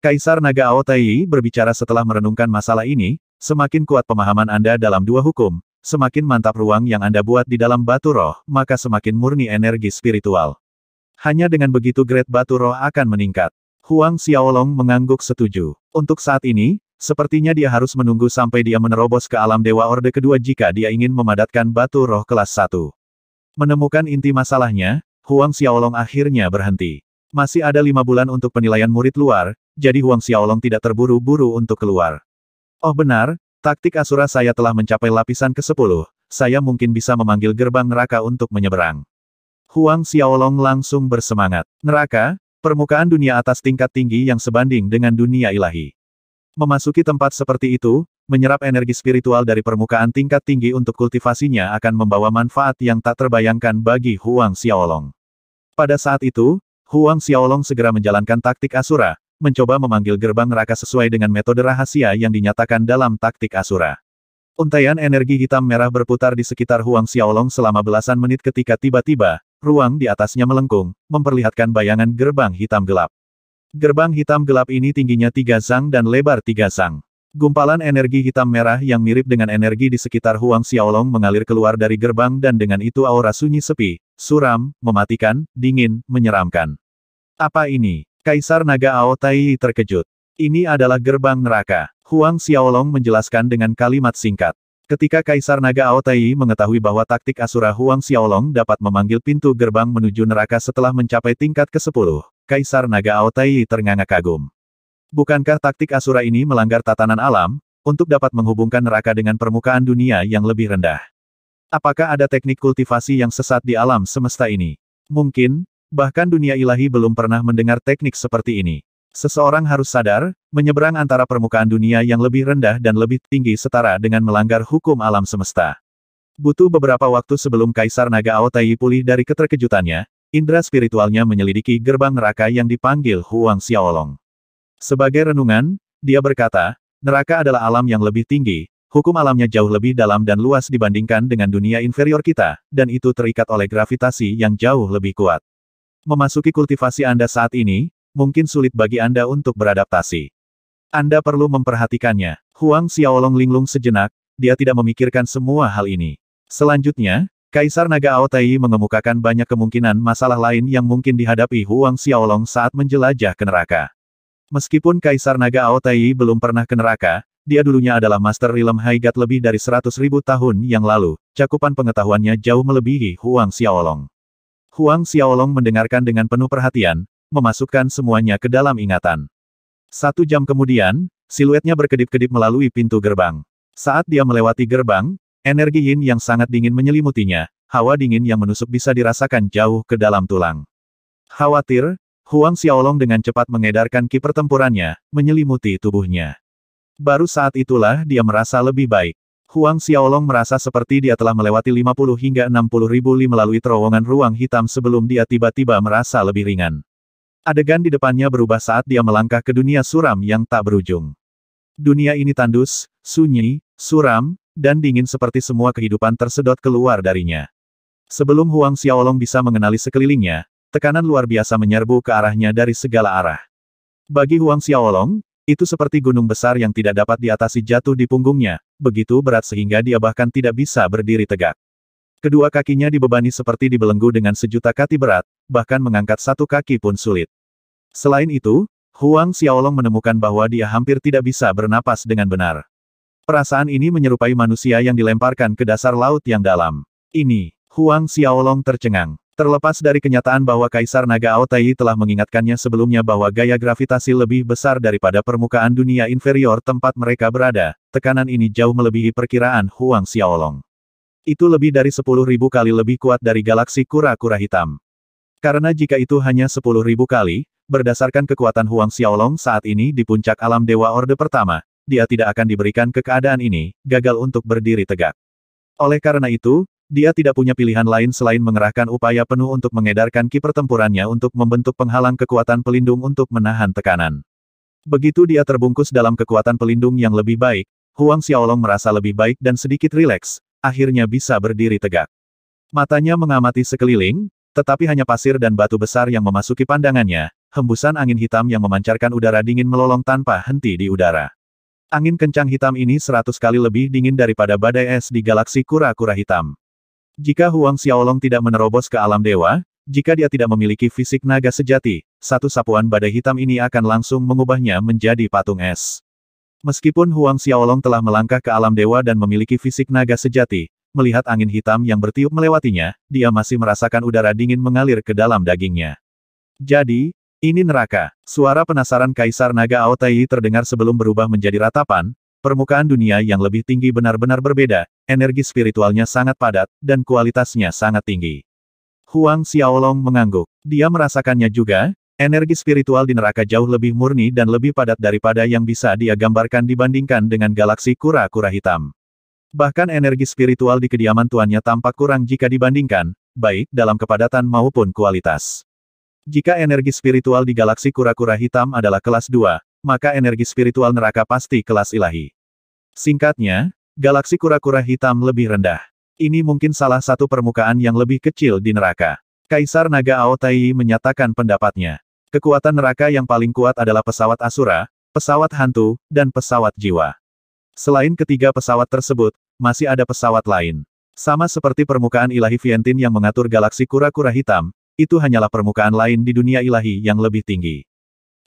Kaisar Naga Aotai berbicara setelah merenungkan masalah ini, semakin kuat pemahaman Anda dalam dua hukum, semakin mantap ruang yang Anda buat di dalam batu roh, maka semakin murni energi spiritual. Hanya dengan begitu grade batu roh akan meningkat. Huang Xiaolong mengangguk setuju. Untuk saat ini, sepertinya dia harus menunggu sampai dia menerobos ke alam Dewa Orde kedua jika dia ingin memadatkan batu roh kelas 1. Menemukan inti masalahnya, Huang Xiaolong akhirnya berhenti. Masih ada lima bulan untuk penilaian murid luar, jadi Huang Xiaolong tidak terburu-buru untuk keluar. Oh benar, taktik Asura saya telah mencapai lapisan ke-10, saya mungkin bisa memanggil gerbang neraka untuk menyeberang. Huang Xiaolong langsung bersemangat. Neraka, permukaan dunia atas tingkat tinggi yang sebanding dengan dunia ilahi. Memasuki tempat seperti itu, menyerap energi spiritual dari permukaan tingkat tinggi untuk kultivasinya akan membawa manfaat yang tak terbayangkan bagi Huang Xiaolong. Pada saat itu, Huang Xiaolong segera menjalankan taktik Asura, mencoba memanggil gerbang neraka sesuai dengan metode rahasia yang dinyatakan dalam taktik Asura. Untaian energi hitam merah berputar di sekitar Huang Xiaolong selama belasan menit ketika tiba-tiba, ruang di atasnya melengkung, memperlihatkan bayangan gerbang hitam gelap. Gerbang hitam gelap ini tingginya tiga zang dan lebar tiga zang. Gumpalan energi hitam merah yang mirip dengan energi di sekitar Huang Xiaolong mengalir keluar dari gerbang dan dengan itu aura sunyi sepi, suram, mematikan, dingin, menyeramkan. Apa ini? Kaisar Naga Ao Tai terkejut. Ini adalah gerbang neraka. Huang Xiaolong menjelaskan dengan kalimat singkat. Ketika Kaisar Naga Ao Tai mengetahui bahwa taktik Asura Huang Xiaolong dapat memanggil pintu gerbang menuju neraka setelah mencapai tingkat ke-10, Kaisar Naga Ao Tai ternganga kagum. Bukankah taktik Asura ini melanggar tatanan alam, untuk dapat menghubungkan neraka dengan permukaan dunia yang lebih rendah? Apakah ada teknik kultivasi yang sesat di alam semesta ini? Mungkin, bahkan dunia ilahi belum pernah mendengar teknik seperti ini. Seseorang harus sadar, menyeberang antara permukaan dunia yang lebih rendah dan lebih tinggi setara dengan melanggar hukum alam semesta. Butuh beberapa waktu sebelum Kaisar Naga Aotai pulih dari keterkejutannya, indera spiritualnya menyelidiki gerbang neraka yang dipanggil Huang Xiaolong. Sebagai renungan, dia berkata, neraka adalah alam yang lebih tinggi, hukum alamnya jauh lebih dalam dan luas dibandingkan dengan dunia inferior kita, dan itu terikat oleh gravitasi yang jauh lebih kuat. Memasuki kultivasi Anda saat ini, mungkin sulit bagi Anda untuk beradaptasi. Anda perlu memperhatikannya. Huang Xiaolong linglung sejenak, dia tidak memikirkan semua hal ini. Selanjutnya, Kaisar Naga Aotai mengemukakan banyak kemungkinan masalah lain yang mungkin dihadapi Huang Xiaolong saat menjelajah ke neraka. Meskipun Kaisar Naga Aotai belum pernah ke neraka, dia dulunya adalah Master Realm Haigat lebih dari seratus ribu tahun yang lalu, cakupan pengetahuannya jauh melebihi Huang Xiaolong. Huang Xiaolong mendengarkan dengan penuh perhatian, memasukkan semuanya ke dalam ingatan. Satu jam kemudian, siluetnya berkedip-kedip melalui pintu gerbang. Saat dia melewati gerbang, energi yin yang sangat dingin menyelimutinya, hawa dingin yang menusuk bisa dirasakan jauh ke dalam tulang. Khawatir, Huang Xiaolong dengan cepat mengedarkan ki pertempurannya, menyelimuti tubuhnya. Baru saat itulah dia merasa lebih baik. Huang Xiaolong merasa seperti dia telah melewati 50 hingga 60 ribu li melalui terowongan ruang hitam sebelum dia tiba-tiba merasa lebih ringan. Adegan di depannya berubah saat dia melangkah ke dunia suram yang tak berujung. Dunia ini tandus, sunyi, suram, dan dingin seperti semua kehidupan tersedot keluar darinya. Sebelum Huang Xiaolong bisa mengenali sekelilingnya, tekanan luar biasa menyerbu ke arahnya dari segala arah. Bagi Huang Xiaolong, itu seperti gunung besar yang tidak dapat diatasi jatuh di punggungnya, begitu berat sehingga dia bahkan tidak bisa berdiri tegak. Kedua kakinya dibebani seperti dibelenggu dengan sejuta kati berat, bahkan mengangkat satu kaki pun sulit. Selain itu, Huang Xiaolong menemukan bahwa dia hampir tidak bisa bernapas dengan benar. Perasaan ini menyerupai manusia yang dilemparkan ke dasar laut yang dalam. Ini, Huang Xiaolong tercengang. Terlepas dari kenyataan bahwa Kaisar Naga Aotai telah mengingatkannya sebelumnya bahwa gaya gravitasi lebih besar daripada permukaan dunia inferior tempat mereka berada, tekanan ini jauh melebihi perkiraan Huang Xiaolong. Itu lebih dari 10.000 kali lebih kuat dari galaksi kura-kura hitam. Karena jika itu hanya 10.000 kali, berdasarkan kekuatan Huang Xiaolong saat ini di puncak alam Dewa Orde pertama, dia tidak akan diberikan ke keadaan ini, gagal untuk berdiri tegak. Oleh karena itu, dia tidak punya pilihan lain selain mengerahkan upaya penuh untuk mengedarkan ki pertempurannya untuk membentuk penghalang kekuatan pelindung untuk menahan tekanan. Begitu dia terbungkus dalam kekuatan pelindung yang lebih baik, Huang Xiaolong merasa lebih baik dan sedikit rileks, akhirnya bisa berdiri tegak. Matanya mengamati sekeliling, tetapi hanya pasir dan batu besar yang memasuki pandangannya, hembusan angin hitam yang memancarkan udara dingin melolong tanpa henti di udara. Angin kencang hitam ini seratus kali lebih dingin daripada badai es di galaksi kura-kura hitam. Jika Huang Xiaolong tidak menerobos ke alam dewa, jika dia tidak memiliki fisik naga sejati, satu sapuan badai hitam ini akan langsung mengubahnya menjadi patung es. Meskipun Huang Xiaolong telah melangkah ke alam dewa dan memiliki fisik naga sejati, melihat angin hitam yang bertiup melewatinya, dia masih merasakan udara dingin mengalir ke dalam dagingnya. Jadi, ini neraka. Suara penasaran Kaisar Naga Aotai terdengar sebelum berubah menjadi ratapan, permukaan dunia yang lebih tinggi benar-benar berbeda, energi spiritualnya sangat padat, dan kualitasnya sangat tinggi. Huang Xiaolong mengangguk. Dia merasakannya juga, energi spiritual di neraka jauh lebih murni dan lebih padat daripada yang bisa dia gambarkan dibandingkan dengan galaksi kura-kura hitam. Bahkan energi spiritual di kediaman tuannya tampak kurang jika dibandingkan, baik dalam kepadatan maupun kualitas. Jika energi spiritual di galaksi kura-kura hitam adalah kelas 2, maka energi spiritual neraka pasti kelas ilahi. Singkatnya, galaksi kura-kura hitam lebih rendah. Ini mungkin salah satu permukaan yang lebih kecil di neraka. Kaisar Naga Aotai menyatakan pendapatnya. Kekuatan neraka yang paling kuat adalah pesawat Asura, pesawat hantu, dan pesawat jiwa. Selain ketiga pesawat tersebut, masih ada pesawat lain. Sama seperti permukaan ilahi Vientin yang mengatur galaksi kura-kura hitam, itu hanyalah permukaan lain di dunia ilahi yang lebih tinggi.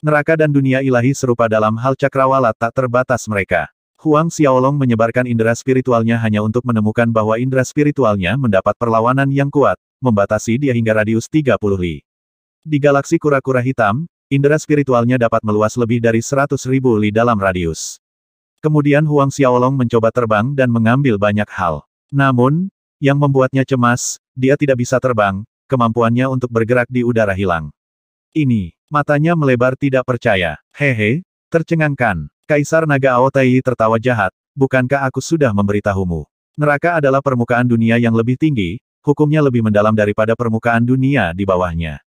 Neraka dan dunia ilahi serupa dalam hal cakrawala tak terbatas mereka. Huang Xiaolong menyebarkan indera spiritualnya hanya untuk menemukan bahwa indera spiritualnya mendapat perlawanan yang kuat, membatasi dia hingga radius 30 li. Di galaksi kura-kura hitam, indera spiritualnya dapat meluas lebih dari 100 ribu li dalam radius. Kemudian Huang Xiaolong mencoba terbang dan mengambil banyak hal. Namun, yang membuatnya cemas, dia tidak bisa terbang, kemampuannya untuk bergerak di udara hilang. Ini, matanya melebar tidak percaya. Hehe, tercengangkan. Kaisar Naga Aotai tertawa jahat, bukankah aku sudah memberitahumu? Neraka adalah permukaan dunia yang lebih tinggi, hukumnya lebih mendalam daripada permukaan dunia di bawahnya.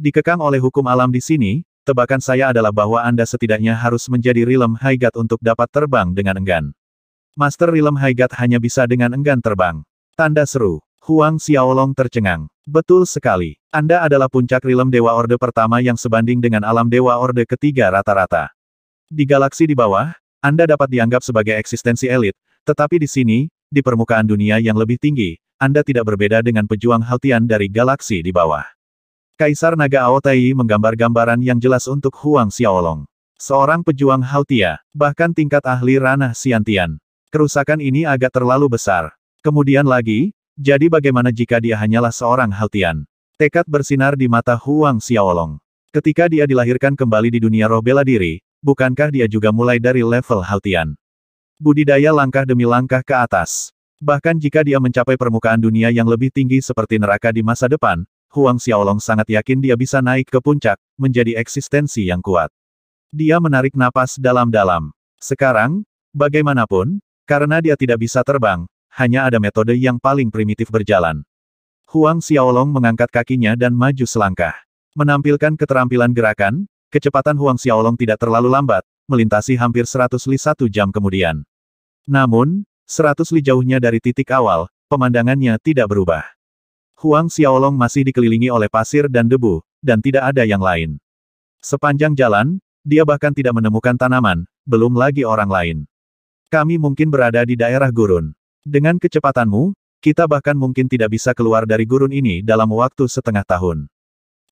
Dikekang oleh hukum alam di sini, Tebakan saya adalah bahwa Anda setidaknya harus menjadi Rilem Haigat untuk dapat terbang dengan enggan. Master Rilem Haigat hanya bisa dengan enggan terbang. Tanda seru. Huang Xiaolong tercengang. Betul sekali. Anda adalah puncak Rilem Dewa Orde pertama yang sebanding dengan alam Dewa Orde ketiga rata-rata. Di galaksi di bawah, Anda dapat dianggap sebagai eksistensi elit, tetapi di sini, di permukaan dunia yang lebih tinggi, Anda tidak berbeda dengan pejuang Hautian dari galaksi di bawah. Kaisar Naga Aotai menggambar gambaran yang jelas untuk Huang Xiaolong. Seorang pejuang Hautia, bahkan tingkat ahli ranah Xiantian. Kerusakan ini agak terlalu besar. Kemudian lagi, jadi bagaimana jika dia hanyalah seorang Hautian? Tekad bersinar di mata Huang Xiaolong. Ketika dia dilahirkan kembali di dunia roh bela diri, bukankah dia juga mulai dari level Hautian? Budidaya langkah demi langkah ke atas. Bahkan jika dia mencapai permukaan dunia yang lebih tinggi seperti neraka di masa depan, Huang Xiaolong sangat yakin dia bisa naik ke puncak, menjadi eksistensi yang kuat. Dia menarik napas dalam-dalam. Sekarang, bagaimanapun, karena dia tidak bisa terbang, hanya ada metode yang paling primitif berjalan. Huang Xiaolong mengangkat kakinya dan maju selangkah. Menampilkan keterampilan gerakan, kecepatan Huang Xiaolong tidak terlalu lambat, melintasi hampir 100 li satu jam kemudian. Namun, 100 li jauhnya dari titik awal, pemandangannya tidak berubah. Huang Xiaolong masih dikelilingi oleh pasir dan debu, dan tidak ada yang lain. Sepanjang jalan, dia bahkan tidak menemukan tanaman, belum lagi orang lain. Kami mungkin berada di daerah gurun. Dengan kecepatanmu, kita bahkan mungkin tidak bisa keluar dari gurun ini dalam waktu setengah tahun.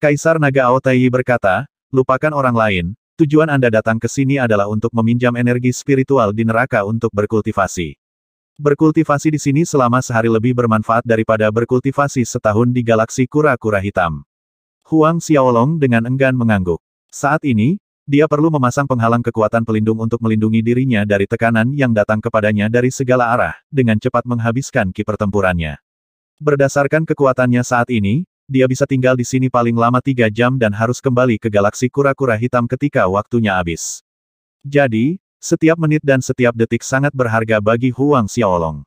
Kaisar Naga Aotai berkata, lupakan orang lain, tujuan Anda datang ke sini adalah untuk meminjam energi spiritual di neraka untuk berkultivasi. Berkultivasi di sini selama sehari lebih bermanfaat daripada berkultivasi setahun di galaksi kura-kura hitam. Huang Xiaolong dengan enggan mengangguk. Saat ini, dia perlu memasang penghalang kekuatan pelindung untuk melindungi dirinya dari tekanan yang datang kepadanya dari segala arah, dengan cepat menghabiskan ki pertempurannya. Berdasarkan kekuatannya saat ini, dia bisa tinggal di sini paling lama tiga jam dan harus kembali ke galaksi kura-kura hitam ketika waktunya habis. Jadi, setiap menit dan setiap detik sangat berharga bagi Huang Xiaolong.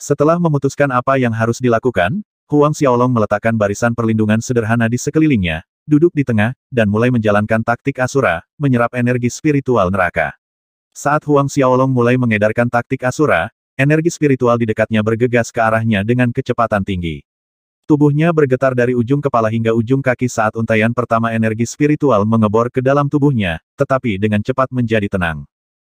Setelah memutuskan apa yang harus dilakukan, Huang Xiaolong meletakkan barisan perlindungan sederhana di sekelilingnya, duduk di tengah, dan mulai menjalankan taktik Asura, menyerap energi spiritual neraka. Saat Huang Xiaolong mulai mengedarkan taktik Asura, energi spiritual di dekatnya bergegas ke arahnya dengan kecepatan tinggi. Tubuhnya bergetar dari ujung kepala hingga ujung kaki saat untayan pertama energi spiritual mengebor ke dalam tubuhnya, tetapi dengan cepat menjadi tenang.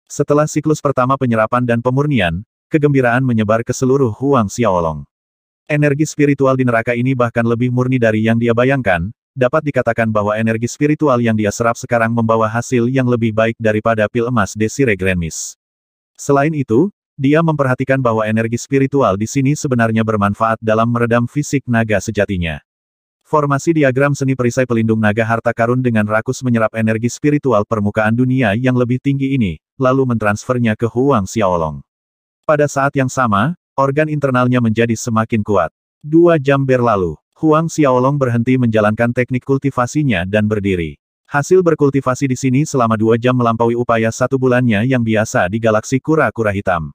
Setelah siklus pertama penyerapan dan pemurnian, kegembiraan menyebar ke seluruh Huang Xiaolong. Energi spiritual di neraka ini bahkan lebih murni dari yang dia bayangkan, dapat dikatakan bahwa energi spiritual yang dia serap sekarang membawa hasil yang lebih baik daripada pil emas Desire Grand Miss. Selain itu, dia memperhatikan bahwa energi spiritual di sini sebenarnya bermanfaat dalam meredam fisik naga sejatinya. Formasi diagram seni perisai pelindung naga harta karun dengan rakus menyerap energi spiritual permukaan dunia yang lebih tinggi ini, lalu mentransfernya ke Huang Xiaolong. Pada saat yang sama, organ internalnya menjadi semakin kuat. Dua jam berlalu, Huang Xiaolong berhenti menjalankan teknik kultivasinya dan berdiri. Hasil berkultivasi di sini selama dua jam melampaui upaya satu bulannya yang biasa di galaksi kura-kura hitam.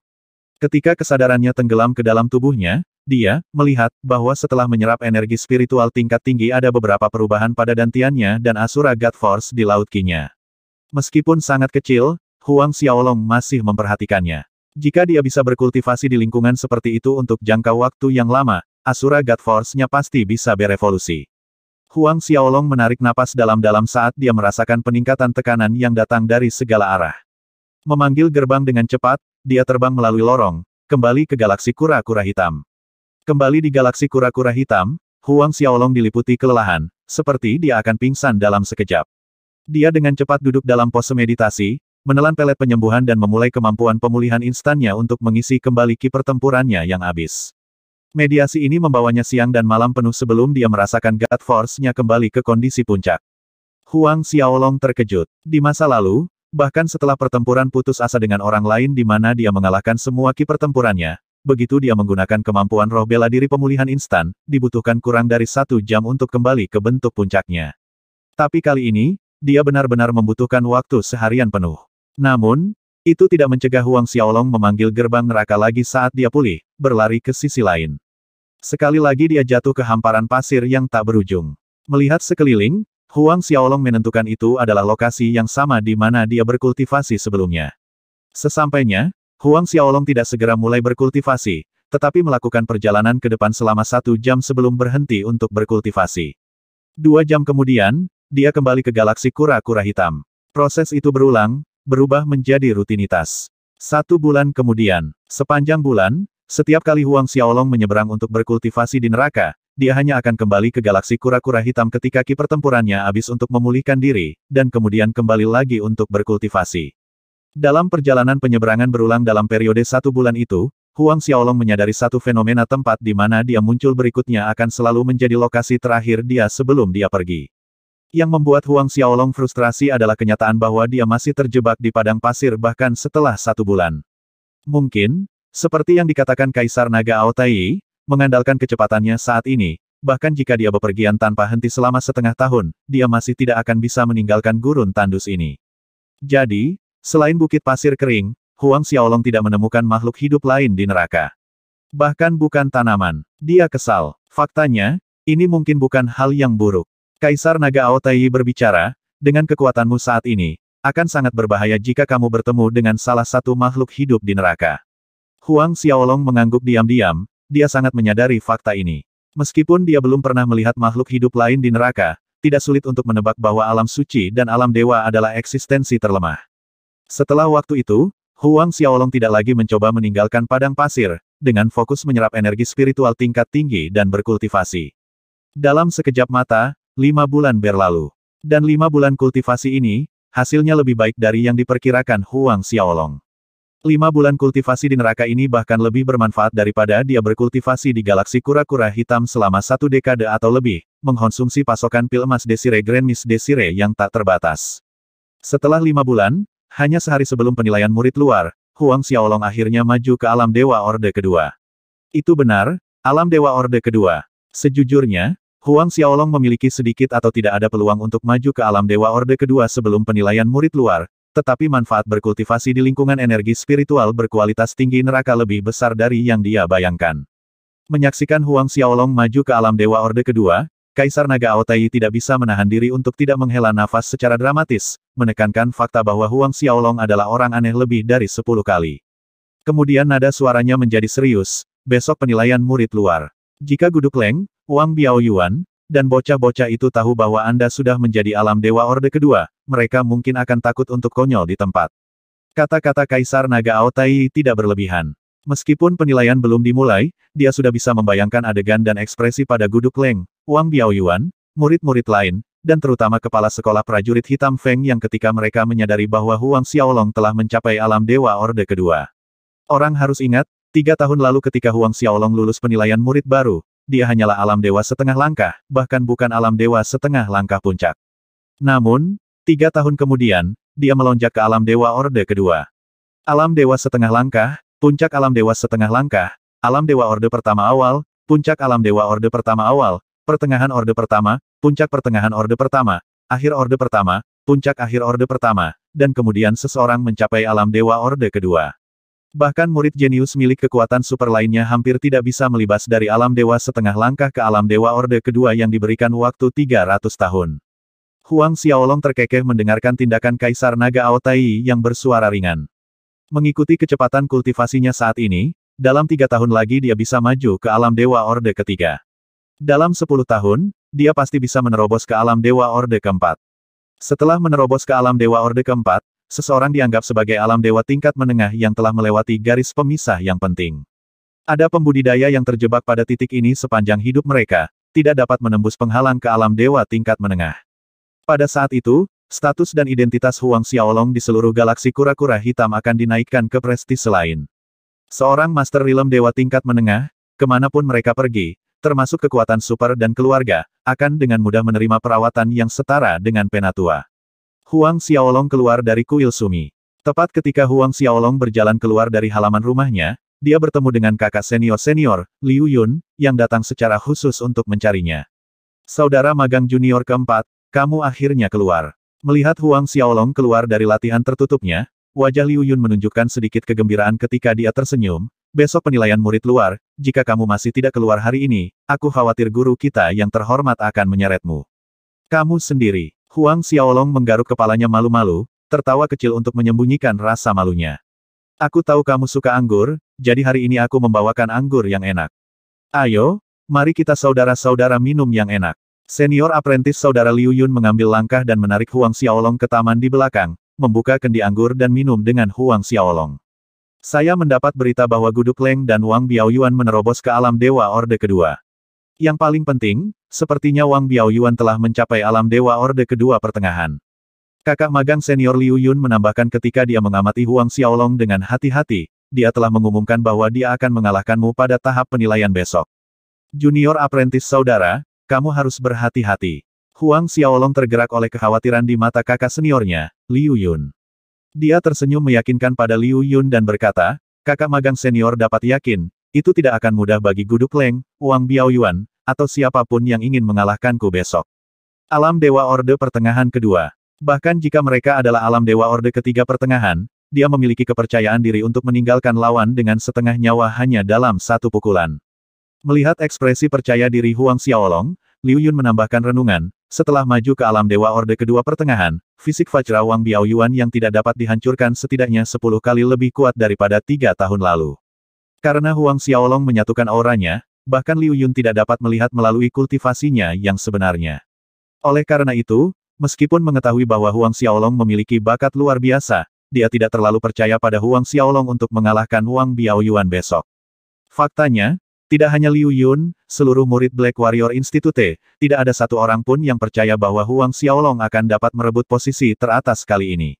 Ketika kesadarannya tenggelam ke dalam tubuhnya, dia melihat bahwa setelah menyerap energi spiritual tingkat tinggi ada beberapa perubahan pada dantiannya dan Asura God Force di laut Qi-nya. Meskipun sangat kecil, Huang Xiaolong masih memperhatikannya. Jika dia bisa berkultivasi di lingkungan seperti itu untuk jangka waktu yang lama, Asura God Force-nya pasti bisa berevolusi. Huang Xiaolong menarik napas dalam-dalam saat dia merasakan peningkatan tekanan yang datang dari segala arah. Memanggil gerbang dengan cepat, dia terbang melalui lorong, kembali ke galaksi kura-kura hitam. Kembali di galaksi kura-kura hitam, Huang Xiaolong diliputi kelelahan, seperti dia akan pingsan dalam sekejap. Dia dengan cepat duduk dalam pose meditasi, menelan pelet penyembuhan dan memulai kemampuan pemulihan instannya untuk mengisi kembali ki pertempurannya yang habis. Mediasi ini membawanya siang dan malam penuh sebelum dia merasakan God Force-nya kembali ke kondisi puncak. Huang Xiaolong terkejut. Di masa lalu, bahkan setelah pertempuran putus asa dengan orang lain di mana dia mengalahkan semua ki pertempurannya, begitu dia menggunakan kemampuan roh bela diri pemulihan instan, dibutuhkan kurang dari satu jam untuk kembali ke bentuk puncaknya. Tapi kali ini, dia benar-benar membutuhkan waktu seharian penuh. Namun, itu tidak mencegah Huang Xiaolong memanggil gerbang neraka lagi saat dia pulih, berlari ke sisi lain. Sekali lagi dia jatuh ke hamparan pasir yang tak berujung. Melihat sekeliling, Huang Xiaolong menentukan itu adalah lokasi yang sama di mana dia berkultivasi sebelumnya. Sesampainya, Huang Xiaolong tidak segera mulai berkultivasi, tetapi melakukan perjalanan ke depan selama satu jam sebelum berhenti untuk berkultivasi. Dua jam kemudian, dia kembali ke galaksi kura-kura hitam. Proses itu berulang, berubah menjadi rutinitas. Satu bulan kemudian, sepanjang bulan, setiap kali Huang Xiaolong menyeberang untuk berkultivasi di neraka, dia hanya akan kembali ke galaksi kura-kura hitam ketika ki pertempurannya habis untuk memulihkan diri, dan kemudian kembali lagi untuk berkultivasi. Dalam perjalanan penyeberangan berulang dalam periode satu bulan itu, Huang Xiaolong menyadari satu fenomena tempat di mana dia muncul berikutnya akan selalu menjadi lokasi terakhir dia sebelum dia pergi. Yang membuat Huang Xiaolong frustrasi adalah kenyataan bahwa dia masih terjebak di padang pasir bahkan setelah satu bulan. Mungkin, seperti yang dikatakan Kaisar Naga Aotai, mengandalkan kecepatannya saat ini, bahkan jika dia bepergian tanpa henti selama setengah tahun, dia masih tidak akan bisa meninggalkan gurun tandus ini. Jadi, selain bukit pasir kering, Huang Xiaolong tidak menemukan makhluk hidup lain di neraka. Bahkan bukan tanaman. Dia kesal. Faktanya, ini mungkin bukan hal yang buruk. Kaisar Naga Aotai berbicara, dengan kekuatanmu saat ini, akan sangat berbahaya jika kamu bertemu dengan salah satu makhluk hidup di neraka. Huang Xiaolong mengangguk diam-diam, dia sangat menyadari fakta ini. Meskipun dia belum pernah melihat makhluk hidup lain di neraka, tidak sulit untuk menebak bahwa alam suci dan alam dewa adalah eksistensi terlemah. Setelah waktu itu, Huang Xiaolong tidak lagi mencoba meninggalkan padang pasir, dengan fokus menyerap energi spiritual tingkat tinggi dan berkultivasi. Dalam sekejap mata, Lima bulan berlalu. Dan lima bulan kultivasi ini, hasilnya lebih baik dari yang diperkirakan Huang Xiaolong. Lima bulan kultivasi di neraka ini bahkan lebih bermanfaat daripada dia berkultivasi di galaksi kura-kura hitam selama satu dekade atau lebih, mengkonsumsi pasokan pil emas Desire Grand Miss Desire yang tak terbatas. Setelah lima bulan, hanya sehari sebelum penilaian murid luar, Huang Xiaolong akhirnya maju ke alam Dewa Orde kedua. Itu benar, alam Dewa Orde kedua. Sejujurnya, Huang Xiaolong memiliki sedikit atau tidak ada peluang untuk maju ke alam Dewa Orde kedua sebelum penilaian murid luar, tetapi manfaat berkultivasi di lingkungan energi spiritual berkualitas tinggi neraka lebih besar dari yang dia bayangkan. Menyaksikan Huang Xiaolong maju ke alam Dewa Orde kedua, Kaisar Naga Aotai tidak bisa menahan diri untuk tidak menghela nafas secara dramatis, menekankan fakta bahwa Huang Xiaolong adalah orang aneh lebih dari sepuluh kali. Kemudian nada suaranya menjadi serius, besok penilaian murid luar. Jika Guduk Leng, Wang Biaoyuan, dan bocah-bocah itu tahu bahwa Anda sudah menjadi alam dewa orde kedua, mereka mungkin akan takut untuk konyol di tempat. Kata-kata Kaisar Naga Aotai tidak berlebihan. Meskipun penilaian belum dimulai, dia sudah bisa membayangkan adegan dan ekspresi pada Guduk Leng, Wang Biaoyuan, murid-murid lain, dan terutama kepala sekolah prajurit hitam Feng yang ketika mereka menyadari bahwa Huang Xiaolong telah mencapai alam dewa orde kedua. Orang harus ingat, tiga tahun lalu ketika Huang Xiaolong lulus penilaian murid baru, dia hanyalah alam dewa setengah langkah, bahkan bukan alam dewa setengah langkah puncak. Namun, tiga tahun kemudian, dia melonjak ke alam dewa orde kedua. Alam dewa setengah langkah, puncak alam dewa setengah langkah, alam dewa orde pertama awal, puncak alam dewa orde pertama awal, pertengahan orde pertama, puncak pertengahan orde pertama, akhir orde pertama, puncak akhir orde pertama, dan kemudian seseorang mencapai alam dewa orde kedua. Bahkan murid jenius milik kekuatan super lainnya hampir tidak bisa melibas dari alam dewa setengah langkah ke alam dewa orde kedua yang diberikan waktu 300 tahun. Huang Xiaolong terkekeh mendengarkan tindakan Kaisar Naga Aotai yang bersuara ringan. Mengikuti kecepatan kultivasinya saat ini, dalam tiga tahun lagi dia bisa maju ke alam dewa orde ketiga. Dalam sepuluh tahun, dia pasti bisa menerobos ke alam dewa orde keempat. Setelah menerobos ke alam dewa orde keempat, seseorang dianggap sebagai alam dewa tingkat menengah yang telah melewati garis pemisah yang penting. Ada pembudidaya yang terjebak pada titik ini sepanjang hidup mereka, tidak dapat menembus penghalang ke alam dewa tingkat menengah. Pada saat itu, status dan identitas Huang Xiaolong di seluruh galaksi kura-kura hitam akan dinaikkan ke prestis lain. Seorang Master Realm Dewa tingkat menengah, ke mana pun mereka pergi, termasuk kekuatan super dan keluarga, akan dengan mudah menerima perawatan yang setara dengan penatua. Huang Xiaolong keluar dari kuil Sumi. Tepat ketika Huang Xiaolong berjalan keluar dari halaman rumahnya, dia bertemu dengan kakak senior-senior, Liu Yun, yang datang secara khusus untuk mencarinya. Saudara magang junior keempat, kamu akhirnya keluar. Melihat Huang Xiaolong keluar dari latihan tertutupnya, wajah Liu Yun menunjukkan sedikit kegembiraan ketika dia tersenyum. Besok penilaian murid luar, jika kamu masih tidak keluar hari ini, aku khawatir guru kita yang terhormat akan menyeretmu. Kamu sendiri, Huang Xiaolong menggaruk kepalanya malu-malu, tertawa kecil untuk menyembunyikan rasa malunya. Aku tahu kamu suka anggur, jadi hari ini aku membawakan anggur yang enak. Ayo, mari kita saudara-saudara minum yang enak. Senior apprentice saudara Liu Yun mengambil langkah dan menarik Huang Xiaolong ke taman di belakang, membuka kendi anggur dan minum dengan Huang Xiaolong. Saya mendapat berita bahwa Guduk Leng dan Wang Biaoyuan menerobos ke alam dewa orde kedua. Yang paling penting, sepertinya Wang Biaoyuan telah mencapai alam dewa orde kedua pertengahan. Kakak magang senior Liu Yun menambahkan ketika dia mengamati Huang Xiaolong dengan hati-hati, dia telah mengumumkan bahwa dia akan mengalahkanmu pada tahap penilaian besok. Junior apprentice saudara, kamu harus berhati-hati. Huang Xiaolong tergerak oleh kekhawatiran di mata kakak seniornya, Liu Yun. Dia tersenyum meyakinkan pada Liu Yun dan berkata, kakak magang senior dapat yakin, itu tidak akan mudah bagi Guduk Leng, Wang Biaoyuan, atau siapa pun yang ingin mengalahkanku besok. Alam Dewa Orde Pertengahan Kedua. Bahkan jika mereka adalah alam Dewa Orde Ketiga Pertengahan, dia memiliki kepercayaan diri untuk meninggalkan lawan dengan setengah nyawa hanya dalam satu pukulan. Melihat ekspresi percaya diri Huang Xiaolong, Liu Yun menambahkan renungan, setelah maju ke alam Dewa Orde Kedua Pertengahan, fisik Fajra Wang Biaoyuan yang tidak dapat dihancurkan setidaknya 10 kali lebih kuat daripada tiga tahun lalu. Karena Huang Xiaolong menyatukan auranya, bahkan Liu Yun tidak dapat melihat melalui kultivasinya yang sebenarnya. Oleh karena itu, meskipun mengetahui bahwa Huang Xiaolong memiliki bakat luar biasa, dia tidak terlalu percaya pada Huang Xiaolong untuk mengalahkan Wang Biaoyuan besok. Faktanya, tidak hanya Liu Yun, seluruh murid Black Warrior Institute, tidak ada satu orang pun yang percaya bahwa Huang Xiaolong akan dapat merebut posisi teratas kali ini.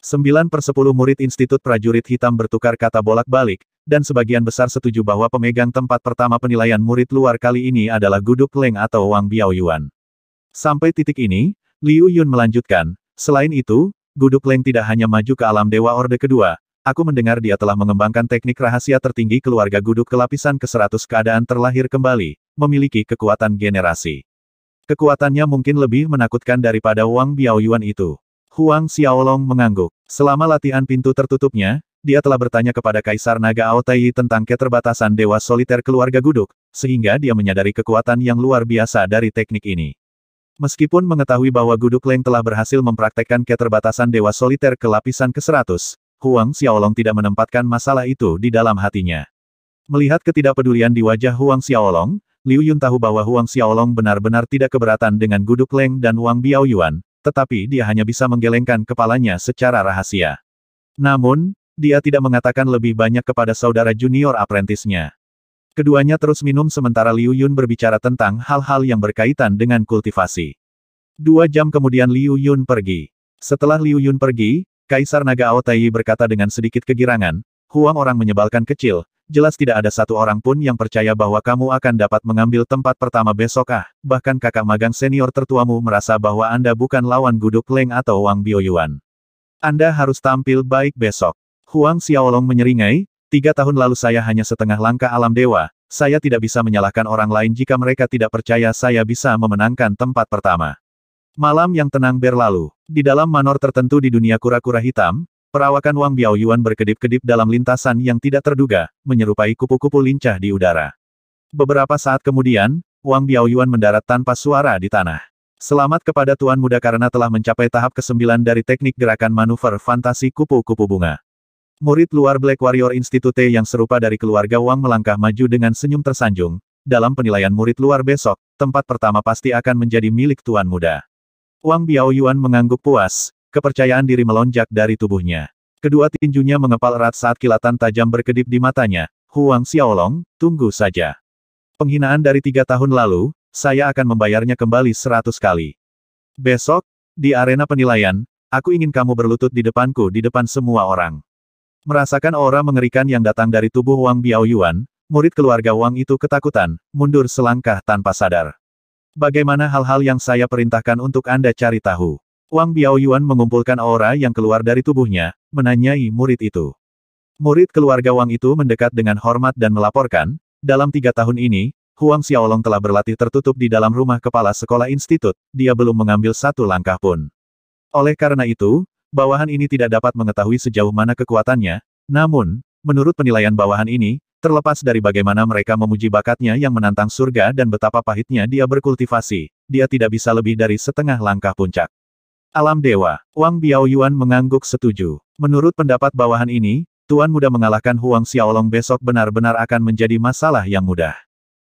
Sembilan per sepuluh murid Institut Prajurit Hitam bertukar kata bolak-balik, dan sebagian besar setuju bahwa pemegang tempat pertama penilaian murid luar kali ini adalah Guduk Leng atau Wang Biaoyuan. Sampai titik ini, Liu Yun melanjutkan, selain itu, Guduk Leng tidak hanya maju ke alam Dewa Orde kedua, aku mendengar dia telah mengembangkan teknik rahasia tertinggi keluarga Guduk ke lapisan ke-100 keadaan terlahir kembali, memiliki kekuatan generasi. Kekuatannya mungkin lebih menakutkan daripada Wang Biaoyuan itu. Huang Xiaolong mengangguk. Selama latihan pintu tertutupnya, dia telah bertanya kepada Kaisar Naga Aotai tentang keterbatasan Dewa Soliter keluarga Guduk, sehingga dia menyadari kekuatan yang luar biasa dari teknik ini. Meskipun mengetahui bahwa Guduk Leng telah berhasil mempraktekkan keterbatasan Dewa Soliter ke lapisan ke-100, Huang Xiaolong tidak menempatkan masalah itu di dalam hatinya. Melihat ketidakpedulian di wajah Huang Xiaolong, Liu Yun tahu bahwa Huang Xiaolong benar-benar tidak keberatan dengan Guduk Leng dan Wang Biaoyuan, tetapi dia hanya bisa menggelengkan kepalanya secara rahasia. Namun, dia tidak mengatakan lebih banyak kepada saudara junior apprentice-nya. Keduanya terus minum sementara Liu Yun berbicara tentang hal-hal yang berkaitan dengan kultivasi. Dua jam kemudian Liu Yun pergi. Setelah Liu Yun pergi, Kaisar Naga Aotai berkata dengan sedikit kegirangan, Huang orang menyebalkan kecil, jelas tidak ada satu orang pun yang percaya bahwa kamu akan dapat mengambil tempat pertama besok ah, bahkan kakak magang senior tertuamu merasa bahwa Anda bukan lawan Guduk Leng atau Wang Bioyuan. Anda harus tampil baik besok. Huang Xiaolong menyeringai, Tiga tahun lalu saya hanya setengah langkah alam dewa, saya tidak bisa menyalahkan orang lain jika mereka tidak percaya saya bisa memenangkan tempat pertama. Malam yang tenang berlalu. Di dalam manor tertentu di dunia kura-kura hitam, perawakan Wang Biaoyuan berkedip-kedip dalam lintasan yang tidak terduga, menyerupai kupu-kupu lincah di udara. Beberapa saat kemudian, Wang Biaoyuan mendarat tanpa suara di tanah. Selamat kepada Tuan Muda karena telah mencapai tahap ke-9 dari teknik gerakan manuver fantasi kupu-kupu bunga. Murid luar Black Warrior Institute yang serupa dari keluarga Wang melangkah maju dengan senyum tersanjung. Dalam penilaian murid luar besok, tempat pertama pasti akan menjadi milik Tuan Muda. Wang Biaoyuan mengangguk puas, kepercayaan diri melonjak dari tubuhnya. Kedua tinjunya mengepal erat saat kilatan tajam berkedip di matanya. Huang Xiaolong, tunggu saja. Penghinaan dari tiga tahun lalu, saya akan membayarnya kembali seratus kali. Besok, di arena penilaian, aku ingin kamu berlutut di depanku di depan semua orang. Merasakan aura mengerikan yang datang dari tubuh Wang Biaoyuan, murid keluarga Wang itu ketakutan, mundur selangkah tanpa sadar. Bagaimana hal-hal yang saya perintahkan untuk Anda cari tahu? Wang Biaoyuan mengumpulkan aura yang keluar dari tubuhnya, menanyai murid itu. Murid keluarga Wang itu mendekat dengan hormat dan melaporkan, dalam tiga tahun ini, Huang Xiaolong telah berlatih tertutup di dalam rumah kepala sekolah institut, dia belum mengambil satu langkah pun. Oleh karena itu, bawahan ini tidak dapat mengetahui sejauh mana kekuatannya, namun, menurut penilaian bawahan ini, Terlepas dari bagaimana mereka memuji bakatnya yang menantang surga dan betapa pahitnya dia berkultivasi, dia tidak bisa lebih dari setengah langkah puncak. Alam Dewa, Wang Biaoyuan mengangguk setuju. Menurut pendapat bawahan ini, Tuan Muda mengalahkan Huang Xiaolong besok benar-benar akan menjadi masalah yang mudah.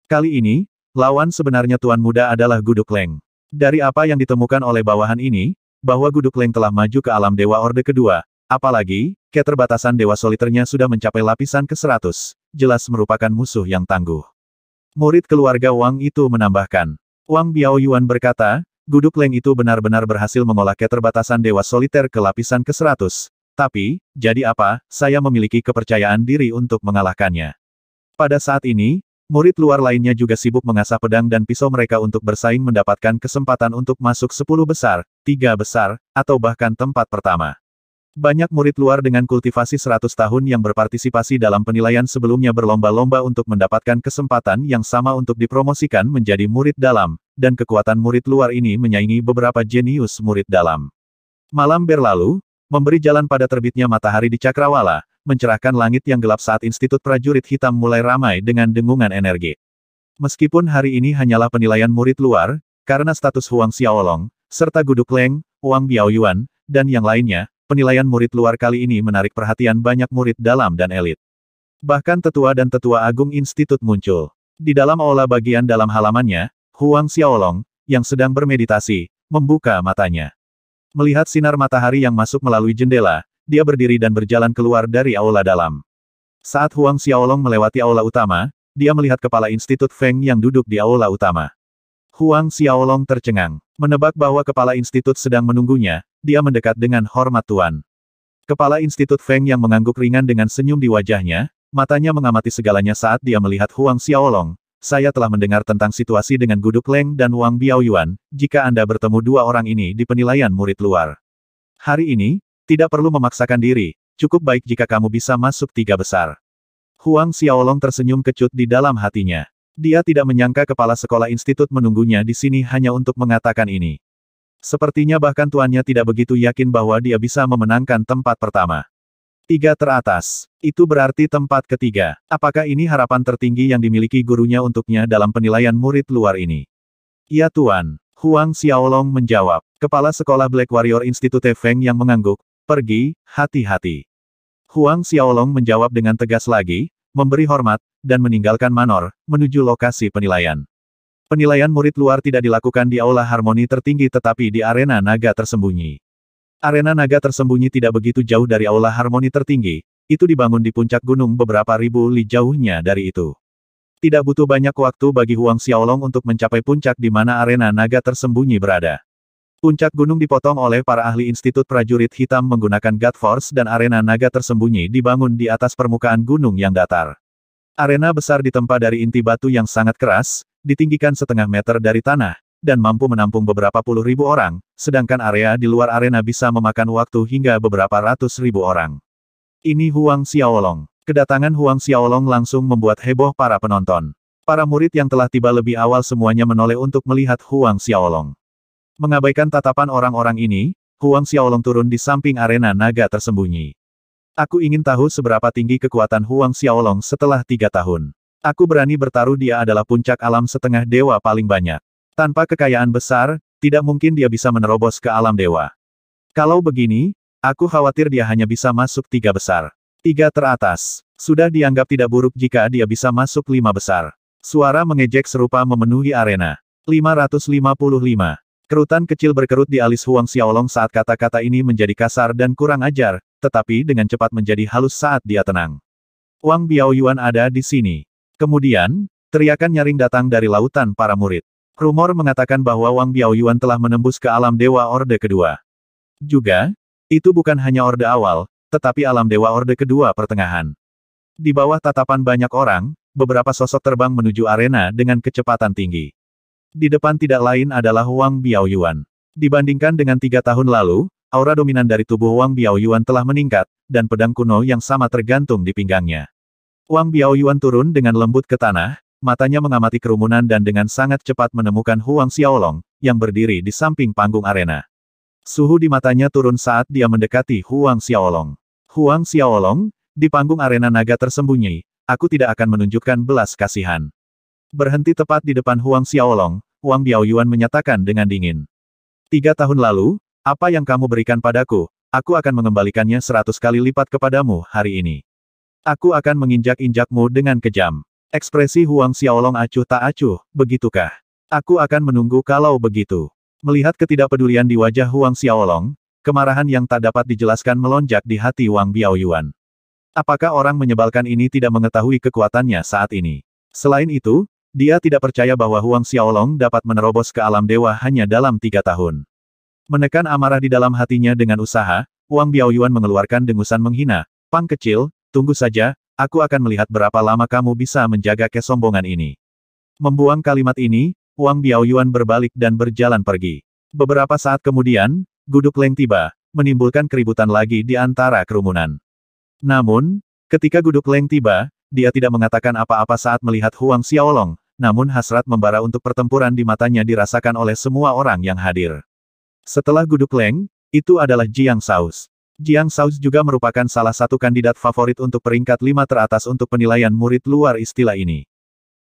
Kali ini, lawan sebenarnya Tuan Muda adalah Guduk Leng. Dari apa yang ditemukan oleh bawahan ini, bahwa Guduk Leng telah maju ke alam Dewa Orde kedua, apalagi, keterbatasan Dewa Soliternya sudah mencapai lapisan ke-100, jelas merupakan musuh yang tangguh. Murid keluarga Wang itu menambahkan. Wang Biaoyuan berkata, Guduk Leng itu benar-benar berhasil mengolah keterbatasan Dewa Soliter ke lapisan ke-100. Tapi, jadi apa, saya memiliki kepercayaan diri untuk mengalahkannya. Pada saat ini, murid luar lainnya juga sibuk mengasah pedang dan pisau mereka untuk bersaing mendapatkan kesempatan untuk masuk 10 besar, 3 besar, atau bahkan tempat pertama. Banyak murid luar dengan kultivasi 100 tahun yang berpartisipasi dalam penilaian sebelumnya berlomba-lomba untuk mendapatkan kesempatan yang sama untuk dipromosikan menjadi murid dalam, dan kekuatan murid luar ini menyaingi beberapa jenius murid dalam. Malam berlalu, memberi jalan pada terbitnya matahari di Cakrawala, mencerahkan langit yang gelap saat Institut Prajurit Hitam mulai ramai dengan dengungan energi. Meskipun hari ini hanyalah penilaian murid luar, karena status Huang Xiaolong, serta Guduk Leng, Wang Biaoyuan, dan yang lainnya, penilaian murid luar kali ini menarik perhatian banyak murid dalam dan elit. Bahkan tetua dan tetua agung institut muncul. Di dalam aula bagian dalam halamannya, Huang Xiaolong, yang sedang bermeditasi, membuka matanya. Melihat sinar matahari yang masuk melalui jendela, dia berdiri dan berjalan keluar dari aula dalam. Saat Huang Xiaolong melewati aula utama, dia melihat kepala Institut Feng yang duduk di aula utama. Huang Xiaolong tercengang. Menebak bahwa kepala institut sedang menunggunya, dia mendekat dengan hormat tuan. Kepala institut Feng yang mengangguk ringan dengan senyum di wajahnya, matanya mengamati segalanya saat dia melihat Huang Xiaolong. Saya telah mendengar tentang situasi dengan Guduk Leng dan Wang Biaoyuan, jika Anda bertemu dua orang ini di penilaian murid luar. Hari ini, tidak perlu memaksakan diri, cukup baik jika kamu bisa masuk tiga besar. Huang Xiaolong tersenyum kecut di dalam hatinya. Dia tidak menyangka kepala sekolah institut menunggunya di sini hanya untuk mengatakan ini. Sepertinya bahkan tuannya tidak begitu yakin bahwa dia bisa memenangkan tempat pertama. Tiga teratas. Itu berarti tempat ketiga. Apakah ini harapan tertinggi yang dimiliki gurunya untuknya dalam penilaian murid luar ini? Ya tuan. Huang Xiaolong menjawab. Kepala sekolah Black Warrior Institute Feng yang mengangguk. Pergi, hati-hati. Huang Xiaolong menjawab dengan tegas lagi, memberi hormat, dan meninggalkan Manor, menuju lokasi penilaian. Penilaian murid luar tidak dilakukan di Aula Harmoni tertinggi tetapi di arena naga tersembunyi. Arena naga tersembunyi tidak begitu jauh dari Aula Harmoni tertinggi, itu dibangun di puncak gunung beberapa ribu li jauhnya dari itu. Tidak butuh banyak waktu bagi Huang Xiaolong untuk mencapai puncak di mana arena naga tersembunyi berada. Puncak gunung dipotong oleh para ahli Institut Prajurit Hitam menggunakan God Force dan arena naga tersembunyi dibangun di atas permukaan gunung yang datar. Arena besar ditempa dari inti batu yang sangat keras, ditinggikan setengah meter dari tanah, dan mampu menampung beberapa puluh ribu orang, sedangkan area di luar arena bisa memakan waktu hingga beberapa ratus ribu orang. Ini Huang Xiaolong. Kedatangan Huang Xiaolong langsung membuat heboh para penonton. Para murid yang telah tiba lebih awal semuanya menoleh untuk melihat Huang Xiaolong. Mengabaikan tatapan orang-orang ini, Huang Xiaolong turun di samping arena naga tersembunyi. Aku ingin tahu seberapa tinggi kekuatan Huang Xiaolong setelah tiga tahun. Aku berani bertaruh dia adalah puncak alam setengah dewa paling banyak. Tanpa kekayaan besar, tidak mungkin dia bisa menerobos ke alam dewa. Kalau begini, aku khawatir dia hanya bisa masuk tiga besar. Tiga teratas. Sudah dianggap tidak buruk jika dia bisa masuk lima besar. Suara mengejek serupa memenuhi arena. 555. Kerutan kecil berkerut di alis Huang Xiaolong saat kata-kata ini menjadi kasar dan kurang ajar, tetapi dengan cepat menjadi halus saat dia tenang. Wang Biaoyuan ada di sini. Kemudian, teriakan nyaring datang dari lautan para murid. Rumor mengatakan bahwa Wang Biaoyuan telah menembus ke alam Dewa Orde kedua. Juga, itu bukan hanya Orde awal, tetapi alam Dewa Orde kedua pertengahan. Di bawah tatapan banyak orang, beberapa sosok terbang menuju arena dengan kecepatan tinggi. Di depan tidak lain adalah Wang Biaoyuan. Dibandingkan dengan tiga tahun lalu, aura dominan dari tubuh Wang Biaoyuan telah meningkat, dan pedang kuno yang sama tergantung di pinggangnya. Wang Biaoyuan turun dengan lembut ke tanah, matanya mengamati kerumunan dan dengan sangat cepat menemukan Huang Xiaolong, yang berdiri di samping panggung arena. Suhu di matanya turun saat dia mendekati Huang Xiaolong. Huang Xiaolong, di panggung arena naga tersembunyi, aku tidak akan menunjukkan belas kasihan. Berhenti tepat di depan Huang Xiaolong, Wang Biaoyuan menyatakan dengan dingin. Tiga tahun lalu, apa yang kamu berikan padaku, aku akan mengembalikannya seratus kali lipat kepadamu hari ini. Aku akan menginjak-injakmu dengan kejam. Ekspresi Huang Xiaolong acuh tak acuh, begitukah? Aku akan menunggu kalau begitu. Melihat ketidakpedulian di wajah Huang Xiaolong, kemarahan yang tak dapat dijelaskan melonjak di hati Wang Biaoyuan. Apakah orang menyebalkan ini tidak mengetahui kekuatannya saat ini? Selain itu, dia tidak percaya bahwa Huang Xiaolong dapat menerobos ke alam dewa hanya dalam tiga tahun. Menekan amarah di dalam hatinya dengan usaha, Wang Biaoyuan mengeluarkan dengusan menghina, Pang kecil, tunggu saja, aku akan melihat berapa lama kamu bisa menjaga kesombongan ini. Membuang kalimat ini, Wang Biaoyuan berbalik dan berjalan pergi. Beberapa saat kemudian, Guduk Leng tiba, menimbulkan keributan lagi di antara kerumunan. Namun, ketika Guduk Leng tiba, dia tidak mengatakan apa-apa saat melihat Huang Xiaolong, namun hasrat membara untuk pertempuran di matanya dirasakan oleh semua orang yang hadir. Setelah Guduk Leng, itu adalah Jiang Saus. Jiang Saus juga merupakan salah satu kandidat favorit untuk peringkat lima teratas untuk penilaian murid luar istilah ini.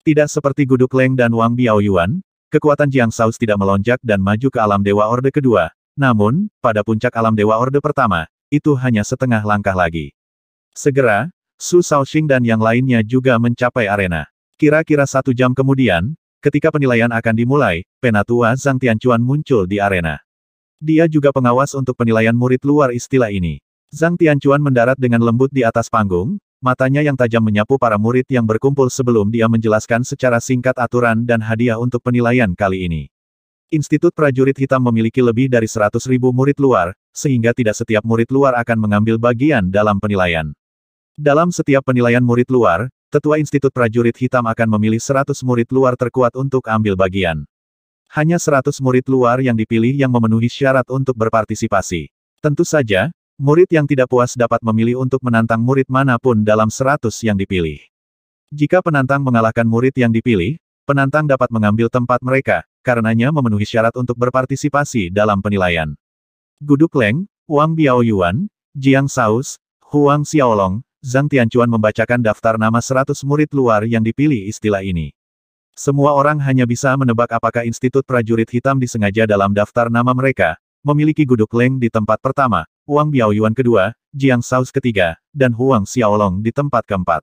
Tidak seperti Guduk Leng dan Wang Biaoyuan, kekuatan Jiang Saus tidak melonjak dan maju ke alam Dewa Orde kedua, namun, pada puncak alam Dewa Orde pertama, itu hanya setengah langkah lagi. Segera, Su Shaoxing dan yang lainnya juga mencapai arena. Kira-kira satu jam kemudian, ketika penilaian akan dimulai, penatua Zhang Tianchuan muncul di arena. Dia juga pengawas untuk penilaian murid luar istilah ini. Zhang Tianchuan mendarat dengan lembut di atas panggung, matanya yang tajam menyapu para murid yang berkumpul sebelum dia menjelaskan secara singkat aturan dan hadiah untuk penilaian kali ini. Institut Prajurit Hitam memiliki lebih dari 100 ribu murid luar, sehingga tidak setiap murid luar akan mengambil bagian dalam penilaian. Dalam setiap penilaian murid luar, Tetua Institut Prajurit Hitam akan memilih 100 murid luar terkuat untuk ambil bagian. Hanya 100 murid luar yang dipilih yang memenuhi syarat untuk berpartisipasi. Tentu saja, murid yang tidak puas dapat memilih untuk menantang murid mana pun dalam 100 yang dipilih. Jika penantang mengalahkan murid yang dipilih, penantang dapat mengambil tempat mereka, karenanya memenuhi syarat untuk berpartisipasi dalam penilaian. Guduk Leng, Wang Biaoyuan, Jiang Saus, Huang Xiaolong, Zhang Tianchuan membacakan daftar nama 100 murid luar yang dipilih istilah ini. Semua orang hanya bisa menebak apakah Institut Prajurit Hitam disengaja dalam daftar nama mereka, memiliki Guduk Leng di tempat pertama, Wang Biaoyuan kedua, Jiang Saus ketiga, dan Huang Xiaolong di tempat keempat.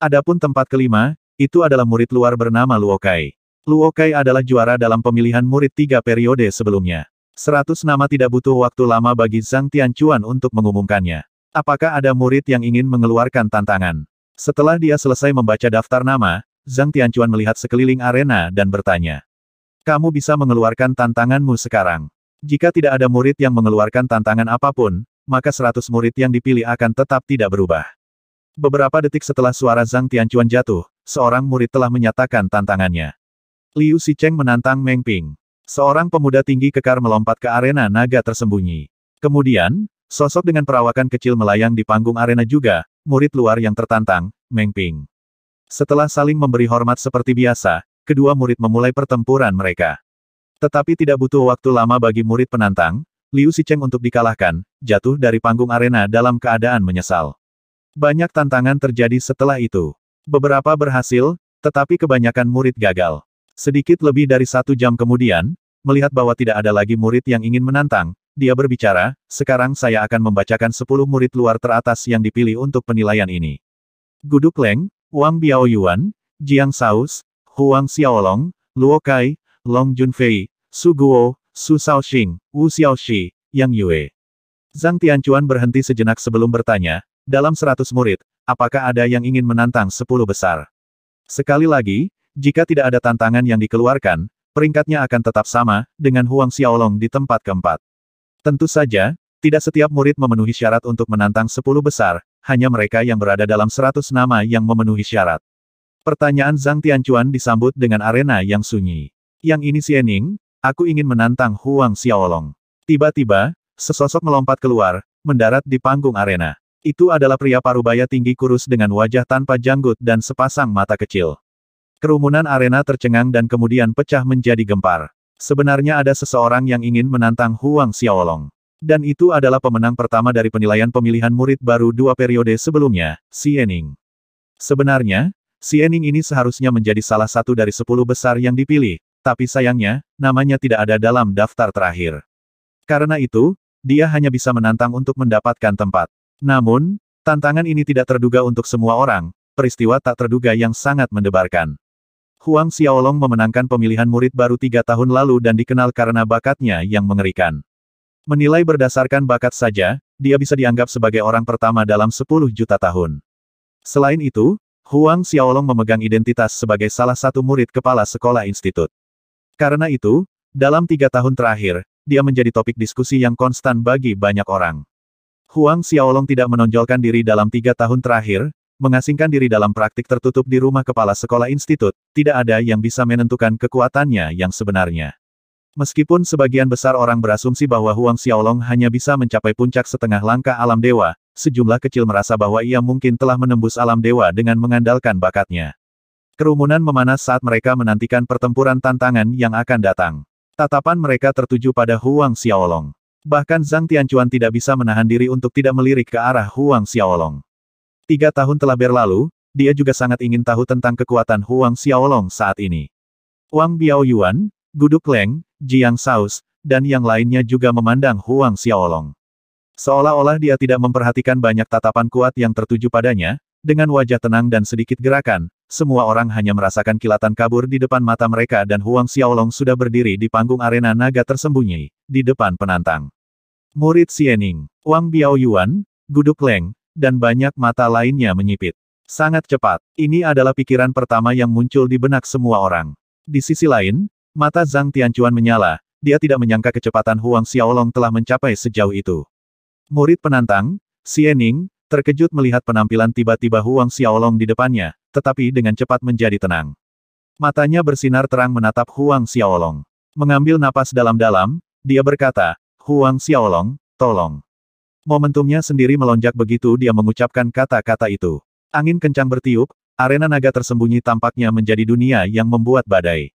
Adapun tempat kelima, itu adalah murid luar bernama Luokai. Luokai adalah juara dalam pemilihan murid tiga periode sebelumnya. Seratus nama tidak butuh waktu lama bagi Zhang Tianchuan untuk mengumumkannya. Apakah ada murid yang ingin mengeluarkan tantangan? Setelah dia selesai membaca daftar nama, Zhang Tianchuan melihat sekeliling arena dan bertanya. Kamu bisa mengeluarkan tantanganmu sekarang. Jika tidak ada murid yang mengeluarkan tantangan apa pun, maka 100 murid yang dipilih akan tetap tidak berubah. Beberapa detik setelah suara Zhang Tianchuan jatuh, seorang murid telah menyatakan tantangannya. Liu Xicheng menantang Meng Ping. Seorang pemuda tinggi kekar melompat ke arena naga tersembunyi. Kemudian, Sosok dengan perawakan kecil melayang di panggung arena juga, murid luar yang tertantang, Meng Ping. Setelah saling memberi hormat seperti biasa, kedua murid memulai pertempuran mereka. Tetapi tidak butuh waktu lama bagi murid penantang, Liu Xicheng untuk dikalahkan, jatuh dari panggung arena dalam keadaan menyesal. Banyak tantangan terjadi setelah itu. Beberapa berhasil, tetapi kebanyakan murid gagal. Sedikit lebih dari satu jam kemudian, melihat bahwa tidak ada lagi murid yang ingin menantang, dia berbicara, sekarang saya akan membacakan 10 murid luar teratas yang dipilih untuk penilaian ini. Guduk Leng, Wang Biaoyuan, Jiang Saus, Huang Xiaolong, Luo Kai, Long Junfei, Su Guo, Su Shaoxing, Wu Xiaoxi, Yang Yue. Zhang Tianchuan berhenti sejenak sebelum bertanya, dalam 100 murid, apakah ada yang ingin menantang 10 besar? Sekali lagi, jika tidak ada tantangan yang dikeluarkan, peringkatnya akan tetap sama, dengan Huang Xiaolong di tempat keempat. Tentu saja, tidak setiap murid memenuhi syarat untuk menantang sepuluh besar, hanya mereka yang berada dalam seratus nama yang memenuhi syarat. Pertanyaan Zhang Tianchuan disambut dengan arena yang sunyi. Yang ini Xiening, aku ingin menantang Huang Xiaolong. Tiba-tiba, sesosok melompat keluar, mendarat di panggung arena. Itu adalah pria parubaya tinggi kurus dengan wajah tanpa janggut dan sepasang mata kecil. Kerumunan arena tercengang dan kemudian pecah menjadi gempar. Sebenarnya ada seseorang yang ingin menantang Huang Xiaolong. Dan itu adalah pemenang pertama dari penilaian pemilihan murid baru dua periode sebelumnya, Xi Ening. Sebenarnya, Xi Ening ini seharusnya menjadi salah satu dari sepuluh besar yang dipilih, tapi sayangnya, namanya tidak ada dalam daftar terakhir. Karena itu, dia hanya bisa menantang untuk mendapatkan tempat. Namun, tantangan ini tidak terduga untuk semua orang, peristiwa tak terduga yang sangat mendebarkan. Huang Xiaolong memenangkan pemilihan murid baru tiga tahun lalu dan dikenal karena bakatnya yang mengerikan. Menilai berdasarkan bakat saja, dia bisa dianggap sebagai orang pertama dalam 10 juta tahun. Selain itu, Huang Xiaolong memegang identitas sebagai salah satu murid kepala sekolah institut. Karena itu, dalam tiga tahun terakhir, dia menjadi topik diskusi yang konstan bagi banyak orang. Huang Xiaolong tidak menonjolkan diri dalam tiga tahun terakhir, mengasingkan diri dalam praktik tertutup di rumah kepala sekolah institut, tidak ada yang bisa menentukan kekuatannya yang sebenarnya. Meskipun sebagian besar orang berasumsi bahwa Huang Xiaolong hanya bisa mencapai puncak setengah langkah alam dewa, sejumlah kecil merasa bahwa ia mungkin telah menembus alam dewa dengan mengandalkan bakatnya. Kerumunan memanas saat mereka menantikan pertempuran tantangan yang akan datang. Tatapan mereka tertuju pada Huang Xiaolong. Bahkan Zhang Tianchuan tidak bisa menahan diri untuk tidak melirik ke arah Huang Xiaolong. Tiga tahun telah berlalu, dia juga sangat ingin tahu tentang kekuatan Huang Xiaolong saat ini. Wang Biaoyuan, Guduk Leng, Jiang Saus, dan yang lainnya juga memandang Huang Xiaolong. Seolah-olah dia tidak memperhatikan banyak tatapan kuat yang tertuju padanya, dengan wajah tenang dan sedikit gerakan, semua orang hanya merasakan kilatan kabur di depan mata mereka dan Huang Xiaolong sudah berdiri di panggung arena naga tersembunyi, di depan penantang. Murid Xiening, Wang Biaoyuan, Guduk Leng, dan banyak mata lainnya menyipit. Sangat cepat. Ini adalah pikiran pertama yang muncul di benak semua orang. Di sisi lain, mata Zhang Tianchuan menyala, dia tidak menyangka kecepatan Huang Xiaolong telah mencapai sejauh itu. Murid penantang, Xiening, terkejut melihat penampilan tiba-tiba Huang Xiaolong di depannya, tetapi dengan cepat menjadi tenang. Matanya bersinar terang menatap Huang Xiaolong. Mengambil napas dalam-dalam, dia berkata, Huang Xiaolong, tolong. Momentumnya sendiri melonjak begitu dia mengucapkan kata-kata itu. Angin kencang bertiup, arena naga tersembunyi tampaknya menjadi dunia yang membuat badai.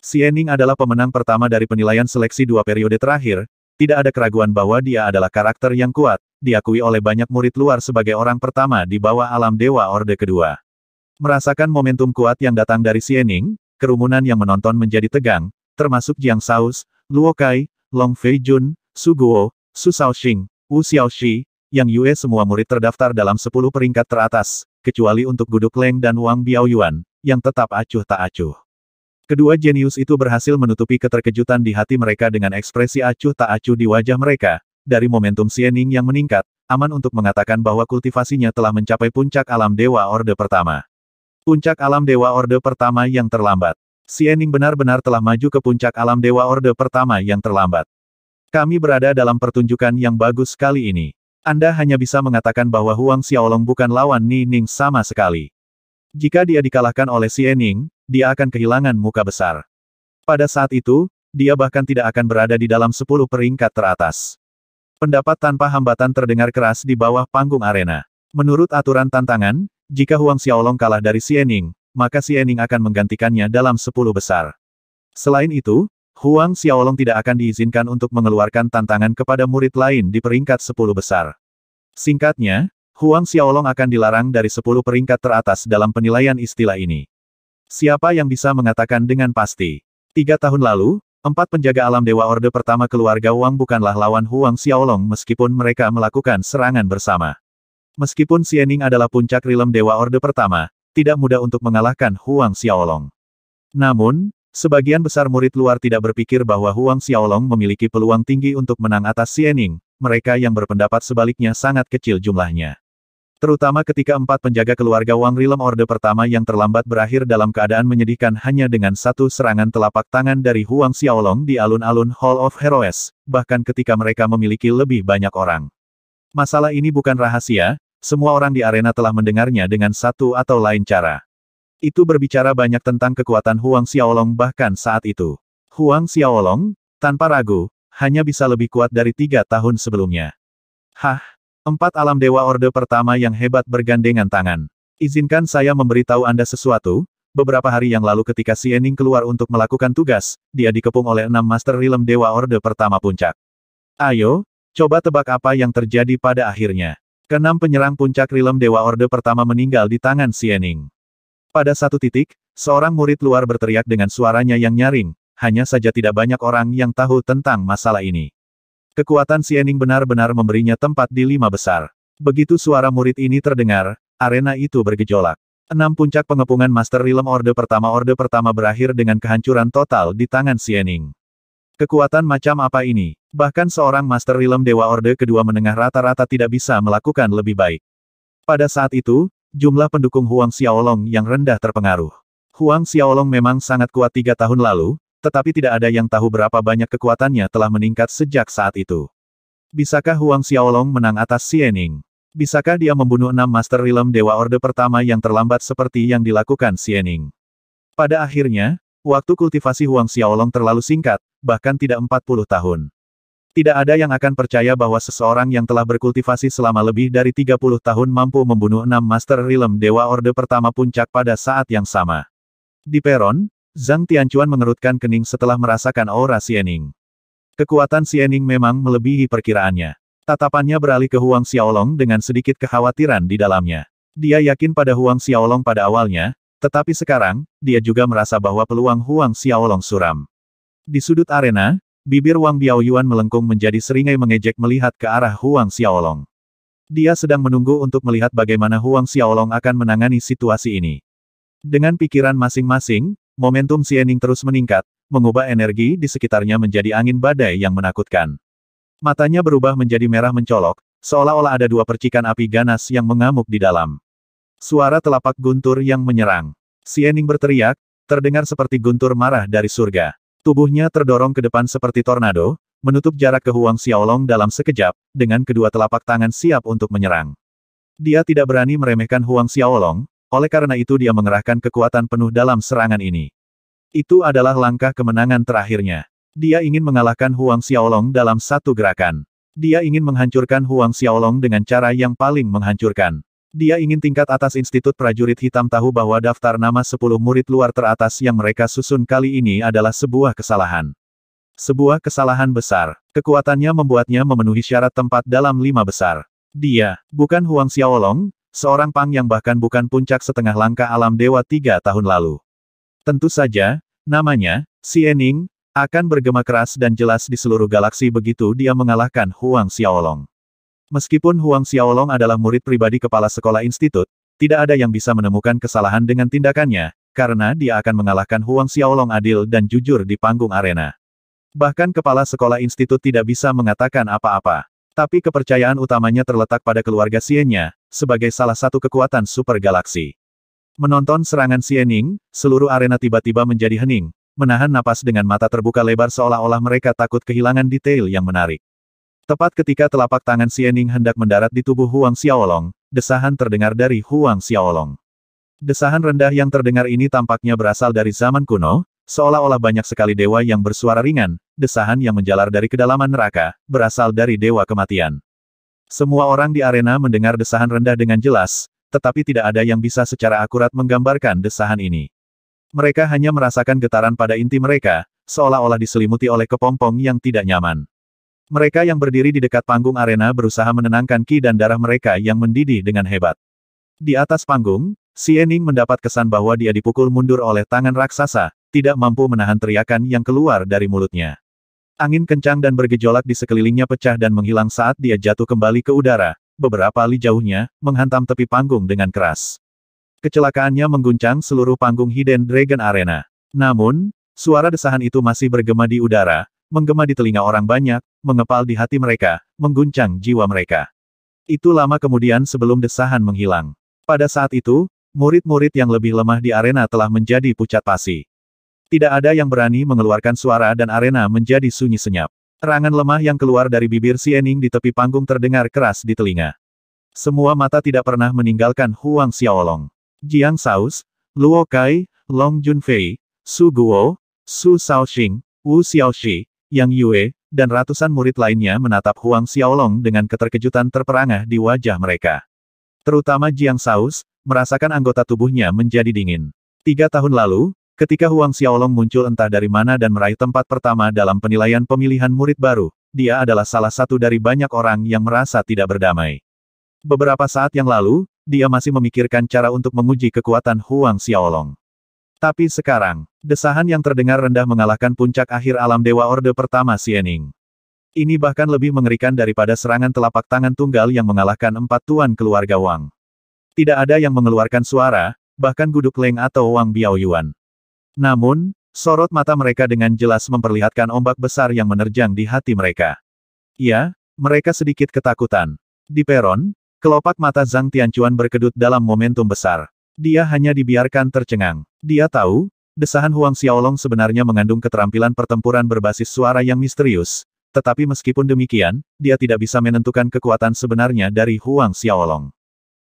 Xiening adalah pemenang pertama dari penilaian seleksi dua periode terakhir, tidak ada keraguan bahwa dia adalah karakter yang kuat, diakui oleh banyak murid luar sebagai orang pertama di bawah alam Dewa Orde kedua. Merasakan momentum kuat yang datang dari Xiening, kerumunan yang menonton menjadi tegang, termasuk Jiang Saus, Luo Kai, Long Fei Jun, Su Guo, Su Wu Xiaoxi, Yang Yue semua murid terdaftar dalam 10 peringkat teratas, kecuali untuk Guduk Leng dan Wang Biaoyuan, yang tetap acuh tak acuh. Kedua jenius itu berhasil menutupi keterkejutan di hati mereka dengan ekspresi acuh tak acuh di wajah mereka, dari momentum Xiening yang meningkat, aman untuk mengatakan bahwa kultivasinya telah mencapai puncak alam Dewa Orde pertama. Puncak alam Dewa Orde pertama yang terlambat. Xiening benar-benar telah maju ke puncak alam Dewa Orde pertama yang terlambat. Kami berada dalam pertunjukan yang bagus kali ini. Anda hanya bisa mengatakan bahwa Huang Xiaolong bukan lawan Ni Ning sama sekali. Jika dia dikalahkan oleh Xie Ning, dia akan kehilangan muka besar. Pada saat itu, dia bahkan tidak akan berada di dalam 10 peringkat teratas. Pendapat tanpa hambatan terdengar keras di bawah panggung arena. Menurut aturan tantangan, jika Huang Xiaolong kalah dari Xiening, maka Xiening akan menggantikannya dalam sepuluh besar. Selain itu, Huang Xiaolong tidak akan diizinkan untuk mengeluarkan tantangan kepada murid lain di peringkat sepuluh besar. Singkatnya, Huang Xiaolong akan dilarang dari sepuluh peringkat teratas dalam penilaian istilah ini. Siapa yang bisa mengatakan dengan pasti? Tiga tahun lalu, empat penjaga alam Dewa Orde pertama keluarga Wang bukanlah lawan Huang Xiaolong meskipun mereka melakukan serangan bersama. Meskipun Xiening adalah puncak rilem Dewa Orde pertama, tidak mudah untuk mengalahkan Huang Xiaolong. Namun, sebagian besar murid luar tidak berpikir bahwa Huang Xiaolong memiliki peluang tinggi untuk menang atas Xiening, mereka yang berpendapat sebaliknya sangat kecil jumlahnya. Terutama ketika empat penjaga keluarga Wang Rilem Orde pertama yang terlambat berakhir dalam keadaan menyedihkan hanya dengan satu serangan telapak tangan dari Huang Xiaolong di alun-alun Hall of Heroes, bahkan ketika mereka memiliki lebih banyak orang. Masalah ini bukan rahasia, semua orang di arena telah mendengarnya dengan satu atau lain cara. Itu berbicara banyak tentang kekuatan Huang Xiaolong bahkan saat itu. Huang Xiaolong, tanpa ragu, hanya bisa lebih kuat dari tiga tahun sebelumnya. Hah, empat alam dewa orde pertama yang hebat bergandengan tangan. Izinkan saya memberitahu Anda sesuatu, beberapa hari yang lalu ketika Xiening keluar untuk melakukan tugas, dia dikepung oleh enam Master Realm Dewa Orde pertama puncak. Ayo, Coba tebak apa yang terjadi pada akhirnya. Kenam penyerang puncak rilem Dewa Orde pertama meninggal di tangan Xiening. Pada satu titik, seorang murid luar berteriak dengan suaranya yang nyaring, hanya saja tidak banyak orang yang tahu tentang masalah ini. Kekuatan Xiening benar-benar memberinya tempat di lima besar. Begitu suara murid ini terdengar, arena itu bergejolak. Enam puncak pengepungan Master Realm Orde pertama Orde pertama berakhir dengan kehancuran total di tangan Xiening. Kekuatan macam apa ini? Bahkan seorang Master Realm Dewa Orde kedua menengah rata-rata tidak bisa melakukan lebih baik. Pada saat itu, jumlah pendukung Huang Xiaolong yang rendah terpengaruh. Huang Xiaolong memang sangat kuat tiga tahun lalu, tetapi tidak ada yang tahu berapa banyak kekuatannya telah meningkat sejak saat itu. Bisakah Huang Xiaolong menang atas Xiening? Bisakah dia membunuh enam Master Realm Dewa Orde pertama yang terlambat seperti yang dilakukan Xiening? Pada akhirnya, waktu kultivasi Huang Xiaolong terlalu singkat, bahkan tidak 40 tahun. Tidak ada yang akan percaya bahwa seseorang yang telah berkultivasi selama lebih dari 30 tahun mampu membunuh enam Master Realm Dewa Orde pertama puncak pada saat yang sama. Di peron, Zhang Tianchuan mengerutkan kening setelah merasakan aura Xiening. Kekuatan Xiening memang melebihi perkiraannya. Tatapannya beralih ke Huang Xiaolong dengan sedikit kekhawatiran di dalamnya. Dia yakin pada Huang Xiaolong pada awalnya, tetapi sekarang, dia juga merasa bahwa peluang Huang Xiaolong suram. Di sudut arena, bibir Wang Biaoyuan melengkung menjadi seringai mengejek melihat ke arah Huang Xiaolong. Dia sedang menunggu untuk melihat bagaimana Huang Xiaolong akan menangani situasi ini. Dengan pikiran masing-masing, momentum Xiening terus meningkat, mengubah energi di sekitarnya menjadi angin badai yang menakutkan. Matanya berubah menjadi merah mencolok, seolah-olah ada dua percikan api ganas yang mengamuk di dalam. Suara telapak guntur yang menyerang. Xiening berteriak, terdengar seperti guntur marah dari surga. Tubuhnya terdorong ke depan seperti tornado, menutup jarak ke Huang Xiaolong dalam sekejap, dengan kedua telapak tangan siap untuk menyerang. Dia tidak berani meremehkan Huang Xiaolong, oleh karena itu dia mengerahkan kekuatan penuh dalam serangan ini. Itu adalah langkah kemenangan terakhirnya. Dia ingin mengalahkan Huang Xiaolong dalam satu gerakan. Dia ingin menghancurkan Huang Xiaolong dengan cara yang paling menghancurkan. Dia ingin tingkat atas Institut Prajurit Hitam tahu bahwa daftar nama 10 murid luar teratas yang mereka susun kali ini adalah sebuah kesalahan. Sebuah kesalahan besar. Kekuatannya membuatnya memenuhi syarat tempat dalam lima besar. Dia, bukan Huang Xiaolong, seorang pang yang bahkan bukan puncak setengah langkah alam dewa tiga tahun lalu. Tentu saja, namanya, Xiening, akan bergema keras dan jelas di seluruh galaksi begitu dia mengalahkan Huang Xiaolong. Meskipun Huang Xiaolong adalah murid pribadi kepala sekolah institut, tidak ada yang bisa menemukan kesalahan dengan tindakannya, karena dia akan mengalahkan Huang Xiaolong adil dan jujur di panggung arena. Bahkan kepala sekolah institut tidak bisa mengatakan apa-apa. Tapi kepercayaan utamanya terletak pada keluarga Xiennya, sebagai salah satu kekuatan super galaksi. Menonton serangan Xiening, seluruh arena tiba-tiba menjadi hening, menahan napas dengan mata terbuka lebar seolah-olah mereka takut kehilangan detail yang menarik. Tepat ketika telapak tangan Xiening hendak mendarat di tubuh Huang Xiaolong, desahan terdengar dari Huang Xiaolong. Desahan rendah yang terdengar ini tampaknya berasal dari zaman kuno, seolah-olah banyak sekali dewa yang bersuara ringan, desahan yang menjalar dari kedalaman neraka, berasal dari dewa kematian. Semua orang di arena mendengar desahan rendah dengan jelas, tetapi tidak ada yang bisa secara akurat menggambarkan desahan ini. Mereka hanya merasakan getaran pada inti mereka, seolah-olah diselimuti oleh kepompong yang tidak nyaman. Mereka yang berdiri di dekat panggung arena berusaha menenangkan ki dan darah mereka yang mendidih dengan hebat. Di atas panggung, Xiening mendapat kesan bahwa dia dipukul mundur oleh tangan raksasa, tidak mampu menahan teriakan yang keluar dari mulutnya. Angin kencang dan bergejolak di sekelilingnya pecah dan menghilang saat dia jatuh kembali ke udara, beberapa li jauhnya, menghantam tepi panggung dengan keras. Kecelakaannya mengguncang seluruh panggung Hidden Dragon Arena. Namun, suara desahan itu masih bergema di udara, menggema di telinga orang banyak, mengepal di hati mereka, mengguncang jiwa mereka. Itu lama kemudian sebelum desahan menghilang. Pada saat itu, murid-murid yang lebih lemah di arena telah menjadi pucat pasi. Tidak ada yang berani mengeluarkan suara dan arena menjadi sunyi senyap. Terangan lemah yang keluar dari bibir si Ening di tepi panggung terdengar keras di telinga. Semua mata tidak pernah meninggalkan Huang Xiaolong. Jiang Saus, Luo Kai, Long Junfei, Su Guo, Su Shaoxing, Wu Xiaoxi, Yang Yue, dan ratusan murid lainnya menatap Huang Xiaolong dengan keterkejutan terperangah di wajah mereka. Terutama Jiang Saus, merasakan anggota tubuhnya menjadi dingin. Tiga tahun lalu, Ketika Huang Xiaolong muncul entah dari mana dan meraih tempat pertama dalam penilaian pemilihan murid baru, dia adalah salah satu dari banyak orang yang merasa tidak berdamai. Beberapa saat yang lalu, dia masih memikirkan cara untuk menguji kekuatan Huang Xiaolong. Tapi sekarang, desahan yang terdengar rendah mengalahkan puncak akhir alam Dewa Orde pertama Xiening. Ini bahkan lebih mengerikan daripada serangan telapak tangan tunggal yang mengalahkan empat tuan keluarga Wang. Tidak ada yang mengeluarkan suara, bahkan Guduk Leng atau Wang Biaoyuan. Namun, sorot mata mereka dengan jelas memperlihatkan ombak besar yang menerjang di hati mereka. Ya, mereka sedikit ketakutan. Di peron, kelopak mata Zhang Tianchuan berkedut dalam momentum besar. Dia hanya dibiarkan tercengang. Dia tahu, desahan Huang Xiaolong sebenarnya mengandung keterampilan pertempuran berbasis suara yang misterius, tetapi meskipun demikian, dia tidak bisa menentukan kekuatan sebenarnya dari Huang Xiaolong.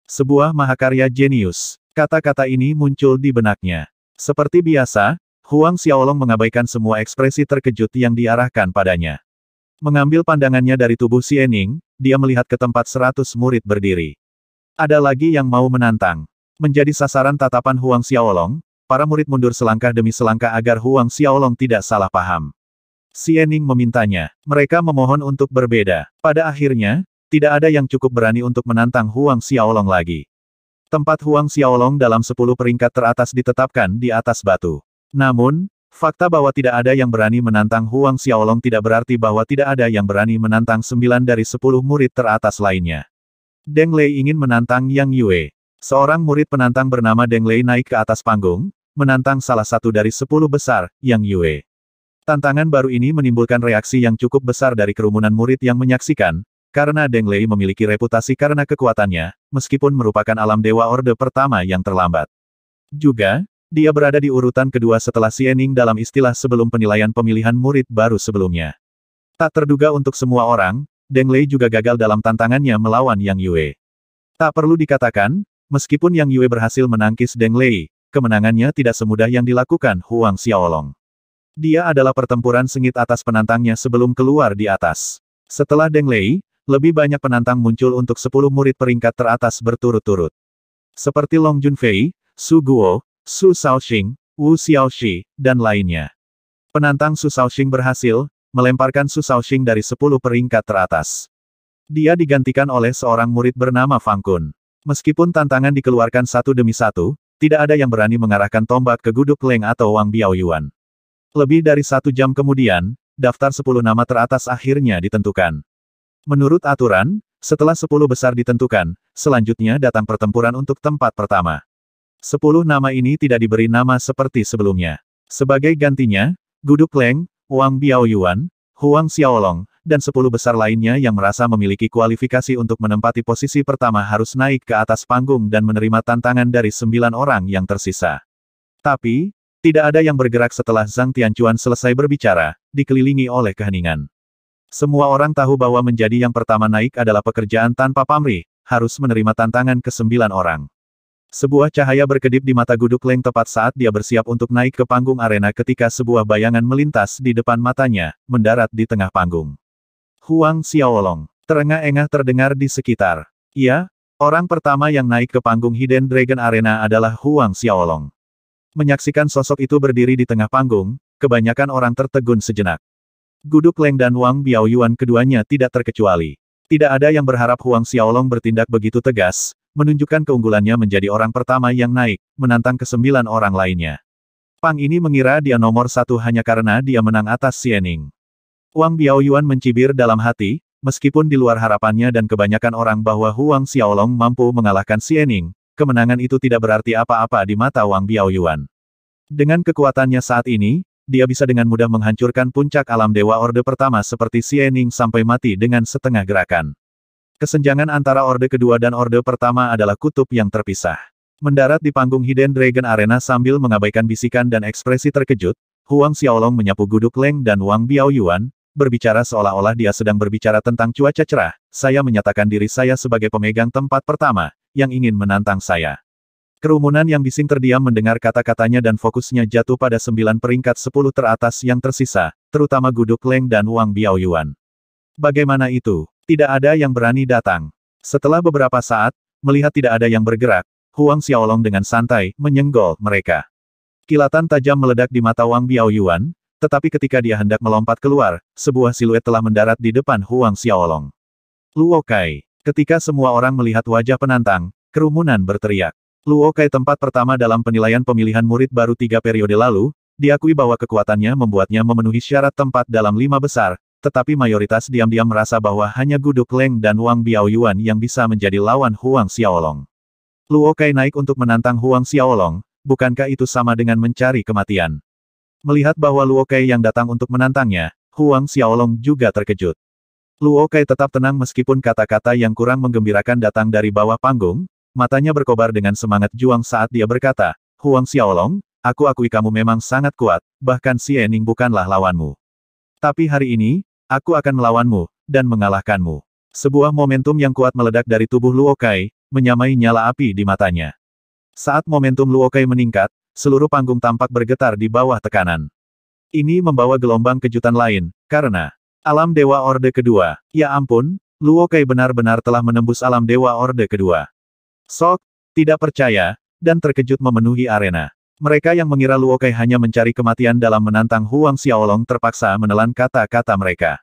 Sebuah mahakarya jenius. Kata-kata ini muncul di benaknya. Seperti biasa, Huang Xiaolong mengabaikan semua ekspresi terkejut yang diarahkan padanya. Mengambil pandangannya dari tubuh Xiening, dia melihat ke tempat seratus murid berdiri. Ada lagi yang mau menantang. Menjadi sasaran tatapan Huang Xiaolong, para murid mundur selangkah demi selangkah agar Huang Xiaolong tidak salah paham. Xiening memintanya. Mereka memohon untuk berbeda. Pada akhirnya, tidak ada yang cukup berani untuk menantang Huang Xiaolong lagi. Tempat Huang Xiaolong dalam 10 peringkat teratas ditetapkan di atas batu. Namun, fakta bahwa tidak ada yang berani menantang Huang Xiaolong tidak berarti bahwa tidak ada yang berani menantang 9 dari 10 murid teratas lainnya. Deng Lei ingin menantang Yang Yue. Seorang murid penantang bernama Deng Lei naik ke atas panggung, menantang salah satu dari 10 besar, Yang Yue. Tantangan baru ini menimbulkan reaksi yang cukup besar dari kerumunan murid yang menyaksikan, karena Deng Lei memiliki reputasi karena kekuatannya, meskipun merupakan alam dewa orde pertama yang terlambat. Juga, dia berada di urutan kedua setelah Xiening dalam istilah sebelum penilaian pemilihan murid baru sebelumnya. Tak terduga untuk semua orang, Deng Lei juga gagal dalam tantangannya melawan Yang Yue. Tak perlu dikatakan, meskipun Yang Yue berhasil menangkis Deng Lei, kemenangannya tidak semudah yang dilakukan Huang Xiaolong. Dia adalah pertempuran sengit atas penantangnya sebelum keluar di atas. Setelah Deng Lei, lebih banyak penantang muncul untuk 10 murid peringkat teratas berturut-turut. Seperti Long Junfei, Su Guo, Su Shaoxing, Wu Xiaoxi, dan lainnya. Penantang Su Shaoxing berhasil, melemparkan Su Shaoxing dari 10 peringkat teratas. Dia digantikan oleh seorang murid bernama Fang Kun. Meskipun tantangan dikeluarkan satu demi satu, tidak ada yang berani mengarahkan tombak ke Guduk Leng atau Wang Biaoyuan. Lebih dari satu jam kemudian, daftar 10 nama teratas akhirnya ditentukan. Menurut aturan, setelah sepuluh besar ditentukan, selanjutnya datang pertempuran untuk tempat pertama. Sepuluh nama ini tidak diberi nama seperti sebelumnya. Sebagai gantinya, Guduk Leng, Wang Biaoyuan, Huang Xiaolong, dan sepuluh besar lainnya yang merasa memiliki kualifikasi untuk menempati posisi pertama harus naik ke atas panggung dan menerima tantangan dari sembilan orang yang tersisa. Tapi, tidak ada yang bergerak setelah Zhang Tianchuan selesai berbicara, dikelilingi oleh keheningan. Semua orang tahu bahwa menjadi yang pertama naik adalah pekerjaan tanpa pamrih, harus menerima tantangan ke sembilan orang. Sebuah cahaya berkedip di mata Guduk Leng tepat saat dia bersiap untuk naik ke panggung arena ketika sebuah bayangan melintas di depan matanya, mendarat di tengah panggung. Huang Xiaolong. Terengah-engah terdengar di sekitar. Ya, orang pertama yang naik ke panggung Hidden Dragon Arena adalah Huang Xiaolong. Menyaksikan sosok itu berdiri di tengah panggung, kebanyakan orang tertegun sejenak. Guduk Leng dan Wang Biaoyuan keduanya tidak terkecuali. Tidak ada yang berharap Huang Xiaolong bertindak begitu tegas, menunjukkan keunggulannya menjadi orang pertama yang naik, menantang kesembilan orang lainnya. Pang ini mengira dia nomor satu hanya karena dia menang atas Xiening. Wang Biaoyuan mencibir dalam hati, meskipun di luar harapannya dan kebanyakan orang bahwa Huang Xiaolong mampu mengalahkan Xiening, kemenangan itu tidak berarti apa-apa di mata Wang Biaoyuan. Dengan kekuatannya saat ini, dia bisa dengan mudah menghancurkan puncak alam Dewa Orde pertama seperti Xiening sampai mati dengan setengah gerakan. Kesenjangan antara Orde kedua dan Orde pertama adalah kutub yang terpisah. Mendarat di panggung Hidden Dragon Arena sambil mengabaikan bisikan dan ekspresi terkejut, Huang Xiaolong menyapu Guduk Leng dan Wang Biaoyuan, berbicara seolah-olah dia sedang berbicara tentang cuaca cerah, saya menyatakan diri saya sebagai pemegang tempat pertama, yang ingin menantang saya. Kerumunan yang bising terdiam mendengar kata-katanya dan fokusnya jatuh pada sembilan peringkat sepuluh teratas yang tersisa, terutama Guduk Leng dan Wang Biaoyuan. Bagaimana itu? Tidak ada yang berani datang. Setelah beberapa saat, melihat tidak ada yang bergerak, Huang Xiaolong dengan santai, menyenggol mereka. Kilatan tajam meledak di mata Wang Biaoyuan, tetapi ketika dia hendak melompat keluar, sebuah siluet telah mendarat di depan Huang Xiaolong. Luo Kai. Ketika semua orang melihat wajah penantang, kerumunan berteriak. Luo Kai tempat pertama dalam penilaian pemilihan murid baru tiga periode lalu, diakui bahwa kekuatannya membuatnya memenuhi syarat tempat dalam lima besar, tetapi mayoritas diam-diam merasa bahwa hanya Guduk Leng dan Wang Biaoyuan yang bisa menjadi lawan Huang Xiaolong. Luo Kai naik untuk menantang Huang Xiaolong, bukankah itu sama dengan mencari kematian? Melihat bahwa Luo Kai yang datang untuk menantangnya, Huang Xiaolong juga terkejut. Luo Kai tetap tenang meskipun kata-kata yang kurang menggembirakan datang dari bawah panggung, Matanya berkobar dengan semangat juang saat dia berkata, Huang Xiaolong, aku akui kamu memang sangat kuat, bahkan Xie Ning bukanlah lawanmu. Tapi hari ini, aku akan melawanmu, dan mengalahkanmu. Sebuah momentum yang kuat meledak dari tubuh Luo Kai, menyamai nyala api di matanya. Saat momentum Luo Kai meningkat, seluruh panggung tampak bergetar di bawah tekanan. Ini membawa gelombang kejutan lain, karena alam Dewa Orde Kedua, ya ampun, Luo Kai benar-benar telah menembus alam Dewa Orde Kedua. Sok, tidak percaya, dan terkejut memenuhi arena. Mereka yang mengira Luo Kai hanya mencari kematian dalam menantang Huang Xiaolong terpaksa menelan kata-kata mereka.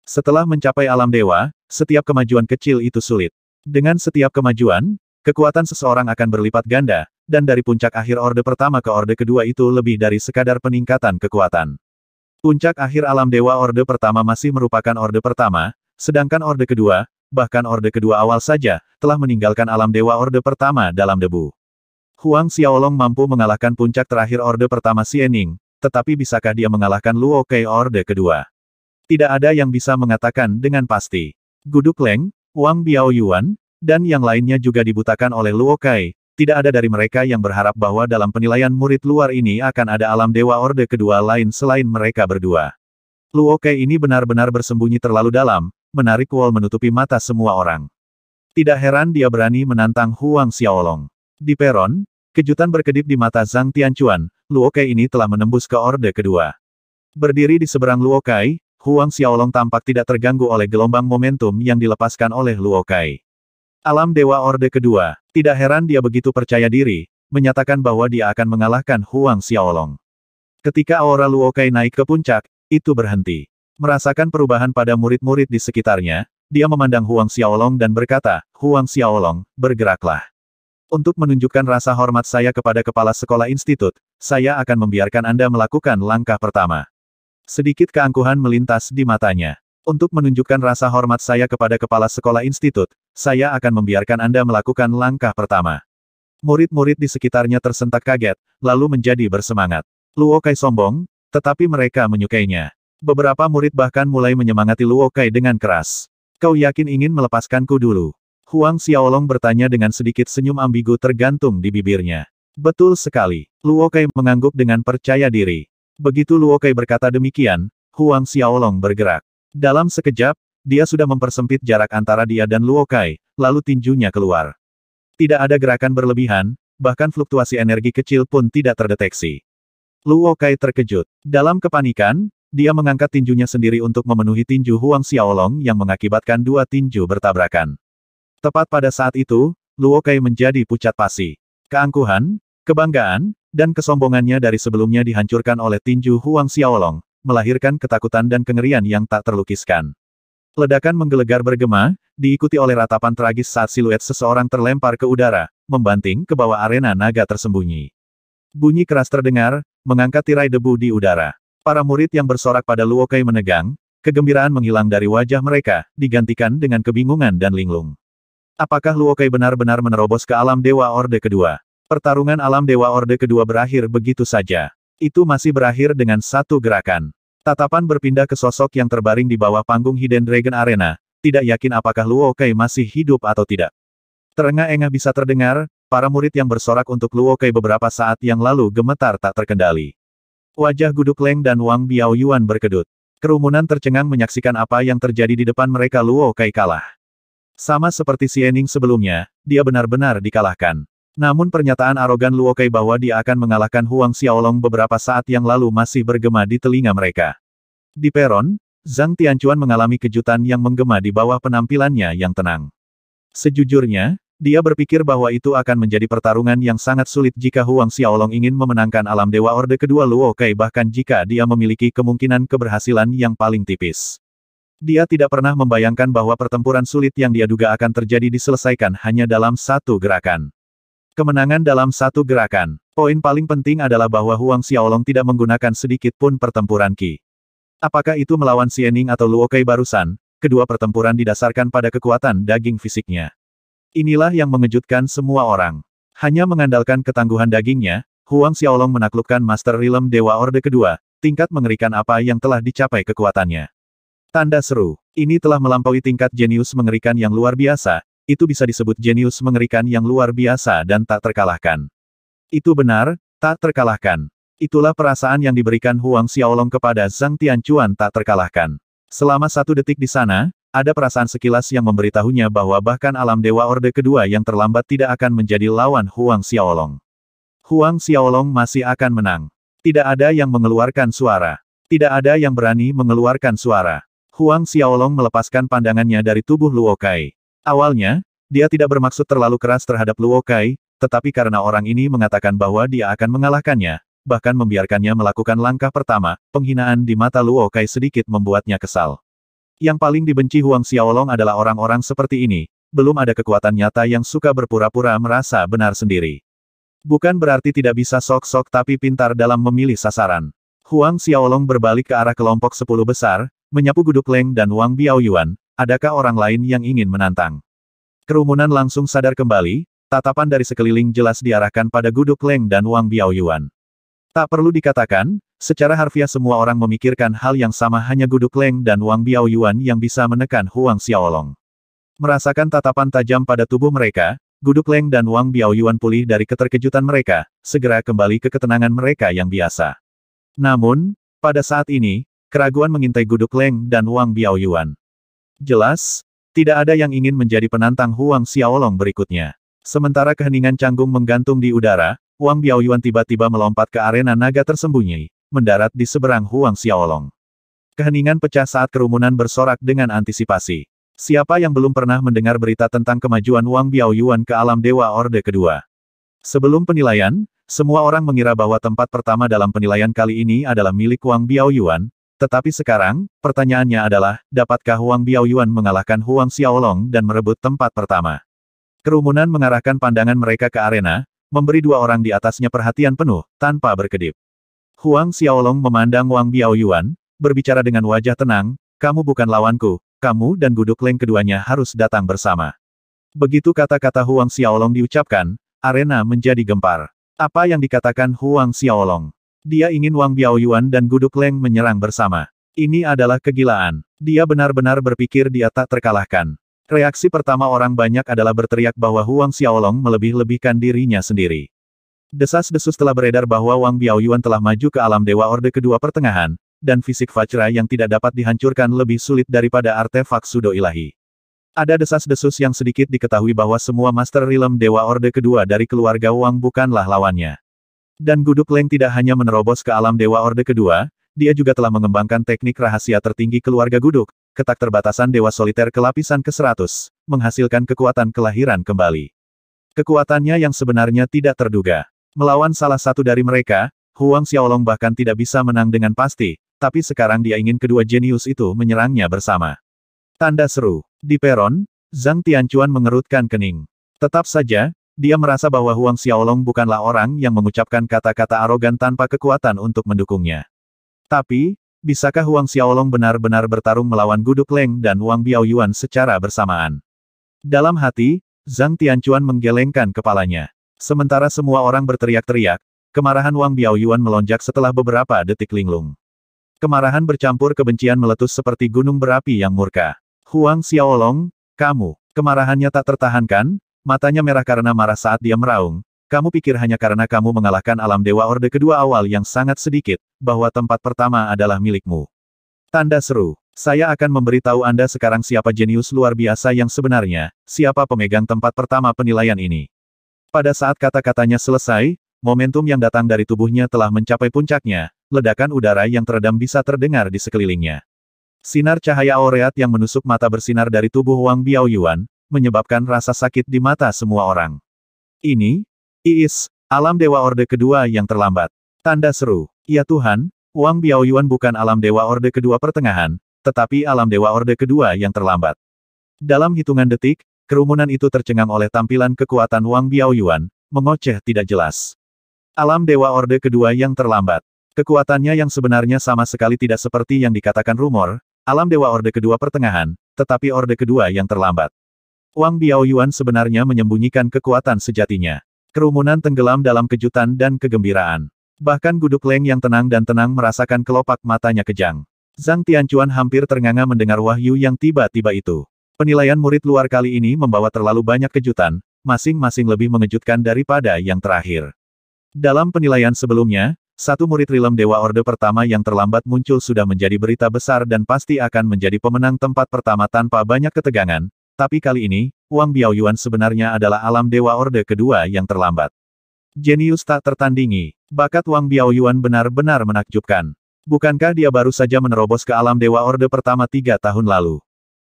Setelah mencapai alam dewa, setiap kemajuan kecil itu sulit. Dengan setiap kemajuan, kekuatan seseorang akan berlipat ganda, dan dari puncak akhir orde pertama ke orde kedua itu lebih dari sekadar peningkatan kekuatan. Puncak akhir alam dewa orde pertama masih merupakan orde pertama, sedangkan orde kedua, bahkan Orde kedua awal saja, telah meninggalkan alam Dewa Orde pertama dalam debu. Huang Xiaolong mampu mengalahkan puncak terakhir Orde pertama Xiening, tetapi bisakah dia mengalahkan Luo Kei Orde kedua? Tidak ada yang bisa mengatakan dengan pasti. Guduk Leng, Wang Biaoyuan, dan yang lainnya juga dibutakan oleh Luo Kai, tidak ada dari mereka yang berharap bahwa dalam penilaian murid luar ini akan ada alam Dewa Orde kedua lain selain mereka berdua. Luo Kai ini benar-benar bersembunyi terlalu dalam, menarik wall menutupi mata semua orang. Tidak heran dia berani menantang Huang Xiaolong. Di peron, kejutan berkedip di mata Zhang Tianchuan, Luo Kai ini telah menembus ke orde kedua. Berdiri di seberang Luo Kai, Huang Xiaolong tampak tidak terganggu oleh gelombang momentum yang dilepaskan oleh Luo Kai. Alam Dewa Orde Kedua, tidak heran dia begitu percaya diri, menyatakan bahwa dia akan mengalahkan Huang Xiaolong. Ketika aura Luo Kai naik ke puncak, itu berhenti. Merasakan perubahan pada murid-murid di sekitarnya, dia memandang Huang Xiaolong dan berkata, Huang Xiaolong, bergeraklah. Untuk menunjukkan rasa hormat saya kepada kepala sekolah institut, saya akan membiarkan Anda melakukan langkah pertama. Sedikit keangkuhan melintas di matanya. Untuk menunjukkan rasa hormat saya kepada kepala sekolah institut, saya akan membiarkan Anda melakukan langkah pertama. Murid-murid di sekitarnya tersentak kaget, lalu menjadi bersemangat. Luo Kai sombong, tetapi mereka menyukainya. Beberapa murid bahkan mulai menyemangati Luo Kai dengan keras. Kau yakin ingin melepaskanku dulu? Huang Xiaolong bertanya dengan sedikit senyum ambigu tergantung di bibirnya. Betul sekali. Luo Kai mengangguk dengan percaya diri. Begitu Luo Kai berkata demikian, Huang Xiaolong bergerak. Dalam sekejap, dia sudah mempersempit jarak antara dia dan Luo Kai, lalu tinjunya keluar. Tidak ada gerakan berlebihan, bahkan fluktuasi energi kecil pun tidak terdeteksi. Luo Kai terkejut. Dalam kepanikan, dia mengangkat tinjunya sendiri untuk memenuhi tinju Huang Xiaolong yang mengakibatkan dua tinju bertabrakan. Tepat pada saat itu, Luo Kai menjadi pucat pasi. Keangkuhan, kebanggaan, dan kesombongannya dari sebelumnya dihancurkan oleh tinju Huang Xiaolong, melahirkan ketakutan dan kengerian yang tak terlukiskan. Ledakan menggelegar bergema, diikuti oleh ratapan tragis saat siluet seseorang terlempar ke udara, membanting ke bawah arena naga tersembunyi. Bunyi keras terdengar, mengangkat tirai debu di udara. Para murid yang bersorak pada Luokai menegang, kegembiraan menghilang dari wajah mereka, digantikan dengan kebingungan dan linglung. Apakah Luokai benar-benar menerobos ke alam Dewa Orde kedua? Pertarungan alam Dewa Orde kedua berakhir begitu saja. Itu masih berakhir dengan satu gerakan. Tatapan berpindah ke sosok yang terbaring di bawah panggung Hidden Dragon Arena, tidak yakin apakah Luo Kai masih hidup atau tidak. Terengah-engah bisa terdengar, para murid yang bersorak untuk Luo Kai beberapa saat yang lalu gemetar tak terkendali. Wajah Guduk Leng dan Wang Biao Yuan berkedut. Kerumunan tercengang menyaksikan apa yang terjadi di depan mereka Luo Kai kalah. Sama seperti Xiening sebelumnya, dia benar-benar dikalahkan. Namun pernyataan arogan Luokai bahwa dia akan mengalahkan Huang Xiaolong beberapa saat yang lalu masih bergema di telinga mereka. Di peron, Zhang Tianchuan mengalami kejutan yang menggema di bawah penampilannya yang tenang. Sejujurnya, dia berpikir bahwa itu akan menjadi pertarungan yang sangat sulit jika Huang Xiaolong ingin memenangkan alam Dewa Orde kedua Luo Kai bahkan jika dia memiliki kemungkinan keberhasilan yang paling tipis. Dia tidak pernah membayangkan bahwa pertempuran sulit yang dia duga akan terjadi diselesaikan hanya dalam satu gerakan. Kemenangan dalam satu gerakan. Poin paling penting adalah bahwa Huang Xiaolong tidak menggunakan sedikit pun pertempuran Qi. Apakah itu melawan Xiening atau Luokai barusan, kedua pertempuran didasarkan pada kekuatan daging fisiknya. Inilah yang mengejutkan semua orang. Hanya mengandalkan ketangguhan dagingnya, Huang Xiaolong menaklukkan Master Realm Dewa Orde kedua, tingkat mengerikan apa yang telah dicapai kekuatannya. Tanda seru. Ini telah melampaui tingkat jenius mengerikan yang luar biasa, itu bisa disebut jenius mengerikan yang luar biasa dan tak terkalahkan. Itu benar, tak terkalahkan. Itulah perasaan yang diberikan Huang Xiaolong kepada Zhang Tianchuan tak terkalahkan. Selama satu detik di sana, ada perasaan sekilas yang memberitahunya bahwa bahkan alam Dewa Orde kedua yang terlambat tidak akan menjadi lawan Huang Xiaolong. Huang Xiaolong masih akan menang. Tidak ada yang mengeluarkan suara. Tidak ada yang berani mengeluarkan suara. Huang Xiaolong melepaskan pandangannya dari tubuh Luo Kai. Awalnya, dia tidak bermaksud terlalu keras terhadap Luo Kai, tetapi karena orang ini mengatakan bahwa dia akan mengalahkannya, bahkan membiarkannya melakukan langkah pertama, penghinaan di mata Luo Kai sedikit membuatnya kesal. Yang paling dibenci Huang Xiaolong adalah orang-orang seperti ini, belum ada kekuatan nyata yang suka berpura-pura merasa benar sendiri. Bukan berarti tidak bisa sok-sok tapi pintar dalam memilih sasaran. Huang Xiaolong berbalik ke arah kelompok sepuluh besar, menyapu Guduk Leng dan Wang Biaoyuan, adakah orang lain yang ingin menantang? Kerumunan langsung sadar kembali, tatapan dari sekeliling jelas diarahkan pada Guduk Leng dan Wang Biaoyuan. Tak perlu dikatakan, secara harfiah semua orang memikirkan hal yang sama hanya Guduk Leng dan Wang Biaoyuan yang bisa menekan Huang Xiaolong. Merasakan tatapan tajam pada tubuh mereka, Guduk Leng dan Wang Biaoyuan pulih dari keterkejutan mereka, segera kembali ke ketenangan mereka yang biasa. Namun, pada saat ini, keraguan mengintai Guduk Leng dan Wang Biaoyuan. Jelas, tidak ada yang ingin menjadi penantang Huang Xiaolong berikutnya. Sementara keheningan canggung menggantung di udara, Wang Biaoyuan tiba-tiba melompat ke arena naga tersembunyi, mendarat di seberang Huang Xiaolong. Keheningan pecah saat kerumunan bersorak dengan antisipasi. Siapa yang belum pernah mendengar berita tentang kemajuan Wang Biaoyuan ke alam Dewa Orde kedua? Sebelum penilaian, semua orang mengira bahwa tempat pertama dalam penilaian kali ini adalah milik Wang Biaoyuan, tetapi sekarang, pertanyaannya adalah, dapatkah Huang Biaoyuan mengalahkan Huang Xiaolong dan merebut tempat pertama? Kerumunan mengarahkan pandangan mereka ke arena, memberi dua orang di atasnya perhatian penuh, tanpa berkedip. Huang Xiaolong memandang Wang Biaoyuan, berbicara dengan wajah tenang, kamu bukan lawanku, kamu dan Guduk Leng keduanya harus datang bersama. Begitu kata-kata Huang Xiaolong diucapkan, arena menjadi gempar. Apa yang dikatakan Huang Xiaolong? Dia ingin Wang Biaoyuan dan Guduk Leng menyerang bersama. Ini adalah kegilaan. Dia benar-benar berpikir dia tak terkalahkan. Reaksi pertama orang banyak adalah berteriak bahwa Huang Xiaolong melebih-lebihkan dirinya sendiri. Desas-desus telah beredar bahwa Wang Biaoyuan telah maju ke alam Dewa Orde Kedua Pertengahan, dan fisik Fajra yang tidak dapat dihancurkan lebih sulit daripada artefak sudo ilahi. Ada desas-desus yang sedikit diketahui bahwa semua Master Realm Dewa Orde Kedua dari keluarga Wang bukanlah lawannya. Dan Guduk Leng tidak hanya menerobos ke alam Dewa Orde kedua, dia juga telah mengembangkan teknik rahasia tertinggi keluarga guduk, ketak terbatasan Dewa Soliter kelapisan ke-100, menghasilkan kekuatan kelahiran kembali. Kekuatannya yang sebenarnya tidak terduga. Melawan salah satu dari mereka, Huang Xiaolong bahkan tidak bisa menang dengan pasti, tapi sekarang dia ingin kedua jenius itu menyerangnya bersama. Tanda seru. Di peron, Zhang Tianchuan mengerutkan kening. Tetap saja, dia merasa bahwa Huang Xiaolong bukanlah orang yang mengucapkan kata-kata arogan tanpa kekuatan untuk mendukungnya. Tapi, bisakah Huang Xiaolong benar-benar bertarung melawan Guduk Leng dan Wang Biaoyuan secara bersamaan? Dalam hati, Zhang Tianchuan menggelengkan kepalanya. Sementara semua orang berteriak-teriak, kemarahan Wang Biaoyuan melonjak setelah beberapa detik linglung. Kemarahan bercampur kebencian meletus seperti gunung berapi yang murka. Huang Xiaolong, kamu, kemarahannya tak tertahankan, Matanya merah karena marah saat dia meraung. Kamu pikir hanya karena kamu mengalahkan alam dewa orde kedua awal yang sangat sedikit, bahwa tempat pertama adalah milikmu. Tanda seru. Saya akan memberitahu Anda sekarang siapa jenius luar biasa yang sebenarnya, siapa pemegang tempat pertama penilaian ini. Pada saat kata-katanya selesai, momentum yang datang dari tubuhnya telah mencapai puncaknya, ledakan udara yang teredam bisa terdengar di sekelilingnya. Sinar cahaya aureat yang menusuk mata bersinar dari tubuh Wang Biaoyuan, menyebabkan rasa sakit di mata semua orang. Ini, Iis, alam dewa orde kedua yang terlambat. Tanda seru. Ya Tuhan, Wang Biaoyuan bukan alam dewa orde kedua pertengahan, tetapi alam dewa orde kedua yang terlambat. Dalam hitungan detik, kerumunan itu tercengang oleh tampilan kekuatan Wang Biaoyuan, mengoceh tidak jelas. Alam dewa orde kedua yang terlambat. Kekuatannya yang sebenarnya sama sekali tidak seperti yang dikatakan rumor, alam dewa orde kedua pertengahan, tetapi orde kedua yang terlambat. Wang Biaoyuan sebenarnya menyembunyikan kekuatan sejatinya. Kerumunan tenggelam dalam kejutan dan kegembiraan. Bahkan Guduk Leng yang tenang dan tenang merasakan kelopak matanya kejang. Zhang Tianchuan hampir ternganga mendengar wahyu yang tiba-tiba itu. Penilaian murid luar kali ini membawa terlalu banyak kejutan, masing-masing lebih mengejutkan daripada yang terakhir. Dalam penilaian sebelumnya, satu murid rilem Dewa Orde pertama yang terlambat muncul sudah menjadi berita besar dan pasti akan menjadi pemenang tempat pertama tanpa banyak ketegangan, tapi kali ini, Wang Biaoyuan sebenarnya adalah alam dewa orde kedua yang terlambat. Jenius tak tertandingi. Bakat Wang Biaoyuan benar-benar menakjubkan. Bukankah dia baru saja menerobos ke alam dewa orde pertama tiga tahun lalu?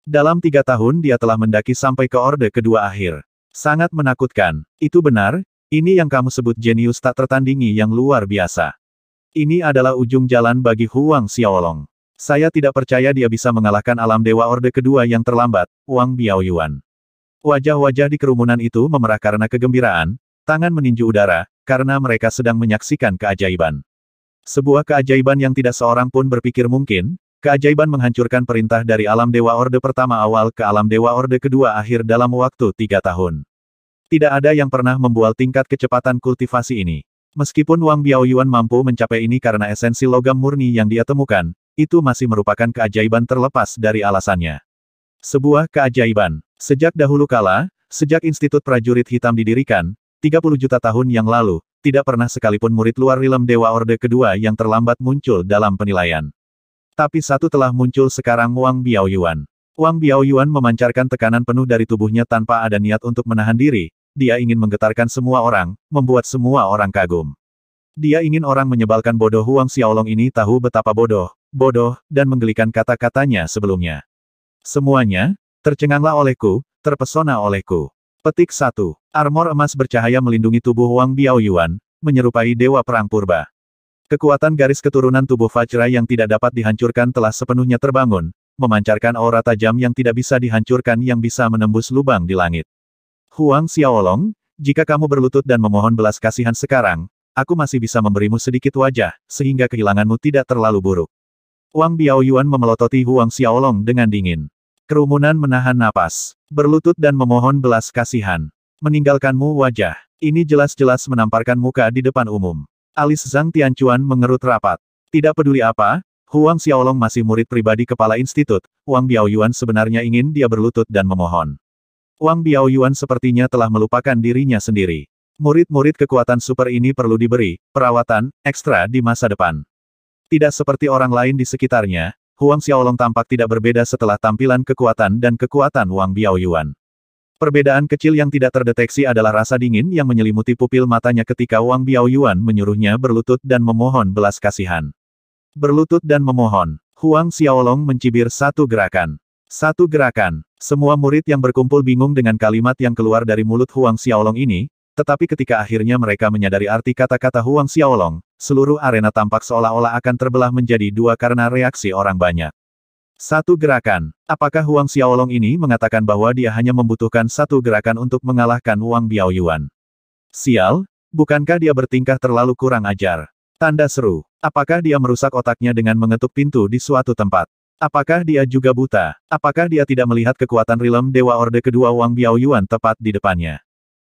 Dalam tiga tahun dia telah mendaki sampai ke orde kedua akhir. Sangat menakutkan. Itu benar, ini yang kamu sebut jenius tak tertandingi yang luar biasa. Ini adalah ujung jalan bagi Huang Xiaolong. Saya tidak percaya dia bisa mengalahkan alam dewa orde kedua yang terlambat, Wang Biaoyuan. Wajah-wajah di kerumunan itu memerah karena kegembiraan, tangan meninju udara, karena mereka sedang menyaksikan keajaiban. Sebuah keajaiban yang tidak seorang pun berpikir mungkin, keajaiban menghancurkan perintah dari alam dewa orde pertama awal ke alam dewa orde kedua akhir dalam waktu tiga tahun. Tidak ada yang pernah membual tingkat kecepatan kultivasi ini. Meskipun Wang Biaoyuan mampu mencapai ini karena esensi logam murni yang dia temukan, itu masih merupakan keajaiban terlepas dari alasannya. Sebuah keajaiban. Sejak dahulu kala, sejak Institut Prajurit Hitam didirikan, 30 juta tahun yang lalu, tidak pernah sekalipun murid luar rilem Dewa Orde kedua yang terlambat muncul dalam penilaian. Tapi satu telah muncul sekarang Wang Biaoyuan. Wang Biaoyuan memancarkan tekanan penuh dari tubuhnya tanpa ada niat untuk menahan diri, dia ingin menggetarkan semua orang, membuat semua orang kagum. Dia ingin orang menyebalkan bodoh Huang Xiaolong ini tahu betapa bodoh, bodoh, dan menggelikan kata-katanya sebelumnya. Semuanya, tercenganglah olehku, terpesona olehku. Petik 1. Armor emas bercahaya melindungi tubuh Wang Biaoyuan, menyerupai dewa perang purba. Kekuatan garis keturunan tubuh Fajra yang tidak dapat dihancurkan telah sepenuhnya terbangun, memancarkan aura tajam yang tidak bisa dihancurkan yang bisa menembus lubang di langit. Huang Xiaolong, jika kamu berlutut dan memohon belas kasihan sekarang, aku masih bisa memberimu sedikit wajah, sehingga kehilanganmu tidak terlalu buruk. Wang Biaoyuan memelototi Huang Xiaolong dengan dingin. Kerumunan menahan napas, berlutut dan memohon belas kasihan. Meninggalkanmu wajah. Ini jelas-jelas menamparkan muka di depan umum. Alis Zhang Tianchuan mengerut rapat. Tidak peduli apa, Huang Xiaolong masih murid pribadi kepala institut, Wang Biaoyuan sebenarnya ingin dia berlutut dan memohon. Wang Biaoyuan sepertinya telah melupakan dirinya sendiri. Murid-murid kekuatan super ini perlu diberi perawatan ekstra di masa depan. Tidak seperti orang lain di sekitarnya, Huang Xiaolong tampak tidak berbeda setelah tampilan kekuatan dan kekuatan Wang Biaoyuan. Perbedaan kecil yang tidak terdeteksi adalah rasa dingin yang menyelimuti pupil matanya ketika Wang Biaoyuan menyuruhnya berlutut dan memohon belas kasihan. Berlutut dan memohon. Huang Xiaolong mencibir satu gerakan. Satu gerakan. Semua murid yang berkumpul bingung dengan kalimat yang keluar dari mulut Huang Xiaolong ini, tetapi ketika akhirnya mereka menyadari arti kata-kata Huang Xiaolong, seluruh arena tampak seolah-olah akan terbelah menjadi dua karena reaksi orang banyak. Satu gerakan. Apakah Huang Xiaolong ini mengatakan bahwa dia hanya membutuhkan satu gerakan untuk mengalahkan Wang Biaoyuan? Sial, bukankah dia bertingkah terlalu kurang ajar? Tanda seru. Apakah dia merusak otaknya dengan mengetuk pintu di suatu tempat? Apakah dia juga buta? Apakah dia tidak melihat kekuatan rilem Dewa Orde kedua Wang Biaoyuan tepat di depannya?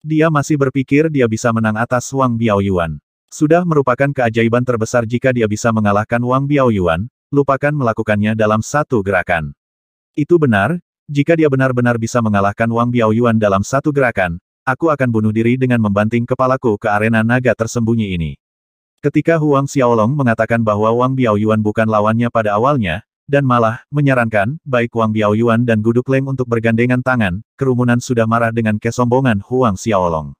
Dia masih berpikir dia bisa menang atas Wang Biaoyuan. Sudah merupakan keajaiban terbesar jika dia bisa mengalahkan Wang Biaoyuan, lupakan melakukannya dalam satu gerakan. Itu benar, jika dia benar-benar bisa mengalahkan Wang Biaoyuan dalam satu gerakan, aku akan bunuh diri dengan membanting kepalaku ke arena naga tersembunyi ini. Ketika Huang Xiaolong mengatakan bahwa Wang Biaoyuan bukan lawannya pada awalnya, dan malah, menyarankan, baik Wang Biaoyuan dan Guduk Leng untuk bergandengan tangan, kerumunan sudah marah dengan kesombongan Huang Xiaolong.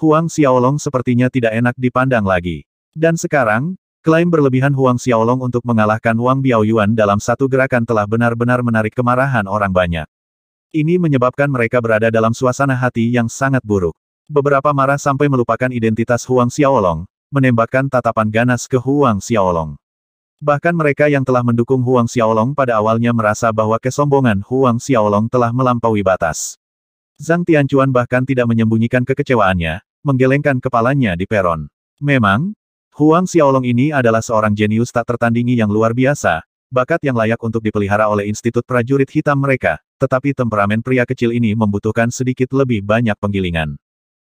Huang Xiaolong sepertinya tidak enak dipandang lagi. Dan sekarang, klaim berlebihan Huang Xiaolong untuk mengalahkan Wang Biaoyuan dalam satu gerakan telah benar-benar menarik kemarahan orang banyak. Ini menyebabkan mereka berada dalam suasana hati yang sangat buruk. Beberapa marah sampai melupakan identitas Huang Xiaolong, menembakkan tatapan ganas ke Huang Xiaolong. Bahkan mereka yang telah mendukung Huang Xiaolong pada awalnya merasa bahwa kesombongan Huang Xiaolong telah melampaui batas. Zhang Tianchuan bahkan tidak menyembunyikan kekecewaannya, menggelengkan kepalanya di peron. Memang, Huang Xiaolong ini adalah seorang jenius tak tertandingi yang luar biasa, bakat yang layak untuk dipelihara oleh Institut Prajurit Hitam mereka, tetapi temperamen pria kecil ini membutuhkan sedikit lebih banyak penggilingan.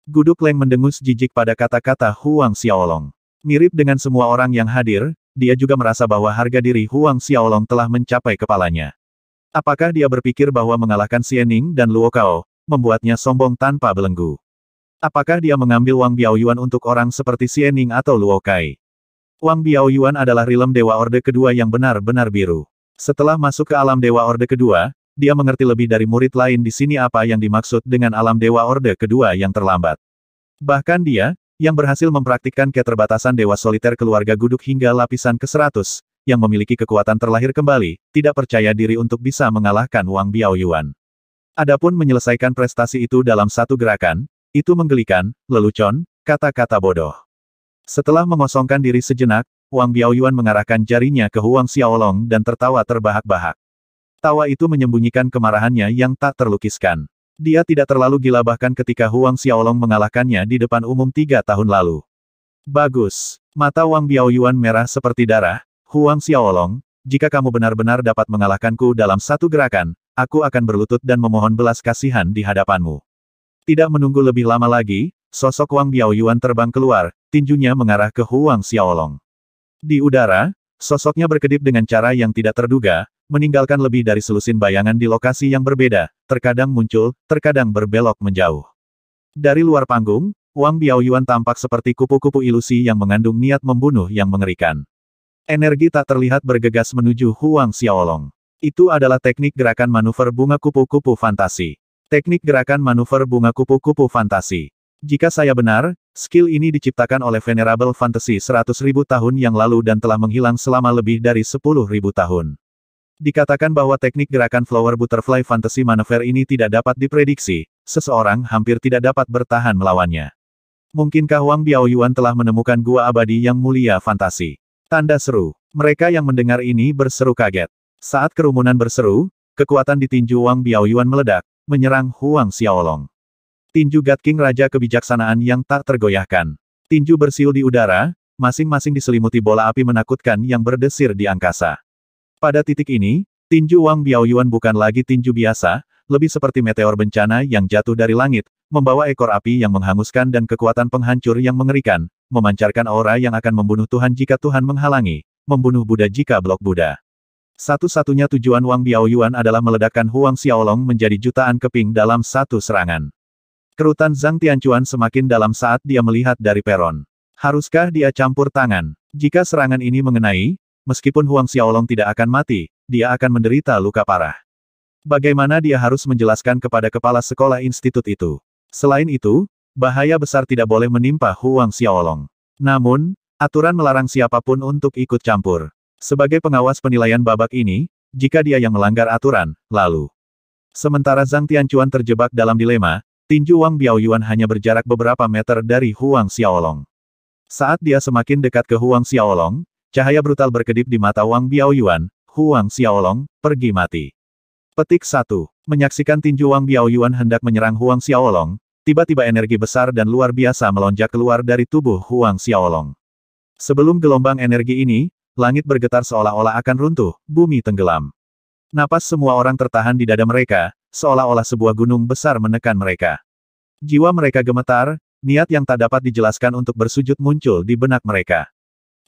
Guduk Leng mendengus jijik pada kata-kata Huang Xiaolong. Mirip dengan semua orang yang hadir, dia juga merasa bahwa harga diri Huang Xiaolong telah mencapai kepalanya. Apakah dia berpikir bahwa mengalahkan Xiening dan Luo Kao, membuatnya sombong tanpa belenggu? Apakah dia mengambil Wang Biaoyuan untuk orang seperti Xiening atau Luo Kai? Wang Biaoyuan adalah rilem Dewa Orde kedua yang benar-benar biru. Setelah masuk ke alam Dewa Orde kedua, dia mengerti lebih dari murid lain di sini apa yang dimaksud dengan alam Dewa Orde kedua yang terlambat. Bahkan dia, yang berhasil mempraktikkan keterbatasan Dewa Soliter keluarga Guduk hingga lapisan ke-100, yang memiliki kekuatan terlahir kembali, tidak percaya diri untuk bisa mengalahkan Wang Biaoyuan. Adapun menyelesaikan prestasi itu dalam satu gerakan, itu menggelikan, lelucon, kata-kata bodoh. Setelah mengosongkan diri sejenak, Wang Biaoyuan mengarahkan jarinya ke Huang Xiaolong dan tertawa terbahak-bahak. Tawa itu menyembunyikan kemarahannya yang tak terlukiskan. Dia tidak terlalu gila bahkan ketika Huang Xiaolong mengalahkannya di depan umum tiga tahun lalu. Bagus. Mata Wang Biaoyuan merah seperti darah. Huang Xiaolong, jika kamu benar-benar dapat mengalahkanku dalam satu gerakan, aku akan berlutut dan memohon belas kasihan di hadapanmu. Tidak menunggu lebih lama lagi, sosok Wang Biaoyuan terbang keluar, tinjunya mengarah ke Huang Xiaolong. Di udara, sosoknya berkedip dengan cara yang tidak terduga, meninggalkan lebih dari selusin bayangan di lokasi yang berbeda, terkadang muncul, terkadang berbelok menjauh. Dari luar panggung, Wang Biaoyuan tampak seperti kupu-kupu ilusi yang mengandung niat membunuh yang mengerikan. Energi tak terlihat bergegas menuju Huang Xiaolong. Itu adalah teknik gerakan manuver bunga kupu-kupu fantasi. Teknik gerakan manuver bunga kupu-kupu fantasi. Jika saya benar, skill ini diciptakan oleh Venerable Fantasy 100.000 tahun yang lalu dan telah menghilang selama lebih dari 10.000 tahun. Dikatakan bahwa teknik gerakan Flower Butterfly Fantasy Maneuver ini tidak dapat diprediksi, seseorang hampir tidak dapat bertahan melawannya. Mungkinkah Wang Biaoyuan telah menemukan gua abadi yang mulia fantasi? Tanda seru. Mereka yang mendengar ini berseru kaget. Saat kerumunan berseru, kekuatan di tinju Wang Biaoyuan meledak, menyerang Huang Xiaolong. Tinju God King Raja Kebijaksanaan yang tak tergoyahkan. Tinju bersiul di udara, masing-masing diselimuti bola api menakutkan yang berdesir di angkasa. Pada titik ini, tinju Wang Biaoyuan bukan lagi tinju biasa, lebih seperti meteor bencana yang jatuh dari langit, membawa ekor api yang menghanguskan dan kekuatan penghancur yang mengerikan, memancarkan aura yang akan membunuh Tuhan jika Tuhan menghalangi, membunuh Buddha jika blok Buddha. Satu-satunya tujuan Wang Biaoyuan adalah meledakkan Huang Xiaolong menjadi jutaan keping dalam satu serangan. Kerutan Zhang Tianchuan semakin dalam saat dia melihat dari peron. Haruskah dia campur tangan? Jika serangan ini mengenai, Meskipun Huang Xiaolong tidak akan mati, dia akan menderita luka parah. Bagaimana dia harus menjelaskan kepada kepala sekolah institut itu? Selain itu, bahaya besar tidak boleh menimpa Huang Xiaolong. Namun, aturan melarang siapa pun untuk ikut campur. Sebagai pengawas penilaian babak ini, jika dia yang melanggar aturan, lalu. Sementara Zhang Tianchuan terjebak dalam dilema, tinju Wang Biaoyuan hanya berjarak beberapa meter dari Huang Xiaolong. Saat dia semakin dekat ke Huang Xiaolong, cahaya brutal berkedip di mata Wang Biaoyuan, Huang Xiaolong, pergi mati. Petik 1. Menyaksikan tinju Wang Biaoyuan hendak menyerang Huang Xiaolong, tiba-tiba energi besar dan luar biasa melonjak keluar dari tubuh Huang Xiaolong. Sebelum gelombang energi ini, langit bergetar seolah-olah akan runtuh, bumi tenggelam. Napas semua orang tertahan di dada mereka, seolah-olah sebuah gunung besar menekan mereka. Jiwa mereka gemetar, Niat yang tak dapat dijelaskan untuk bersujud muncul di benak mereka.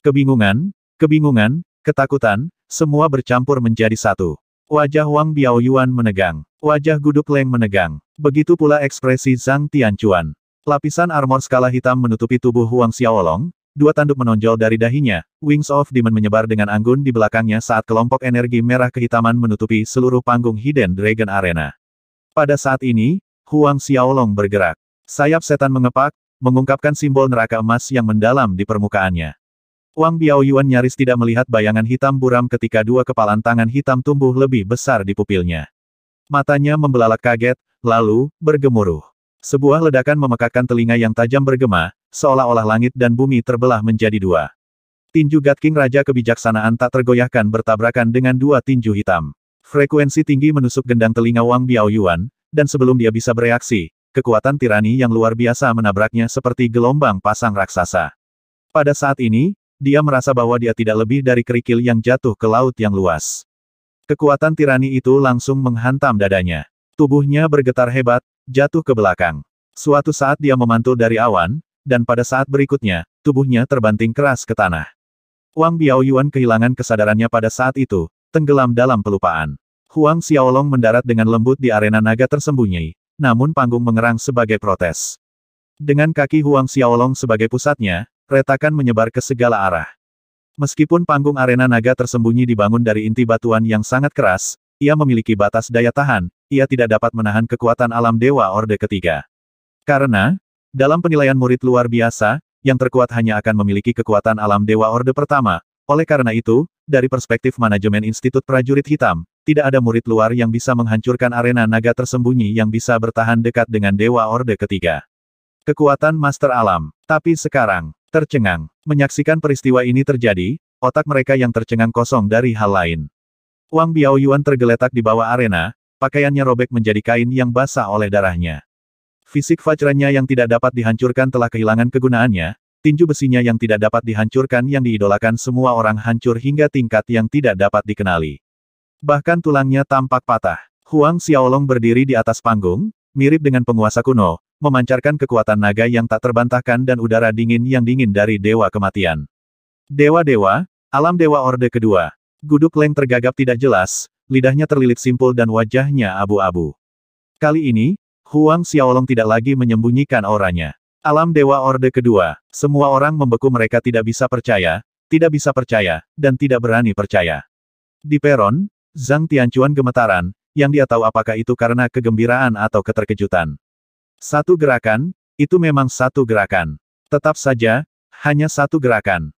Kebingungan, kebingungan, ketakutan, semua bercampur menjadi satu. Wajah Wang Biaoyuan menegang. Wajah Guduk Leng menegang. Begitu pula ekspresi Zhang Tianchuan. Lapisan armor skala hitam menutupi tubuh Huang Xiaolong, dua tanduk menonjol dari dahinya, Wings of Demon menyebar dengan anggun di belakangnya saat kelompok energi merah kehitaman menutupi seluruh panggung Hidden Dragon Arena. Pada saat ini, Huang Xiaolong bergerak. Sayap setan mengepak, mengungkapkan simbol neraka emas yang mendalam di permukaannya. Wang Biaoyuan nyaris tidak melihat bayangan hitam buram ketika dua kepalan tangan hitam tumbuh lebih besar di pupilnya. Matanya membelalak kaget, lalu, bergemuruh. Sebuah ledakan memekakkan telinga yang tajam bergema, seolah-olah langit dan bumi terbelah menjadi dua. Tinju God King Raja Kebijaksanaan tak tergoyahkan bertabrakan dengan dua tinju hitam. Frekuensi tinggi menusuk gendang telinga Wang Biaoyuan, dan sebelum dia bisa bereaksi, kekuatan tirani yang luar biasa menabraknya seperti gelombang pasang raksasa. Pada saat ini, dia merasa bahwa dia tidak lebih dari kerikil yang jatuh ke laut yang luas. Kekuatan tirani itu langsung menghantam dadanya. Tubuhnya bergetar hebat, jatuh ke belakang. Suatu saat dia memantul dari awan, dan pada saat berikutnya, tubuhnya terbanting keras ke tanah. Wang Biaoyuan kehilangan kesadarannya pada saat itu, tenggelam dalam pelupaan. Huang Xiaolong mendarat dengan lembut di arena naga tersembunyi, namun panggung mengerang sebagai protes. Dengan kaki Huang Xiaolong sebagai pusatnya, retakan menyebar ke segala arah. Meskipun panggung arena naga tersembunyi dibangun dari inti batuan yang sangat keras, ia memiliki batas daya tahan, ia tidak dapat menahan kekuatan alam Dewa Orde ketiga. Karena, dalam penilaian murid luar biasa, yang terkuat hanya akan memiliki kekuatan alam Dewa Orde pertama, oleh karena itu, dari perspektif manajemen Institut Prajurit Hitam, tidak ada murid luar yang bisa menghancurkan arena naga tersembunyi yang bisa bertahan dekat dengan Dewa Orde ketiga. Kekuatan Master Alam. Tapi sekarang, tercengang. Menyaksikan peristiwa ini terjadi, otak mereka yang tercengang kosong dari hal lain. Wang Biaoyuan tergeletak di bawah arena, pakaiannya robek menjadi kain yang basah oleh darahnya. Fisik Vajranya yang tidak dapat dihancurkan telah kehilangan kegunaannya, tinju besinya yang tidak dapat dihancurkan yang diidolakan semua orang hancur hingga tingkat yang tidak dapat dikenali. Bahkan tulangnya tampak patah. Huang Xiaolong berdiri di atas panggung, mirip dengan penguasa kuno, memancarkan kekuatan naga yang tak terbantahkan dan udara dingin yang dingin dari Dewa Kematian. Dewa-dewa, alam Dewa Orde Kedua. Guduk Leng tergagap tidak jelas, lidahnya terlilit simpul dan wajahnya abu-abu. Kali ini, Huang Xiaolong tidak lagi menyembunyikan auranya. Alam Dewa Orde Kedua, semua orang membeku mereka tidak bisa percaya, tidak bisa percaya, dan tidak berani percaya. Di peron, Zhang Tianchuan gemetaran, yang dia tahu apakah itu karena kegembiraan atau keterkejutan. Satu gerakan, itu memang satu gerakan. Tetap saja, hanya satu gerakan.